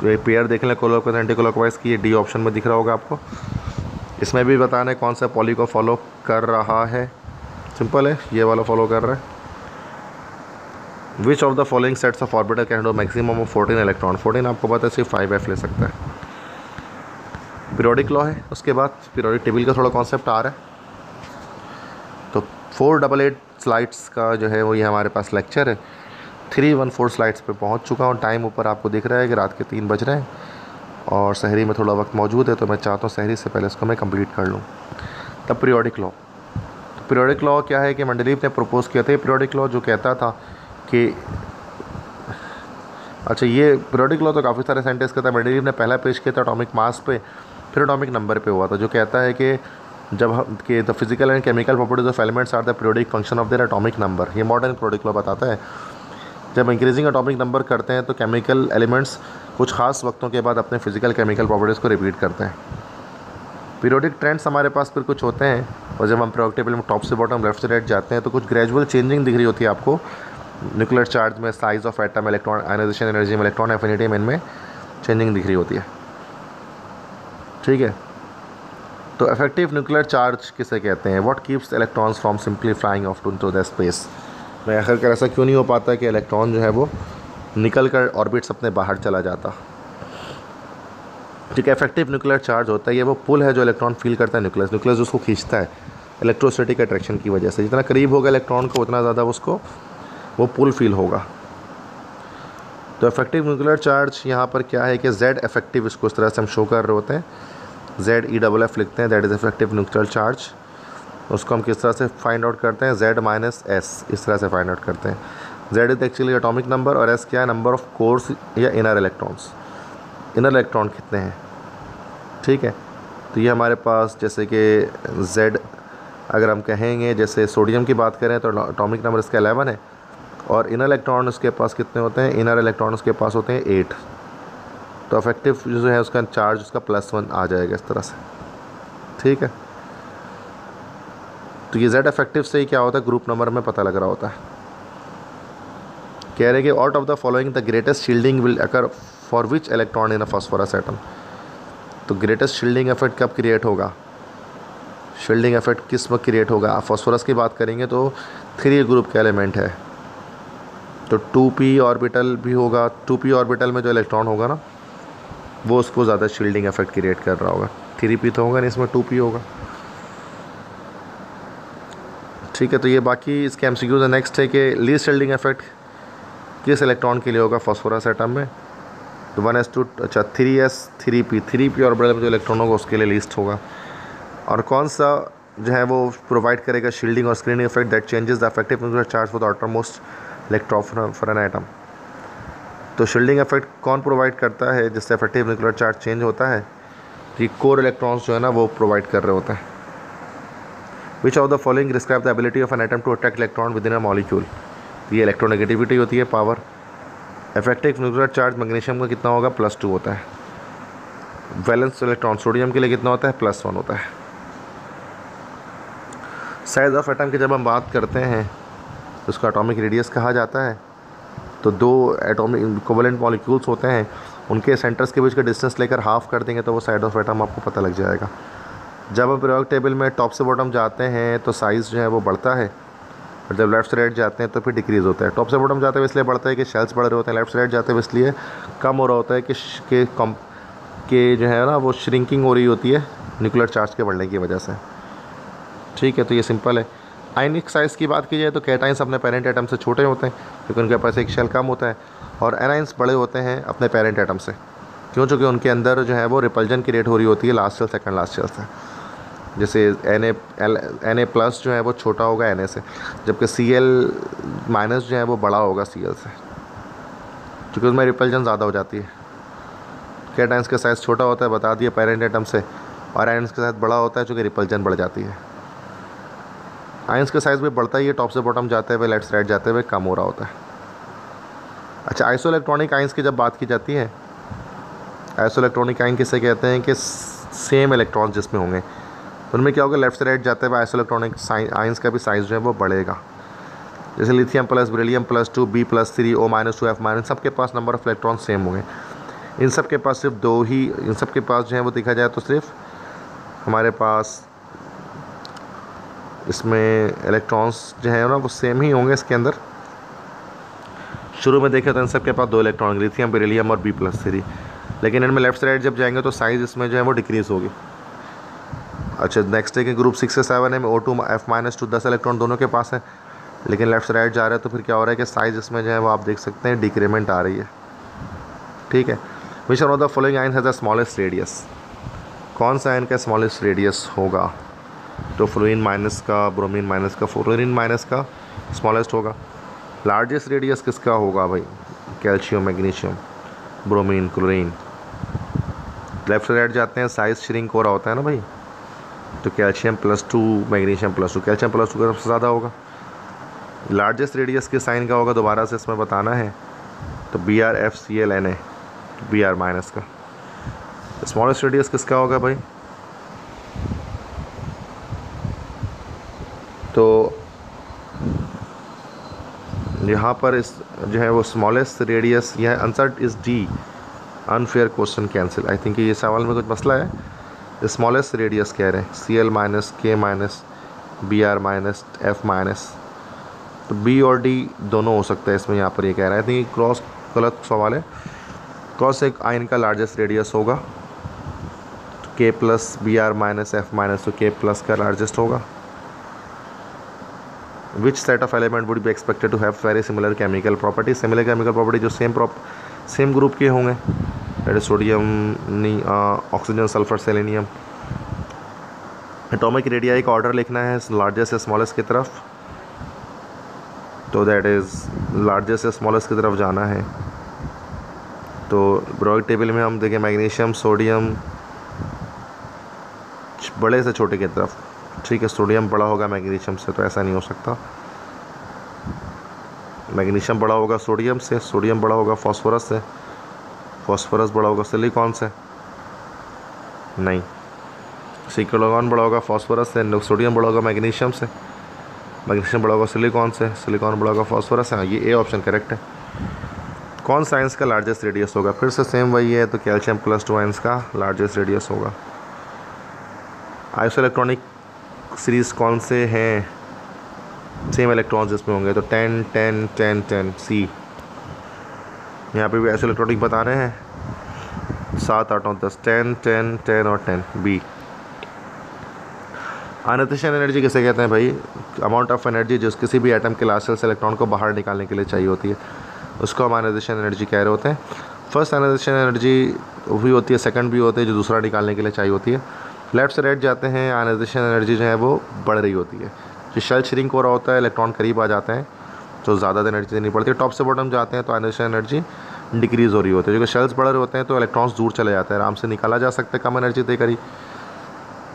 तो ये पेयर देख लें क्लॉकवाइज एंटी क्लॉक वाइज की ये डी ऑप्शन में दिख रहा होगा आपको। इसमें भी बताना है कौन सा पॉली को फॉलो कर रहा है। सिंपल है, ये वाला फॉलो कर रहा है। Which of the following sets of orbital can do maximum of fourteen electron fourteen आपको पता है, सिर्फ़ फाइव एफ़ ले सकता है। पीरियोडिक लॉ है, उसके बाद पीरियोडिक टेबल का थोड़ा कॉन्सेप्ट आ रहा है। तो फोर डबल एट स्लाइड्स का जो है वो ये हमारे पास लेक्चर है। थ्री वन फोर स्लाइड्स पे पहुँच चुका हूँ। टाइम ऊपर आपको दिख रहा है कि रात के तीन बज रहे हैं और शहरी में थोड़ा वक्त मौजूद है तो मैं चाहता हूँ शहरी से पहले इसको मैं कंप्लीट कर लूँ। तब पीरियोडिक लॉ तो पीरियोडिक लॉ क्या है कि मंडलीप ने प्रपोज़ किया था। पीरियोडिक लॉ जो कहता था कि अच्छा ये पीरियोडिक लॉ तो काफ़ी सारे साइंटिस्ट कहता है मंडलीप ने पहला पेश किया था अटोमिक मास पे। फिर अटोमिक नंबर पे हुआ था, जो कहता है कि जब हम, के the physical and chemical properties of elements are the periodic function of their atomic number ये मॉडर्न पीरियोडिक लॉ बताता है। जब इंक्रीजिंग एटॉमिक नंबर करते हैं तो केमिकल एलिमेंट्स कुछ खास वक्तों के बाद अपने फ़िज़िकल केमिकल प्रॉपर्टीज़ को रिपीट करते हैं। पीरियोडिक ट्रेंड्स हमारे पास फिर कुछ होते हैं, और जब हम प्रोडक्ट टेबल में टॉप से बॉटम लेफ़्ट से राइट जाते हैं तो कुछ ग्रेजुअल चेंजिंग दिख रही होती है आपको। न्यूक्लियर चार्ज में size of atom electron ionisation energy में इलेक्ट्रॉन एफिनिटी में इनमें चेंजिंग दिख रही होती है। ठीक है? तो इफ़ेक्टिव न्यूक्लियर चार्ज किसे कहते हैं? What keeps electrons from simply flying off to to the space में आखिर ऐसा क्यों नहीं हो पाता कि इलेक्ट्रॉन जो है वो निकल कर ऑर्बिट्स अपने बाहर चला जाता? ठीक है इफ़ेक्टिव न्यूक्लियर चार्ज होता है, ये वो पुल है जो इलेक्ट्रॉन फील करता है न्यूक्लियस न्यूक्लियस उसको खींचता है इलेक्ट्रोसिटी के अट्रैक्शन की वजह से। जितना करीब होगा इलेक्ट्रॉन को, उतना ज़्यादा उसको वो पुल फील होगा। तो इफ़ेक्टिव न्यूक्लियर चार्ज यहाँ पर क्या है कि जेड इफ़ेक्टिव इसको इस तरह से हम शो कर रहे होते हैं। जेड ई डबल एफ़ लिखते हैं that is effective nuclear charge उसको हम किस तरह से फाइंड आउट करते हैं? जेड माइनस एस इस तरह से फाइंड आउट करते हैं। Z is actually atomic number और एस क्या है? नंबर ऑफ़ कोर्स या इनर इलेक्ट्रॉन्स इनर इलेक्ट्रॉन कितने हैं? ठीक है? तो ये हमारे पास जैसे कि जेड अगर हम कहेंगे जैसे सोडियम की बात करें तो अटोमिक नंबर इसका एलेवन है। और इनर इलेक्ट्रॉन उसके पास कितने होते हैं? इनर इलेक्ट्रॉन उसके पास होते हैं एट तो अफेक्टिव जो है उसका चार्ज उसका प्लस वन आ जाएगा इस तरह से। ठीक है? तो ये जेड अफेक्टिव से ही क्या होता है? ग्रुप नंबर में पता लग रहा होता है। कह रहे कि out of the following the greatest shielding will occur for which electron in a phosphorus atom तो ग्रेटेस्ट शील्डिंग इफ़ेक्ट कब क्रिएट होगा? शील्डिंग इफ़ेक्ट किस वक्त क्रिएट होगा? फॉस्फोरस की बात करेंगे तो थ्री ग्रुप का एलिमेंट है। तो टू पी ऑर्बिटल भी होगा, टू पी ऑर्बिटल में जो इलेक्ट्रॉन होगा ना, वो उसको ज़्यादा शील्डिंग इफ़ेक्ट क्रिएट कर रहा होगा। थ्री पी तो होगा नहीं, इसमें टू पी होगा। ठीक है तो ये बाकी इसके एम सी नेक्स्ट है। कि लीज शील्डिंग इफ़ेक्ट किस इलेक्ट्रॉन के लिए होगा फॉस्फोरस एटम में? तो वन एस टू अच्छा three S three P three P orbital में जो इलेक्ट्रॉन होगा, उसके लिए लिस्ट होगा। और कौन सा जो है वो प्रोवाइड करेगा शील्डिंग और screening effect that changes the effective charge for the outermost electron for an atom तो शील्डिंग इफ़ेक्ट कौन प्रोवाइड करता है, जिससे इफ़ेक्टिव न्यूक्लियर चार्ज चेंज होता है? कि कोर इलेक्ट्रॉन्स जो है ना, वो प्रोवाइड कर रहे होते हैं। Which of the following describe the ability of an atom to attract electron within a molecule ये इलेक्ट्रोनेगेटिविटी होती है power effective nuclear charge magnesium का कितना होगा? प्लस टू होता है. वैलेंस इलेक्ट्रॉन सोडियम के लिए कितना होता है? प्लस वन होता है. साइज़ ऑफ़ एटम की जब हम बात करते हैं उसका एटॉमिक रेडियस कहा जाता है तो दो एटॉमिक कोवलेंट मॉलिक्यूल्स होते हैं, उनके सेंटर्स के बीच का डिस्टेंस लेकर हाफ़ कर देंगे तो वो साइड ऑफ़ एटम आपको पता लग जाएगा। जब हम प्रयोग टेबल में टॉप से बॉटम जाते हैं तो साइज़ जो है वो बढ़ता है, और जब लेफ़्ट से राइट जाते हैं तो फिर डिक्रीज़ होता है। टॉप से बॉटम जाते हुए इसलिए बढ़ता है कि शेल्स बढ़ रहे होते हैं लेफ़्ट से राइट जाते हुए इसलिए कम हो रहा होता है कि के कम के जो है ना, वो श्रिंकिंग हो रही होती है न्यूक्लियर चार्ज के बढ़ने की वजह से। ठीक है तो ये सिंपल है। आइनिक साइज़ की बात की जाए तो कैटाइंस अपने पेरेंट एटम से छोटे होते हैं, क्योंकि उनके पास एक शेल कम होता है, और एनाइंस बड़े होते हैं अपने पेरेंट एटम से। क्यों? चूँकि उनके अंदर जो है वो रिपल्जन की रेट हो रही होती है, last shell second last shell से। जैसे N A N A plus जो है वो छोटा होगा एन ए से, जबकि सी एल माइनस जो है वो बड़ा होगा सी एल से, क्योंकि उसमें रिपल्जन ज़्यादा हो जाती है। कैटाइंस का साइज़ छोटा होता है, बता दिया पेरेंट एटम से, और आयन्स के साथ बड़ा होता है चूँकि रिपल्जन बढ़ जाती है। आइंस का साइज़ भी बढ़ता ही है टॉप से बॉटम जाते हुए लेफ़्ट साइड जाते हुए कम हो रहा होता है। अच्छा आइसो इलेक्ट्रॉनिक आइंस की जब बात की जाती है आइसो इलेक्ट्रॉनिक आइन किसे कहते हैं कि सेम इलेक्ट्रॉन जिसमें होंगे तो उनमें क्या होगा? लेफ़्ट से राइट जाते हुए आइसो इलेक्ट्रॉनिक आइंस का भी साइज़ जो है वो बढ़ेगा। जैसे lithium plus beryllium plus two B plus three O minus two F minus सबके पास नंबर ऑफ़ इलेक्ट्रॉन सेम होंगे। इन सब के पास सिर्फ़ दो ही, इन सब के पास जो है वो देखा जाए तो सिर्फ़ हमारे पास इसमें इलेक्ट्रॉन्स जो है ना, वो सेम ही होंगे इसके अंदर। शुरू में देखे तो इन सब के पास दो इलेक्ट्रॉन लिथियम बेरिलियम और बी प्लस थ्री लेकिन इनमें लेफ़्ट साइड जब जाएँगे तो साइज़ इसमें जो है वो डिक्रीज़ होगी। अच्छा नेक्स्ट कि ग्रुप सिक्स से सेवन है O two F minus two दस इलेक्ट्रॉन दोनों के पास है। लेकिन लेफ़्ट राइट जा रहा है तो फिर क्या हो रहा है कि साइज़ इसमें जो है वो आप देख सकते हैं डिक्रीमेंट आ रही है। ठीक है? Which of the following ion has the smallest radius कौन सा आइन का स्मॉलेस्ट रेडियस होगा? तो फ्लोरिन माइनस का, ब्रोमीन माइनस का फ्लोरिन माइनस का स्मॉलेस्ट होगा। लार्जेस्ट रेडियस किसका होगा भाई? Calcium, magnesium, bromine, chlorine. Left right जाते हैं, साइज़ श्रिंक हो रहा होता है ना भाई? तो calcium plus two, magnesium plus two. Calcium plus two का सबसे ज़्यादा होगा। लार्जेस्ट रेडियस के साइन का होगा? दोबारा से इसमें बताना है। तो B R F C L N A B R minus का। स्मॉलेस्ट रेडियस किसका होगा भाई? तो यहाँ पर इस जो है वो स्मॉलेस्ट रेडियस यह answer is D unfair question cancel I think ये सवाल में कुछ मसला है। स्मॉलेस्ट रेडियस कह रहे हैं। C L minus K minus B R minus F minus तो बी और डी दोनों हो सकता है इसमें यहाँ पर ये कह रहा है। आई थिंक क्रॉस गलत सवाल है। क्रॉस एक आयन का लार्जेस्ट रेडियस होगा। K plus B R minus F minus तो के प्लस का लार्जेस्ट होगा। Which set of element would be expected to have very similar chemical property similar chemical property जो सेम प्रॉप सेम ग्रुप के होंगे। That is sodium knee oxygen sulphur selenium atomic radia का order लिखना है largest से smallest की तरफ़। तो दैट इज़ लार्जेस्ट से स्मॉलेस्ट की तरफ़ जाना है। तो ब्रॉड टेबल में हम देखें मैग्नीशियम सोडियम बड़े से छोटे की तरफ़। ठीक है, सोडियम बड़ा होगा मैग्नीशियम से तो ऐसा नहीं हो सकता। मैग्नीशियम बड़ा होगा सोडियम से, सोडियम बड़ा होगा फॉस्फोरस से। फॉस्फोरस बड़ा होगा सिलिकॉन से। नहीं। सिलिकॉन बड़ा होगा फॉस्फोरस से सोडियम बड़ा होगा मैग्नीशियम से। मैग्नीशियम बड़ा होगा सिलिकॉन से, सिलिकॉन बड़ा होगा फॉस्फोरस से। हाँ ये ए ऑप्शन करेक्ट है। कौन साइंस का लार्जेस्ट रेडियस होगा? फिर से सेम वही है तो कैल्शियम प्लस टू आइंस का लार्जेस्ट रेडियस होगा। आइसो इलेक्ट्रॉनिक सीरीज़ कौन से हैं? सेम इलेक्ट्रॉन्स इसमें होंगे तो ten ten ten ten see यहाँ पे भी ऐसे इलेक्ट्रॉनिक बता रहे हैं। सात, आठ, नौ, दस टेन टेन टेन और टेन बी अनतिशन एनर्जी किसे कहते हैं भाई? अमाउंट ऑफ़ एनर्जी जो किसी भी एटम के लास्ट से इलेक्ट्रॉन को बाहर निकालने के लिए चाहिए होती है, उसको हम अनतिशन एनर्जी कह रहे होते हैं। फ़र्स्ट अनतिशन एनर्जी भी होती है सेकंड भी होती है, जो दूसरा निकालने के लिए चाहिए होती है। लेफ़्ट से राइट जाते हैं आयनाइजेशन एनर्जी जो है वो बढ़ रही होती है। जो शेल श्रिंक हो रहा होता है इलेक्ट्रॉन करीब आ जाते हैं तो ज़्यादा एनर्जी देनी पड़ती है। टॉप से बॉटम जाते हैं तो आयनाइजेशन एनर्जी डिक्रीज़ हो रही होती है। जो शेल्स बढ़ रहे होते हैं तो इलेक्ट्रॉन्स दूर चले जाते हैं, आराम से निकाला जा सकता है कम एनर्जी देकर ही।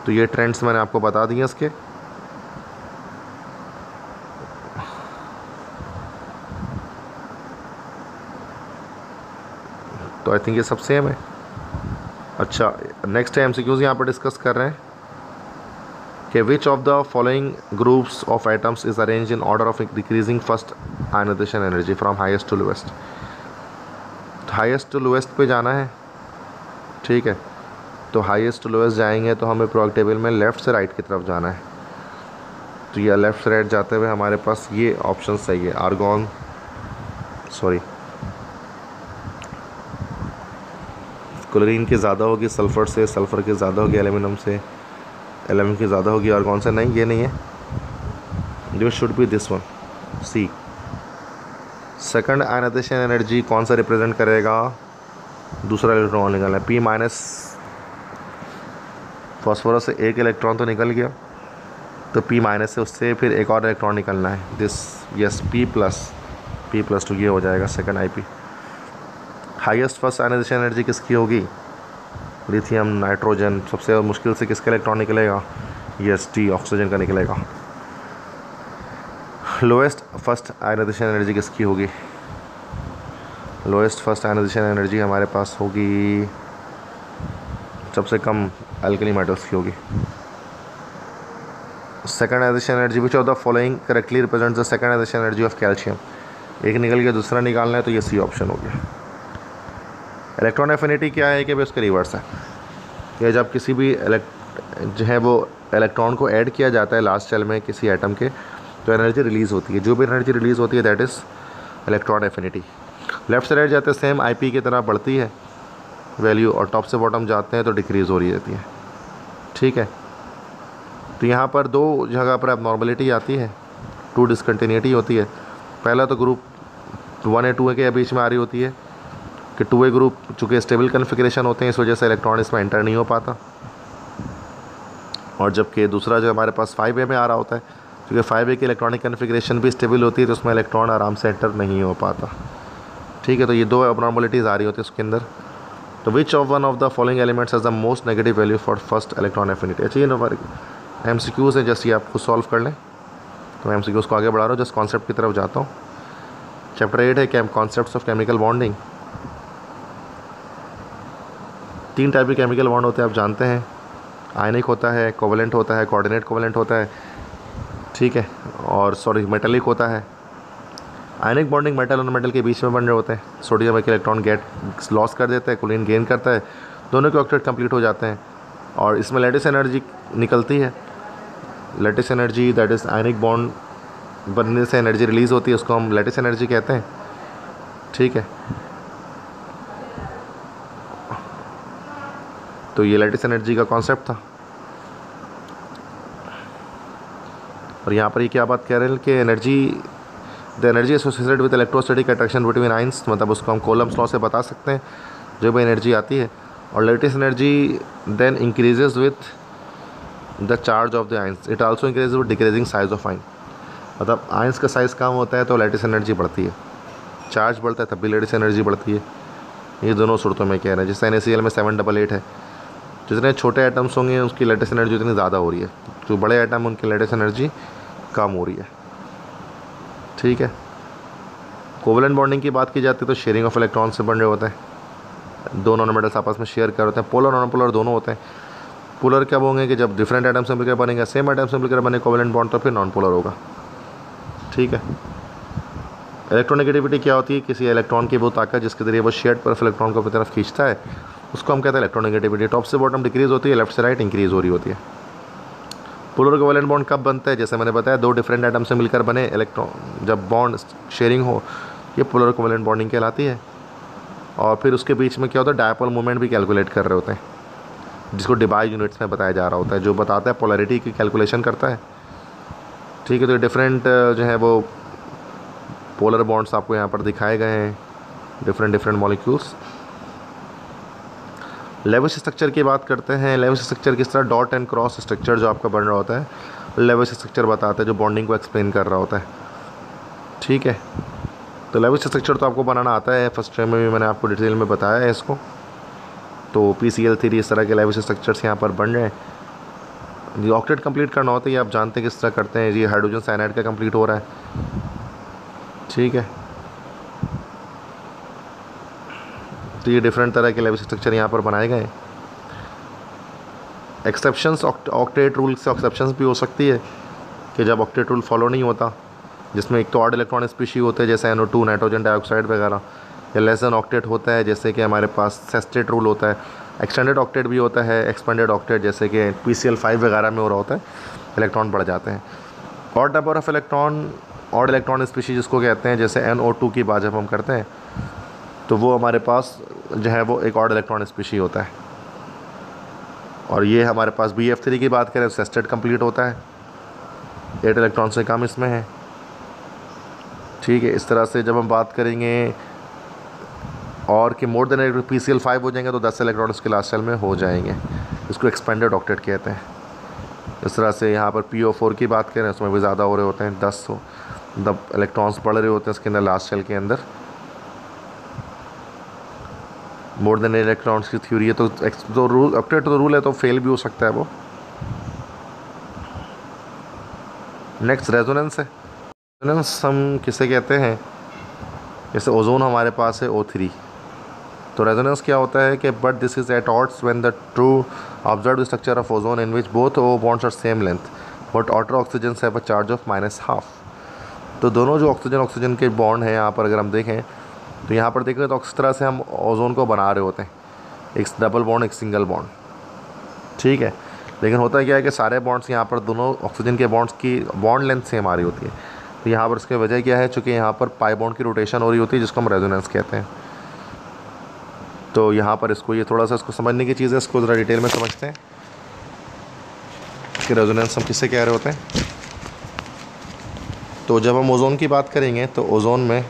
तो ये ट्रेंड्स मैंने आपको बता दिए इसके। तो आई थिंक ये सब सेम है। अच्छा नेक्स्ट है एम सी क्यूज़ यहाँ पर डिस्कस कर रहे हैं। कि which of the following groups of atoms is arrange in order of decreasing first ionisation energy from highest to lowest highest to lowest पे जाना है। ठीक है। तो हाईएस्ट टू लोएस्ट जाएँगे तो हमें प्रोडक्ट टेबल में लेफ़्ट से राइट की तरफ़ जाना है। तो ये लेफ़्ट से राइट जाते हुए हमारे पास ये ऑप्शन सही है आर्गॉन सॉरी क्लोरीन की ज़्यादा होगी, सल्फ़र से, सल्फ़र की ज़्यादा होगी एलुमिनियम से एलुमिनियम की ज़्यादा होगी, और कौन सा? नहीं, ये नहीं है। जो should be this one C second ionisation energy कौन सा रिप्रेजेंट करेगा? दूसरा इलेक्ट्रॉन निकलना है। पी माइनस फॉस्फोरस से एक इलेक्ट्रॉन तो निकल गया। तो पी माइनस से उससे फिर एक और इलेक्ट्रॉन निकलना है। This is P plus P plus two ये हो जाएगा second I P highest first ionisation energy किसकी होगी? लिथियम नाइट्रोजन सबसे मुश्किल से किसका इलेक्ट्रॉन निकलेगा? यस टी ऑक्सीजन का निकलेगा। लोएस्ट फ़र्स्ट आयनाइजेशन एनर्जी किसकी होगी? लोएस्ट फ़र्स्ट आयनाइजेशन एनर्जी हमारे पास होगी सबसे कम अल्कली मेटल्स की होगी। Second ionisation energy which of the following correctly represent the second ionisation energy of calcium एक निकल गया, दूसरा निकालना है तो ये सी ऑप्शन हो गया। इलेक्ट्रॉन एफिनिटी क्या है कि भाई उसका रिवर्स है? कि जब किसी भी जो है वो इलेक्ट्रॉन को ऐड किया जाता है लास्ट सेल में किसी एटम के तो एनर्जी रिलीज़ होती है। जो भी एनर्जी रिलीज़ होती है that is electron affinity left से राइट जाते हैं सेम आई की तरह बढ़ती है वैल्यू और टॉप से बॉटम जाते हैं तो डिक्रीज़ हो रही रहती है। ठीक है? तो यहाँ पर दो जगह पर अब नॉर्मलिटी आती है टू डिसकन्टीन्यूटी होती है। पहला तो ग्रुप वन ए टू के बीच में आ रही होती है कि टू ए ग्रुप चूँकि स्टेबल कन्फिग्रेशन होते हैं, इस वजह से इलेक्ट्रॉन इसमें एंटर नहीं हो पाता। और जबकि दूसरा जो हमारे पास फाइव ए में आ रहा होता है क्योंकि फाइव ए की इलेक्ट्रॉनिक कन्फिग्रेशन भी स्टेबल होती है तो उसमें इलेक्ट्रॉन आराम से एंटर नहीं हो पाता। ठीक है तो ये दो अबनॉर्मलिटीज़ आ रही होती है उसके अंदर। तो which of one of the following elements has the most negative value for first electron affinity अच्छा ये एम सी क्यूज़ है जस्ट ये आप खुद सॉल्व कर लें। तो मैं एम सी क्यूज़ को आगे बढ़ा रहा हूँ जस्ट कॉन्सेप्ट की तरफ़ जाता हूँ। चैप्टर एट है chem concept of chemical bonding तीन टाइप के केमिकल बॉन्ड होते हैं, आप जानते हैं। आयनिक होता है कोवलेंट होता है कोऑर्डिनेट कोवलेंट होता है। ठीक है, और सॉरी मेटलिक होता है। आयनिक बॉन्डिंग मेटल और मेटल के बीच में बन रहे होते हैं। सोडियम एक इलेक्ट्रॉन गेट लॉस कर देता है, कुलिन गेन करता है। दोनों के ऑक्टेट कंप्लीट हो जाते हैं। और इसमें लेटेस्ट एनर्जी निकलती है। Lattice energy that is ionic bond बनने से एनर्जी रिलीज़ होती है, उसको हम लेटेस्ट एनर्जी कहते हैं। ठीक है तो ये लेटेस्ट एनर्जी का कॉन्सेप्ट था। और यहाँ पर ये क्या बात कह रहे हैं कि energy the energy associated with electrostatic attraction between ions मतलब उसको हम कोलम्स लॉ से बता सकते हैं। जो भी एनर्जी आती है, और lattice energy then increases with the charge of the ions it also increase with decreasing size of ion मतलब आइंस का साइज़ कम होता है तो लेटेस्ट एनर्जी बढ़ती है। चार्ज बढ़ता है तब भी लेटेस्ट एनर्जी बढ़ती है। ये दोनों सूरतों में कह रहे हैं। जैसे एन में सेवन डबल एट है। जितने छोटे आइटम्स होंगे, उसकी लेटेस्ट एनर्जी उतनी ज़्यादा हो रही है। जो बड़े आइटम उनकी लेटेस्ट एनर्जी कम हो रही है। ठीक है? कोवलेंट बॉन्डिंग की बात की जाती है तो शेयरिंग ऑफ़ इलेक्ट्रॉन से बन रहे होते हैं। दो नॉनोमेटल्स आपस में शेयर कर होते हैं। पोलर नॉन पोलर दोनों होते हैं। पोलर कब होंगे कि जब डिफरेंट आइटम से मिलकर बनेंगे सेम आइटम से मिलकर बने कोवलेंट बॉन्ड तो फिर नॉन पोलर होगा। ठीक है? इलेक्ट्रोनेगेटिविटी क्या होती है? किसी इलेक्ट्रॉन की वो ताकत जिसके ज़रिए वो शेड पर इलेक्ट्रॉन को अपनी तरफ़ खींचता है। उसको हम कहते हैं इलेक्ट्रोनेगेटिविटी टॉप से बॉटम डिक्रीज होती है लेफ़्ट से राइट इंक्रीज हो रही होती है. पोलर कोवेलेंट बॉन्ड कब बनता है? जैसे मैंने बताया, दो डिफरेंट आइटम से मिलकर बने इलेक्ट्रॉन जब बॉन्ड शेयरिंग हो, ये पोलर कोवेलेंट बॉन्डिंग कहलाती है. और फिर उसके बीच में क्या होता है? डायपोल मूवमेंट भी कैलकुलेट कर रहे होते हैं. जिसको डिबाई यूनिट्स में बताया जा रहा होता है, जो बताता है पोलरिटी की कैलकुलेशन करता है. ठीक है तो डिफरेंट जो है वो पोलर बॉन्ड्स आपको यहाँ पर दिखाए गए हैं. Different different molecules Lewis structure की बात करते हैं। लेविस स्ट्रक्चर किस तरह? डॉट एंड क्रॉस स्ट्रक्चर जो आपका बन रहा होता है। लेविस स्ट्रक्चर बताता है जो बॉन्डिंग को एक्सप्लेन कर रहा होता है। ठीक है? तो लेविस स्ट्रक्चर तो आपको बनाना आता है। फ़र्स्ट टाइम में भी मैंने आपको डिटेल में बताया है इसको। तो पी सी एल थ्री इस तरह के लेविस स्ट्रक्चर्स यहाँ पर बन रहे हैं। जी ऑक्टेट कंप्लीट करना होता है। ये आप जानते हैं किस तरह करते हैं। ये हाइड्रोजन साइनाइड का कंप्लीट हो रहा है। ठीक है? तो ये डिफरेंट तरह के लेवल स्ट्रक्चर यहाँ पर बनाए गए हैं। एक्सेप्शंस ऑक्टेट रूल से एक्सेप्शंस भी हो सकती है कि जब ऑक्टेट रूल फॉलो नहीं होता, जिसमें एक तो ऑड इलेक्ट्रॉन स्पीशी होते हैं, जैसे एनो टू नाइट्रोजन डाइऑक्साइड वगैरह, या लेस देन ऑक्टेट होता है, जैसे कि हमारे पास सेस्टेट रूल होता है एक्सटेंडेड ऑक्टेट भी होता है एक्सपेंडेड ऑक्टेट जैसे कि पी सी एल फाइव वगैरह में हो रहा होता है इलेक्ट्रॉन बढ़ जाते हैं। और type of electron odd electron species जिसको कहते हैं, जैसे एन ओ टू की बात जब हम करते हैं तो वो हमारे पास जो है वो एक और इलेक्ट्रॉन स्पीशी होता है। और ये हमारे पास बी एफ़ थ्री की बात करें सेस्टेड कंप्लीट होता है। एट इलेक्ट्रॉन से कम इसमें है। ठीक है, इस तरह से जब हम बात करेंगे और कि more than P C L five हो जाएँगे तो दस इलेक्ट्रॉन उसके लास्ट सेल में हो जाएँगे। इसको एक्सपेंडेड ऑक्टेट कहते हैं। इस तरह से यहाँ पर पी ओ फोर की बात करें, उसमें भी ज़्यादा हो रहे होते हैं, दस हो। द इलेक्ट्रॉन्स बढ़ रहे होते हैं इसके अंदर लास्ट सेल के अंदर। मोर देन इलेक्ट्रॉन्स की थ्योरी है तो तो रूल अपडेट तो रूल है तो फेल भी हो सकता है वो। नेक्स्ट रेजोनेंस है। रेजोनेंस हम किसे कहते हैं? जैसे ओजोन हमारे पास है ओ थ्री तो रेजोनेंस क्या होता है कि but this is at odds when the true observe structure of ozone in which both O bonds are same length but outer oxygen a charge of minus half तो दोनों जो oxygen oxygen के bond हैं, यहाँ पर अगर हम देखें तो यहाँ पर देखें तो इस तरह से हम ओजोन को बना रहे होते हैं। एक डबल बॉन्ड एक सिंगल बॉन्ड ठीक है? लेकिन होता क्या है कि सारे बॉन्ड्स यहाँ पर दोनों ऑक्सीजन के बॉन्ड्स की बॉन्ड लेंथ सेम आ रही होती है। तो यहाँ पर उसकी वजह क्या है? चूँकि यहाँ पर पाई बॉन्ड की रोटेशन हो रही होती है, जिसको हम रेजोनेंस कहते हैं। तो यहाँ पर इसको ये थोड़ा सा इसको समझने की चीज़ है, इसको ज़रा डिटेल में समझते हैं कि रेजोनेंस हम किससे कह रहे होते हैं। तो जब हम ओज़ोन की बात करेंगे तो ओज़ोन में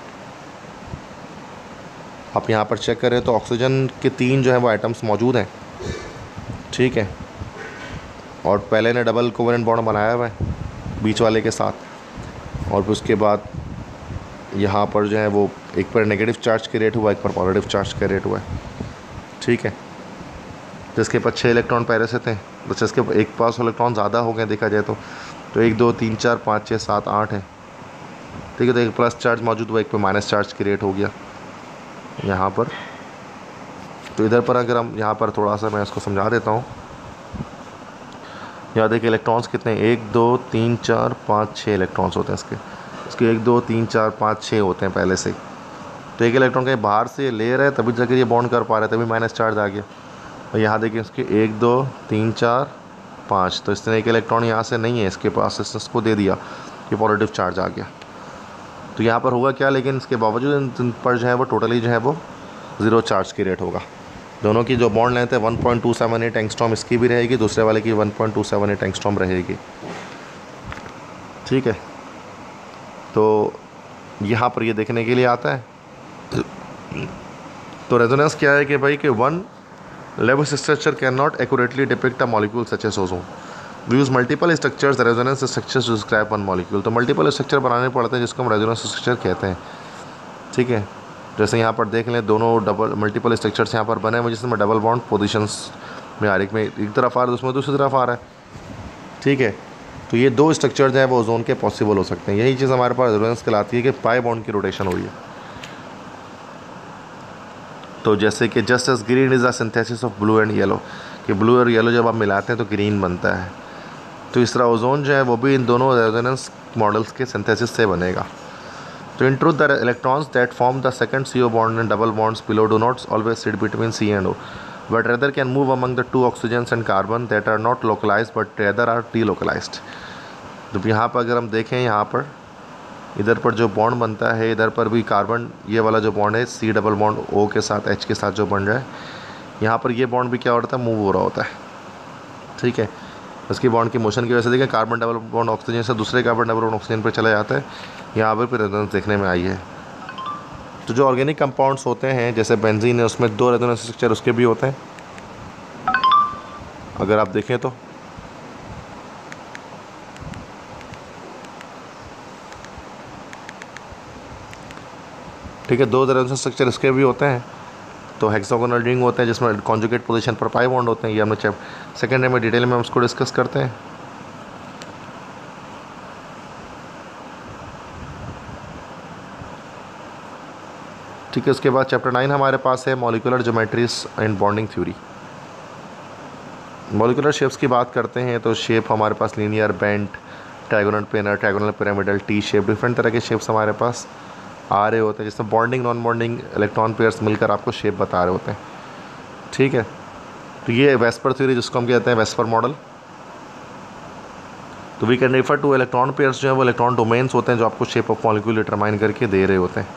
आप यहाँ पर चेक करें तो ऑक्सीजन के तीन जो है वो आइटम्स मौजूद हैं। ठीक है? और पहले ने डबल कोवेलेंट बॉन्ड बनाया हुआ है, बीच वाले के साथ। और फिर उसके बाद यहाँ पर जो है वो एक पर नेगेटिव चार्ज क्रिएट हुआ, एक पर पॉजिटिव चार्ज क्रिएट हुआ है। ठीक है? जिसके पास छः इलेक्ट्रॉन पहले से थे तो जिसके एक पास इलेक्ट्रॉन ज़्यादा हो गए देखा जाए तो तो एक, दो, तीन, चार, पाँच छः सात, आठ है। ठीक है? तो एक प्लस चार्ज मौजूद हुआ, एक पे माइनस चार्ज क्रिएट हो गया। यहाँ पर। तो इधर पर अगर हम यहाँ पर थोड़ा सा मैं इसको समझा देता हूँ। यहाँ देखिए इलेक्ट्रॉन्स कितने एक, दो, तीन, चार, पाँच छः इलेक्ट्रॉन्स होते हैं इसके। इसके एक, दो, तीन, चार, पाँच छः होते हैं पहले से। तो एक इलेक्ट्रॉन कहीं बाहर से ले रहे है, तभी जाकर ये बॉन्ड कर पा रहे है, तभी माइनस चार्ज आ गया। और यहाँ देखिए इसके एक, दो, तीन, चार, पाँच। तो इसने एक इलेक्ट्रॉन यहाँ से नहीं है, इसके पास इसको दे दिया। कि पॉजिटिव चार्ज आ गया। तो यहाँ पर होगा क्या, लेकिन इसके बावजूद इन पर जो है वो टोटली जो है वो ज़ीरो चार्ज की रेट होगा। दोनों की जो बॉन्ड लेंथ है one point two seven eight angstrom इसकी भी रहेगी, दूसरे वाले की one point two seven eight angstrom रहेगी। ठीक है? तो यहाँ पर ये देखने के लिए आता है। तो रेजोनेंस क्या है कि भाई कि one Lewis structure can not accurately depict a molecule such as ozone we use multiple structures resonance structures to describe one molecule तो मल्टीपल स्ट्रक्चर बनाने पड़ते हैं, जिसको हम रेजोनेंस स्ट्रक्चर कहते हैं। ठीक है? जैसे यहाँ पर देख लें, दोनों डबल मल्टीपल स्ट्रक्चर्स यहाँ पर बने हुए जिसमें डबल बॉन्ड पोजिशंस में आ रही में एक तरफ़ आ रहा है, उसमें दूसरी तरफ़ आ रहा है। ठीक है? तो ये दो स्ट्रक्चर है, वो ओजोन के पॉसिबल हो सकते हैं। यही चीज़ हमारे पास रेजोनेंस कहलाती है कि पाई बॉन्ड की रोटेशन हो रही है। तो जैसे कि just as green is a synthesis of blue and yellow कि ब्लू और येलो जब आप मिलाते हैं तो ग्रीन बनता है। तो इस तरह ओजोन जो है, वो भी इन दोनों रेजोनेंस मॉडल्स के सिंथेसिस से बनेगा। तो in truth the electrons that form the second C O bond and double bonds below do not always sit between C and O but rather can move among the two oxygens and carbon that are not localise but rather are delocalised तो यहाँ पर अगर हम देखें, यहाँ पर, इधर पर जो बॉन्ड बनता है, इधर पर भी कार्बन ये वाला जो बॉन्ड है सी डबल बॉन्ड ओ के साथ एच के साथ जो बन रहा है, यहाँ पर ये बॉन्ड भी क्या है मूव हो रहा होता है। ठीक है? उसकी बॉन्ड की मोशन की वजह से देखें कार्बन डबल बॉन्ड ऑक्सीजन से दूसरे कार्बन डबल बॉन्ड ऑक्सीजन पर चला जाता है। यहाँ पर रेजोनेंस देखने में आई है। तो जो ऑर्गेनिक कंपाउंड्स होते हैं, जैसे बेंजीन है, उसमें दो रेजोनेंस स्ट्रक्चर उसके भी होते हैं। अगर आप देखें तो। ठीक है, दो तरह से स्ट्रक्चर इसके भी होते हैं। तो हेक्सागोनल रिंग होते हैं, जिसमें कॉन्जुगेट पोजीशन पर पाई बॉन्ड होते हैं, ये हमने सेकेंड में डिटेल में हम उसको डिस्कस करते हैं। ठीक है, उसके बाद चैप्टर नाइन हमारे पास है molecular geometries and bonding theory molecular shapes की बात करते हैं तो शेप हमारे पास linear bent trigonal planar trigonal pyramidal T shape different तरह के शेप्स हमारे पास आ रहे होते हैं, जिसमें bonding non bonding electron pairs मिलकर आपको शेप बता रहे होते हैं। ठीक है? तो ये वेस्पर थ्योरी जिसको हम कहते हैं वेस्पर मॉडल तो we can refer to electron pairs जो है, वो इलेक्ट्रॉन डोमेन्स होते हैं जो आपको शेप ऑफ़ मॉलिक्यूल डिटरमाइन करके दे रहे होते हैं।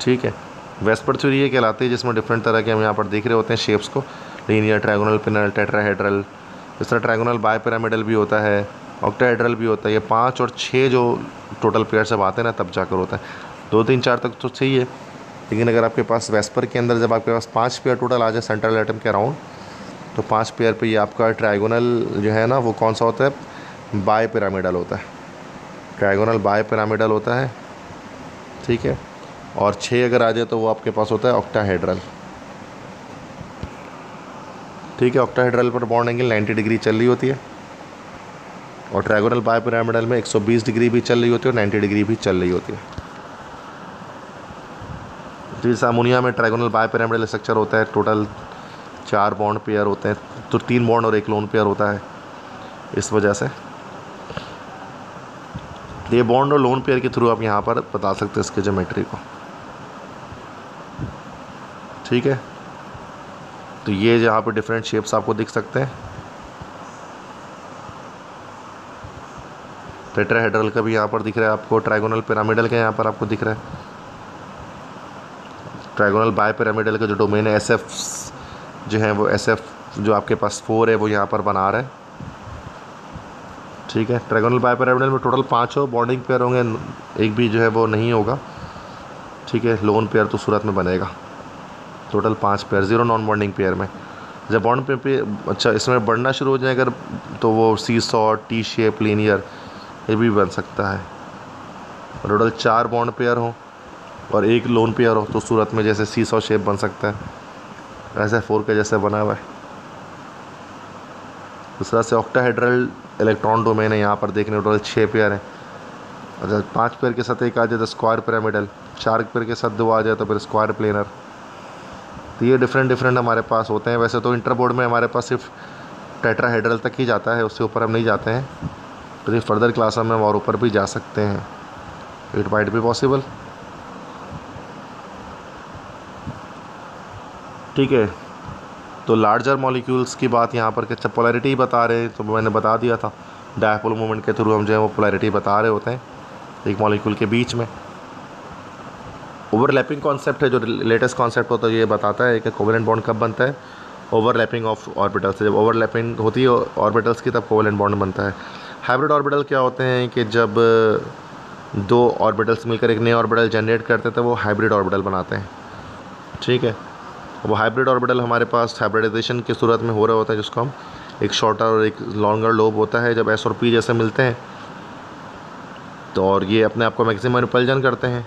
ठीक है? वेस्पर थ्योरी ये कहलाती है जिसमें डिफरेंट तरह के हम यहाँ पर देख रहे होते हैं शेप्स को। लीनियर ट्राइगोनल पिनल टेट्राहेड्रल इस तरह ट्राइगोनल बाय पिरामिडल भी होता है ऑक्टाहेड्रल भी होता है। ये पाँच और छः जो टोटल पेयर सब आते हैं ना तब जाकर होता है। दो, तीन, चार तक तो सही है। लेकिन अगर आपके पास वेस्पर के अंदर जब आपके पास पाँच पेयर टोटल आ जाए सेंट्रल एटम के अराउंड तो पाँच पेयर पे ये आपका ट्राइगोनल जो है ना, वो कौन सा होता है? बाय पिरामिडल होता है। ट्राइगोनल बाय पिरामिडल होता है। ठीक है? और छः अगर आ जाए तो वो आपके पास होता है ऑक्टाहेड्रल ठीक है? ऑक्टाहेड्रल पर बॉन्ड एंगल 90 डिग्री चल रही होती है। और ट्राइगोनल बाय पिरामिडल में 120 डिग्री भी चल रही होती है और 90 डिग्री भी चल रही होती है। जैसे अमोनिया में ट्राइगोनल बाय पिरामिडल स्ट्रक्चर होता है टोटल चार बॉन्ड पेयर होते हैं तो तीन बॉन्ड और एक लोन पेयर होता है, इस वजह से। ये बॉन्ड और लोन पेयर के थ्रू आप यहाँ पर बता सकते हैं इसके जोमेट्री को। ठीक है? तो ये यहाँ पर डिफरेंट शेप्स आपको दिख सकते हैं। टेट्राहेड्रल का भी यहाँ पर दिख रहा है आपको ट्राइगोनल पिरामिडल का यहाँ पर आपको दिख रहा है। ट्राइगोनल बाय पिरामिडल का जो डोमेन है एस एफ़ जो है वो एस एफ़ जो आपके पास फोर है वो यहाँ पर बना रहा है। ठीक है ट्राइगोनल बाय पिरामिडल में टोटल पाँचों बॉन्डिंग पेयर होंगे एक भी जो है वो नहीं होगा। ठीक है लोन पेयर तो सूरत में बनेगा। टोटल पाँच pair zero non bonding pair में। जब बॉन्ड पे, पे अच्छा इसमें बढ़ना शुरू हो जाए अगर तो वो seesaw T shape linear ये भी बन सकता है। टोटल चार बॉन्ड पेयर हो। और एक लोन पेयर हो तो सूरत में जैसे सी सौ शेप बन सकता है। ऐसे फोर के जैसे बना हुआ है। दूसरा से ऑक्टाहेड्रल इलेक्ट्रॉन डोमेन है, यहाँ पर देखने टोटल छः पेयर हैं। अच्छा पाँच पेयर के साथ एक आ जाए तो स्क्वायर पिरामिडल चार पेयर के साथ दो आ जाए तो फिर स्क्वायर प्लेनर तो ये डिफरेंट डिफरेंट हमारे पास होते हैं। वैसे तो इंटरबोर्ड में हमारे पास सिर्फ़ टेट्राहेड्रल तक ही जाता है, उससे ऊपर हम नहीं जाते हैं। तो ये फर्दर क्लास में और ऊपर भी जा सकते हैं। इट माइट बी पॉसिबल ठीक है। तो लार्जर मॉलिक्यूल्स की बात यहाँ पर अच्छा पोलैरिटी बता रहे हैं तो मैंने बता दिया था। डायपोल मूवमेंट के थ्रू हम जो है वो पोलैरिटी बता रहे होते हैं एक मॉलिक्यूल के बीच में। ओवरलैपिंग कॉन्सेप्ट है जो लेटेस्ट कॉन्सेप्ट होता है, ये बताता है कि कोवलेंट बॉन्ड कब बनता है। ओवरलैपिंग ऑफ़ ऑर्बिटल्स जब ओवरलैपिंग होती है ऑर्बिटल्स की तब कोवलेंट बॉन्ड बनता है। हाइब्रिड ऑर्बिटल क्या होते हैं कि जब दो ऑर्बिटल्स मिलकर एक नए ऑर्बिटल जनरेट करते हैं तो वो हाइब्रिड ऑर्बिटल बनाते हैं। ठीक है। वो हाइब्रिड ऑर्बिटल हमारे पास हाइब्रिडाइजेशन की सूरत में हो रहा होता है, जिसको हम एक शॉर्टर और एक लॉन्गर लोब होता है, जब एस और पी जैसे मिलते हैं तो और ये अपने आप को मैक्सिमम रिपल्जन करते हैं।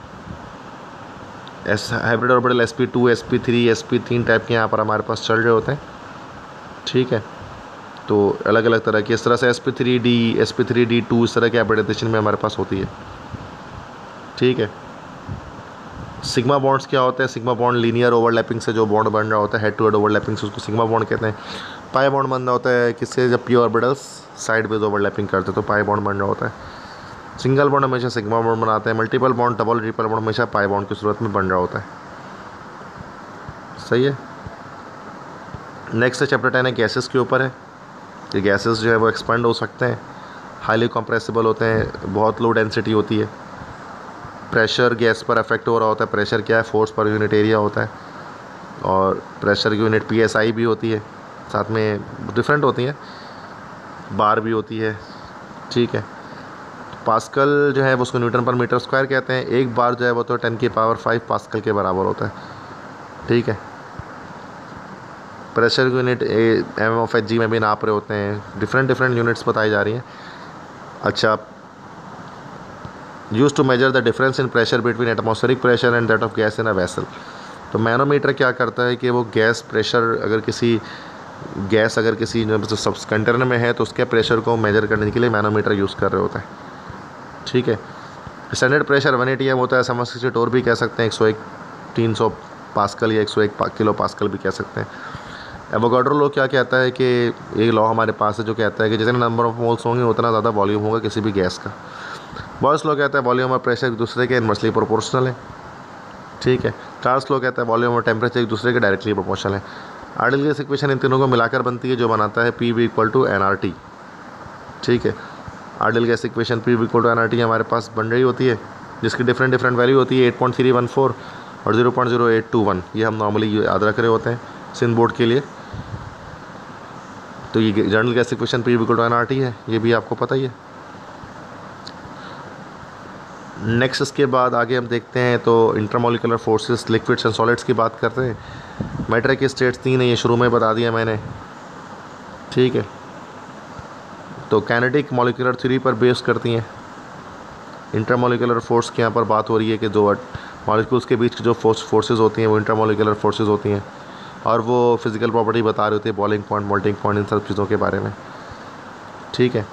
S hybrid orbital S P two S P three S P तीन टाइप के यहाँ पर हमारे पास चल रहे होते हैं। ठीक है? तो अलग अलग तरह की, इस तरह से S P three D S P three D two इस तरह की हाइब्रिडाइजेशन में हमारे पास होती है। ठीक है? सिग्मा बॉन्ड्स क्या होते हैं? सिग्मा बॉन्ड लीनियर ओवरलैपिंग से जो बॉन्ड बन रहा होता है हेड टू हेड ओवरलैपिंग से उसको सिग्मा बॉन्ड कहते हैं। पाई बॉन्ड बन रहा होता है किससे? जब P orbitals sidewise overlapping करते हैं तो पाई बॉन्ड बन रहा होता है। सिंगल बॉन्ड हमेशा सिग्मा बॉन्ड बनाते हैं multiple bond double triple bond हमेशा पाई बॉन्ड की सूरत में बन रहा होता है। सही है? नेक्स्ट चैप्टर टेन है गैसेस के ऊपर है। ये गैसेस जो है वो एक्सपेंड हो सकते हैं हाईली कंप्रेसिबल होते हैं, बहुत लो डेंसिटी होती है। प्रेशर गैस पर अफेक्ट हो रहा होता है। प्रेशर क्या है? फोर्स पर यूनिट एरिया होता है। और प्रेशर की यूनिट पीएसआई भी होती है। साथ में डिफरेंट होती हैं। बार भी होती है। ठीक है। पास्कल जो है उसको न्यूटन पर मीटर स्क्वायर कहते हैं। एक बार जो है, वो तो टेन की पावर फाइव पास्कल के बराबर होता है। ठीक है। Pressure unit M of H G में भी नाप रहे होते हैं। डिफरेंट डिफरेंट यूनिट्स बताई जा रही हैं। अच्छा use to measure the difference in pressure between atmospheric pressure and that of gas in a vessel तो मैनोमीटर क्या करता है कि वो गैस प्रेशर अगर किसी गैस अगर किसी सब कंटेनर में है तो उसके प्रेशर को मेजर करने के लिए मैनोमीटर यूज़ कर रहे होते हैं। ठीक है? Standard pressure one A T M होता है समझ से टोर भी कह सकते हैं, एक सौ एक, तीन सौ पास्कल या एक सौ एक किलो पास्कल भी कह सकते हैं। एवोगाड्रो लो क्या कहता है कि एक लॉ हमारे पास है जो कहता है कि जितने नंबर ऑफ़ मोल्स होंगे, उतना ज़्यादा वॉल्यूम होगा किसी भी गैस का। बॉयस लो कहता है वॉल्यूम और प्रेशर एक दूसरे के इनवर्सली प्रोपोर्शनल है। ठीक है। चार्ल्स लो कहता है वॉल्यूम और टेम्परेचर एक दूसरे के डायरेक्टली प्रोपोर्शनल है। आर्डल गैस इक्वेशन इन तीनों को मिलाकर बनती है, जो बनाता है P V equal to N R T ठीक है। Ideal gas equation P V equal to N R T हमारे पास बन रही होती है, जिसकी डिफरेंट डिफरेंट वैल्यू होती है eight point three one four और zero point zero eight two one ये हम नॉर्मली याद रख रहे होते हैं सिंध बोर्ड के लिए। तो ये general gas equation P V equal to N R T है, ये भी आपको पता ही है। नेक्स्ट इसके बाद आगे हम देखते हैं तो intermolecular forces liquids and solids की बात करते हैं। मैटर के स्टेट्स तीन है, ये शुरू में बता दिया मैंने। ठीक है। तो कैनेटिक मोलिकुलर थ्री पर बेस करती हैं। इंटरमोलिकुलर फोर्स की यहाँ पर बात हो रही है कि दो मॉलिक्यूल्स के बीच जो फोर्स फोर्सेज होती हैं, वो इंटरमोलिकुलर फोर्सेज होती हैं। और वो फ़िज़िकल प्रॉपर्टी बता रही होती है बॉलिंग पॉइंट मोल्टिंग पॉइंट इन सब चीज़ों के बारे में। ठीक है।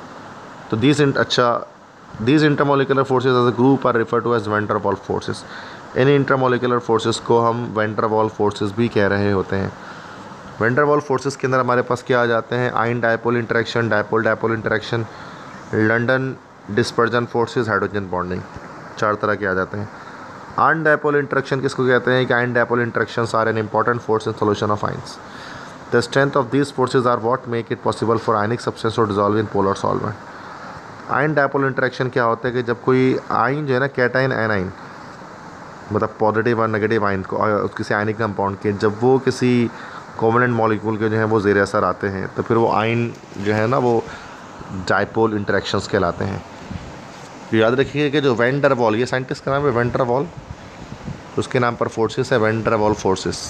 तो दिस अच्छा These intermolecular forces as a group are referred to as van forces. इन इंटरमोलिकुलर फोर्सेस को हम वेंटर वॉल फोर्सेस भी कह रहे होते हैं। वेंटर वॉल फोर्सेस के अंदर हमारे पास क्या आ जाते हैं? Ion dipole interaction dipole dipole interaction London dispersion forces hydrogen bonding चार तरह के आ जाते हैं। आइन डायपोल इंटरेक्शन किसको कहते हैं? कि ion dipole interaction are an important force in solution of ions the strength of these forces are what make it possible for ionic substance to dissolve in polar solvent ion dipole interaction क्या होता है कि जब कोई आइन जो है ना कैटाइन एनाइन मतलब पॉजिटिव और नेगेटिव आइन को किसी आइनिक कंपाउंड के, जब वो किसी कोवलेंट मॉलिक्यूल के जो है, वो जेर असर आते हैं तो फिर वो आइन जो है ना, वो डायपोल इंटरेक्शंस कहलाते हैं। तो याद रखिए कि जो वेंडर वॉल ये साइंटिस्ट का नाम है वेंडर वॉल उसके नाम पर फोर्सेस है वेंडर वॉल फोर्सेस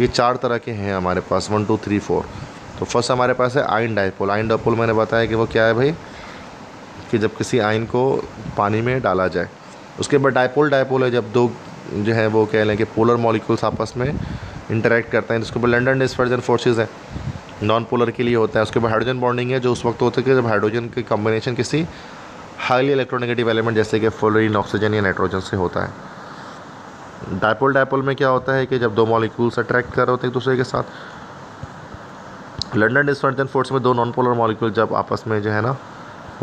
ये चार तरह के हैं हमारे पास वन टू थ्री फोर तो फ़र्स्ट हमारे पास है आइन डाइपोल आइन डाइपोल मैंने बताया कि वो क्या है भाई? कि जब किसी आइन को पानी में डाला जाए, उसके बाद डाइपोल डाइपोल है, जब दो जो है वो कह लें कि पोलर मॉलिक्यूल्स आपस में इंटरेक्ट करते हैं, जिसके ऊपर लंडन डिस्पर्जन फोर्सेज है नॉन पोलर के लिए होता है। उसके बाद हाइड्रोजन बॉन्डिंग है, जो उस वक्त होता है कि जब हाइड्रोजन के कॉम्बिनेशन किसी हाईली इलेक्ट्रोनेगेटिव एलिमेंट जैसे कि फ्लोरीन ऑक्सीजन या नाइट्रोजन से होता है। डायपोल डायपोल में क्या होता है कि जब दो मॉलिक्यूल्स अट्रैक्ट कर रहे होते हैं एक दूसरे के साथ लंडन डिस्पर्जन फोर्स में दो नॉन पोलर मॉलिक्यूल जब आपस में जो है ना,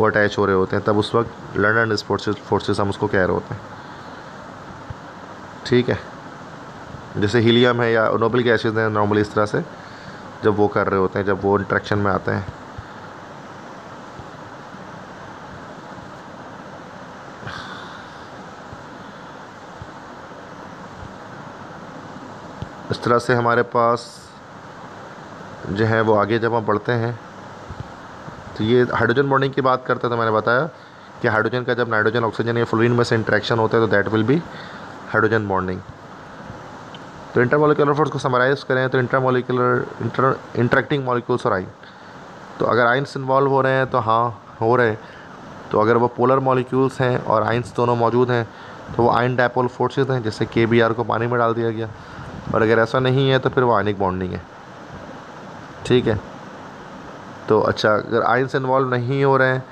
वो अटैच हो रहे होते हैं, तब उस वक्त लंडन फोर्सेस फोर्सेस हम उसको कह रहे होते हैं। ठीक है? जैसे हीलियम है या नोबल गैसेज हैं नॉर्मली इस तरह से, जब वो कर रहे होते हैं, जब वो इंट्रैक्शन में आते हैं। इस तरह से हमारे पास जो है वो आगे जब हम बढ़ते हैं तो ये हाइड्रोजन बॉन्डिंग की बात करते तो मैंने बताया कि हाइड्रोजन का जब नाइट्रोजन ऑक्सीजन या फ्लोरीन में से इंट्रैक्शन होता है तो that will be hydrogen bonding तो इंटरमोलिकुलर फोर्स को समराइज करें तो इंटरमोलिकुलर इंटर इंटरेक्टिंग मॉलिक्यूल्स और आइन तो अगर आइंस इन्वॉल्व हो रहे हैं तो हाँ हो रहे हैं। तो अगर वो पोलर मॉलिक्यूल्स हैं और आइंस दोनों मौजूद हैं तो वो आइन डायपोल फोर्सेज हैं, जैसे के को पानी में डाल दिया गया। और अगर ऐसा नहीं है तो फिर वो आयनिक बॉन्डिंग है। ठीक है? तो अच्छा अगर आइंस इन्वॉल्व नहीं हो रहे हैं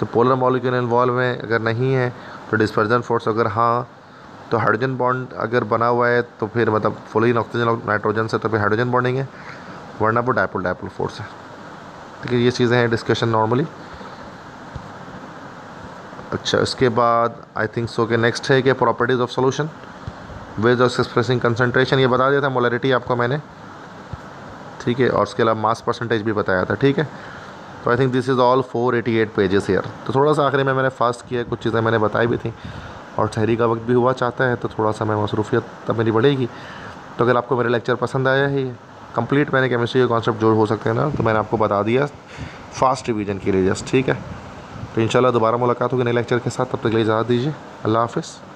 तो पोलर मॉलिक्यूल इन्वॉल्व हैं अगर नहीं है तो डिस्पर्जन फोर्स अगर हाँ तो हाइड्रोजन बॉन्ड अगर बना हुआ है तो फिर मतलब फुलिन ऑक्सीजन नाइट्रोजन से तो फिर हाइड्रोजन बॉन्डिंग है, वरना वो डायपोल डायपोल फोर्स है। ठीक है, ये चीज़ें हैं डिस्कशन नॉर्मली अच्छा इसके बाद आई थिंक सो के नेक्स्ट है कि properties of solution ways of expressing concentration ये बता दिया था मोलरिटी आपको मैंने। ठीक है, और उसके अलावा मास परसेंटेज भी बताया था, ठीक है? तो I think this is all for eighty eight pages here तो थोड़ा सा आखिरी में मैंने फास्ट किया, कुछ चीज़ें मैंने बताई भी थी, और ठहरी का वक्त भी हुआ, चाहता है तो थोड़ा सा मैं मसरूफियत तब मेरी बढ़ेगी। तो अगर आपको मेरा लेक्चर पसंद आया है कंप्लीट मैंने केमिस्ट्री के कॉन्सेप्ट जो हो सकते हैं ना तो मैंने आपको बता दिया फास्ट रिवीजन के लिए जस्ट ठीक है? तो इंशाल्लाह दोबारा मुलाकात होगी नए लेक्चर के साथ, तब तक लिए इजाज़त दीजिए। अल्लाह हाफिज़।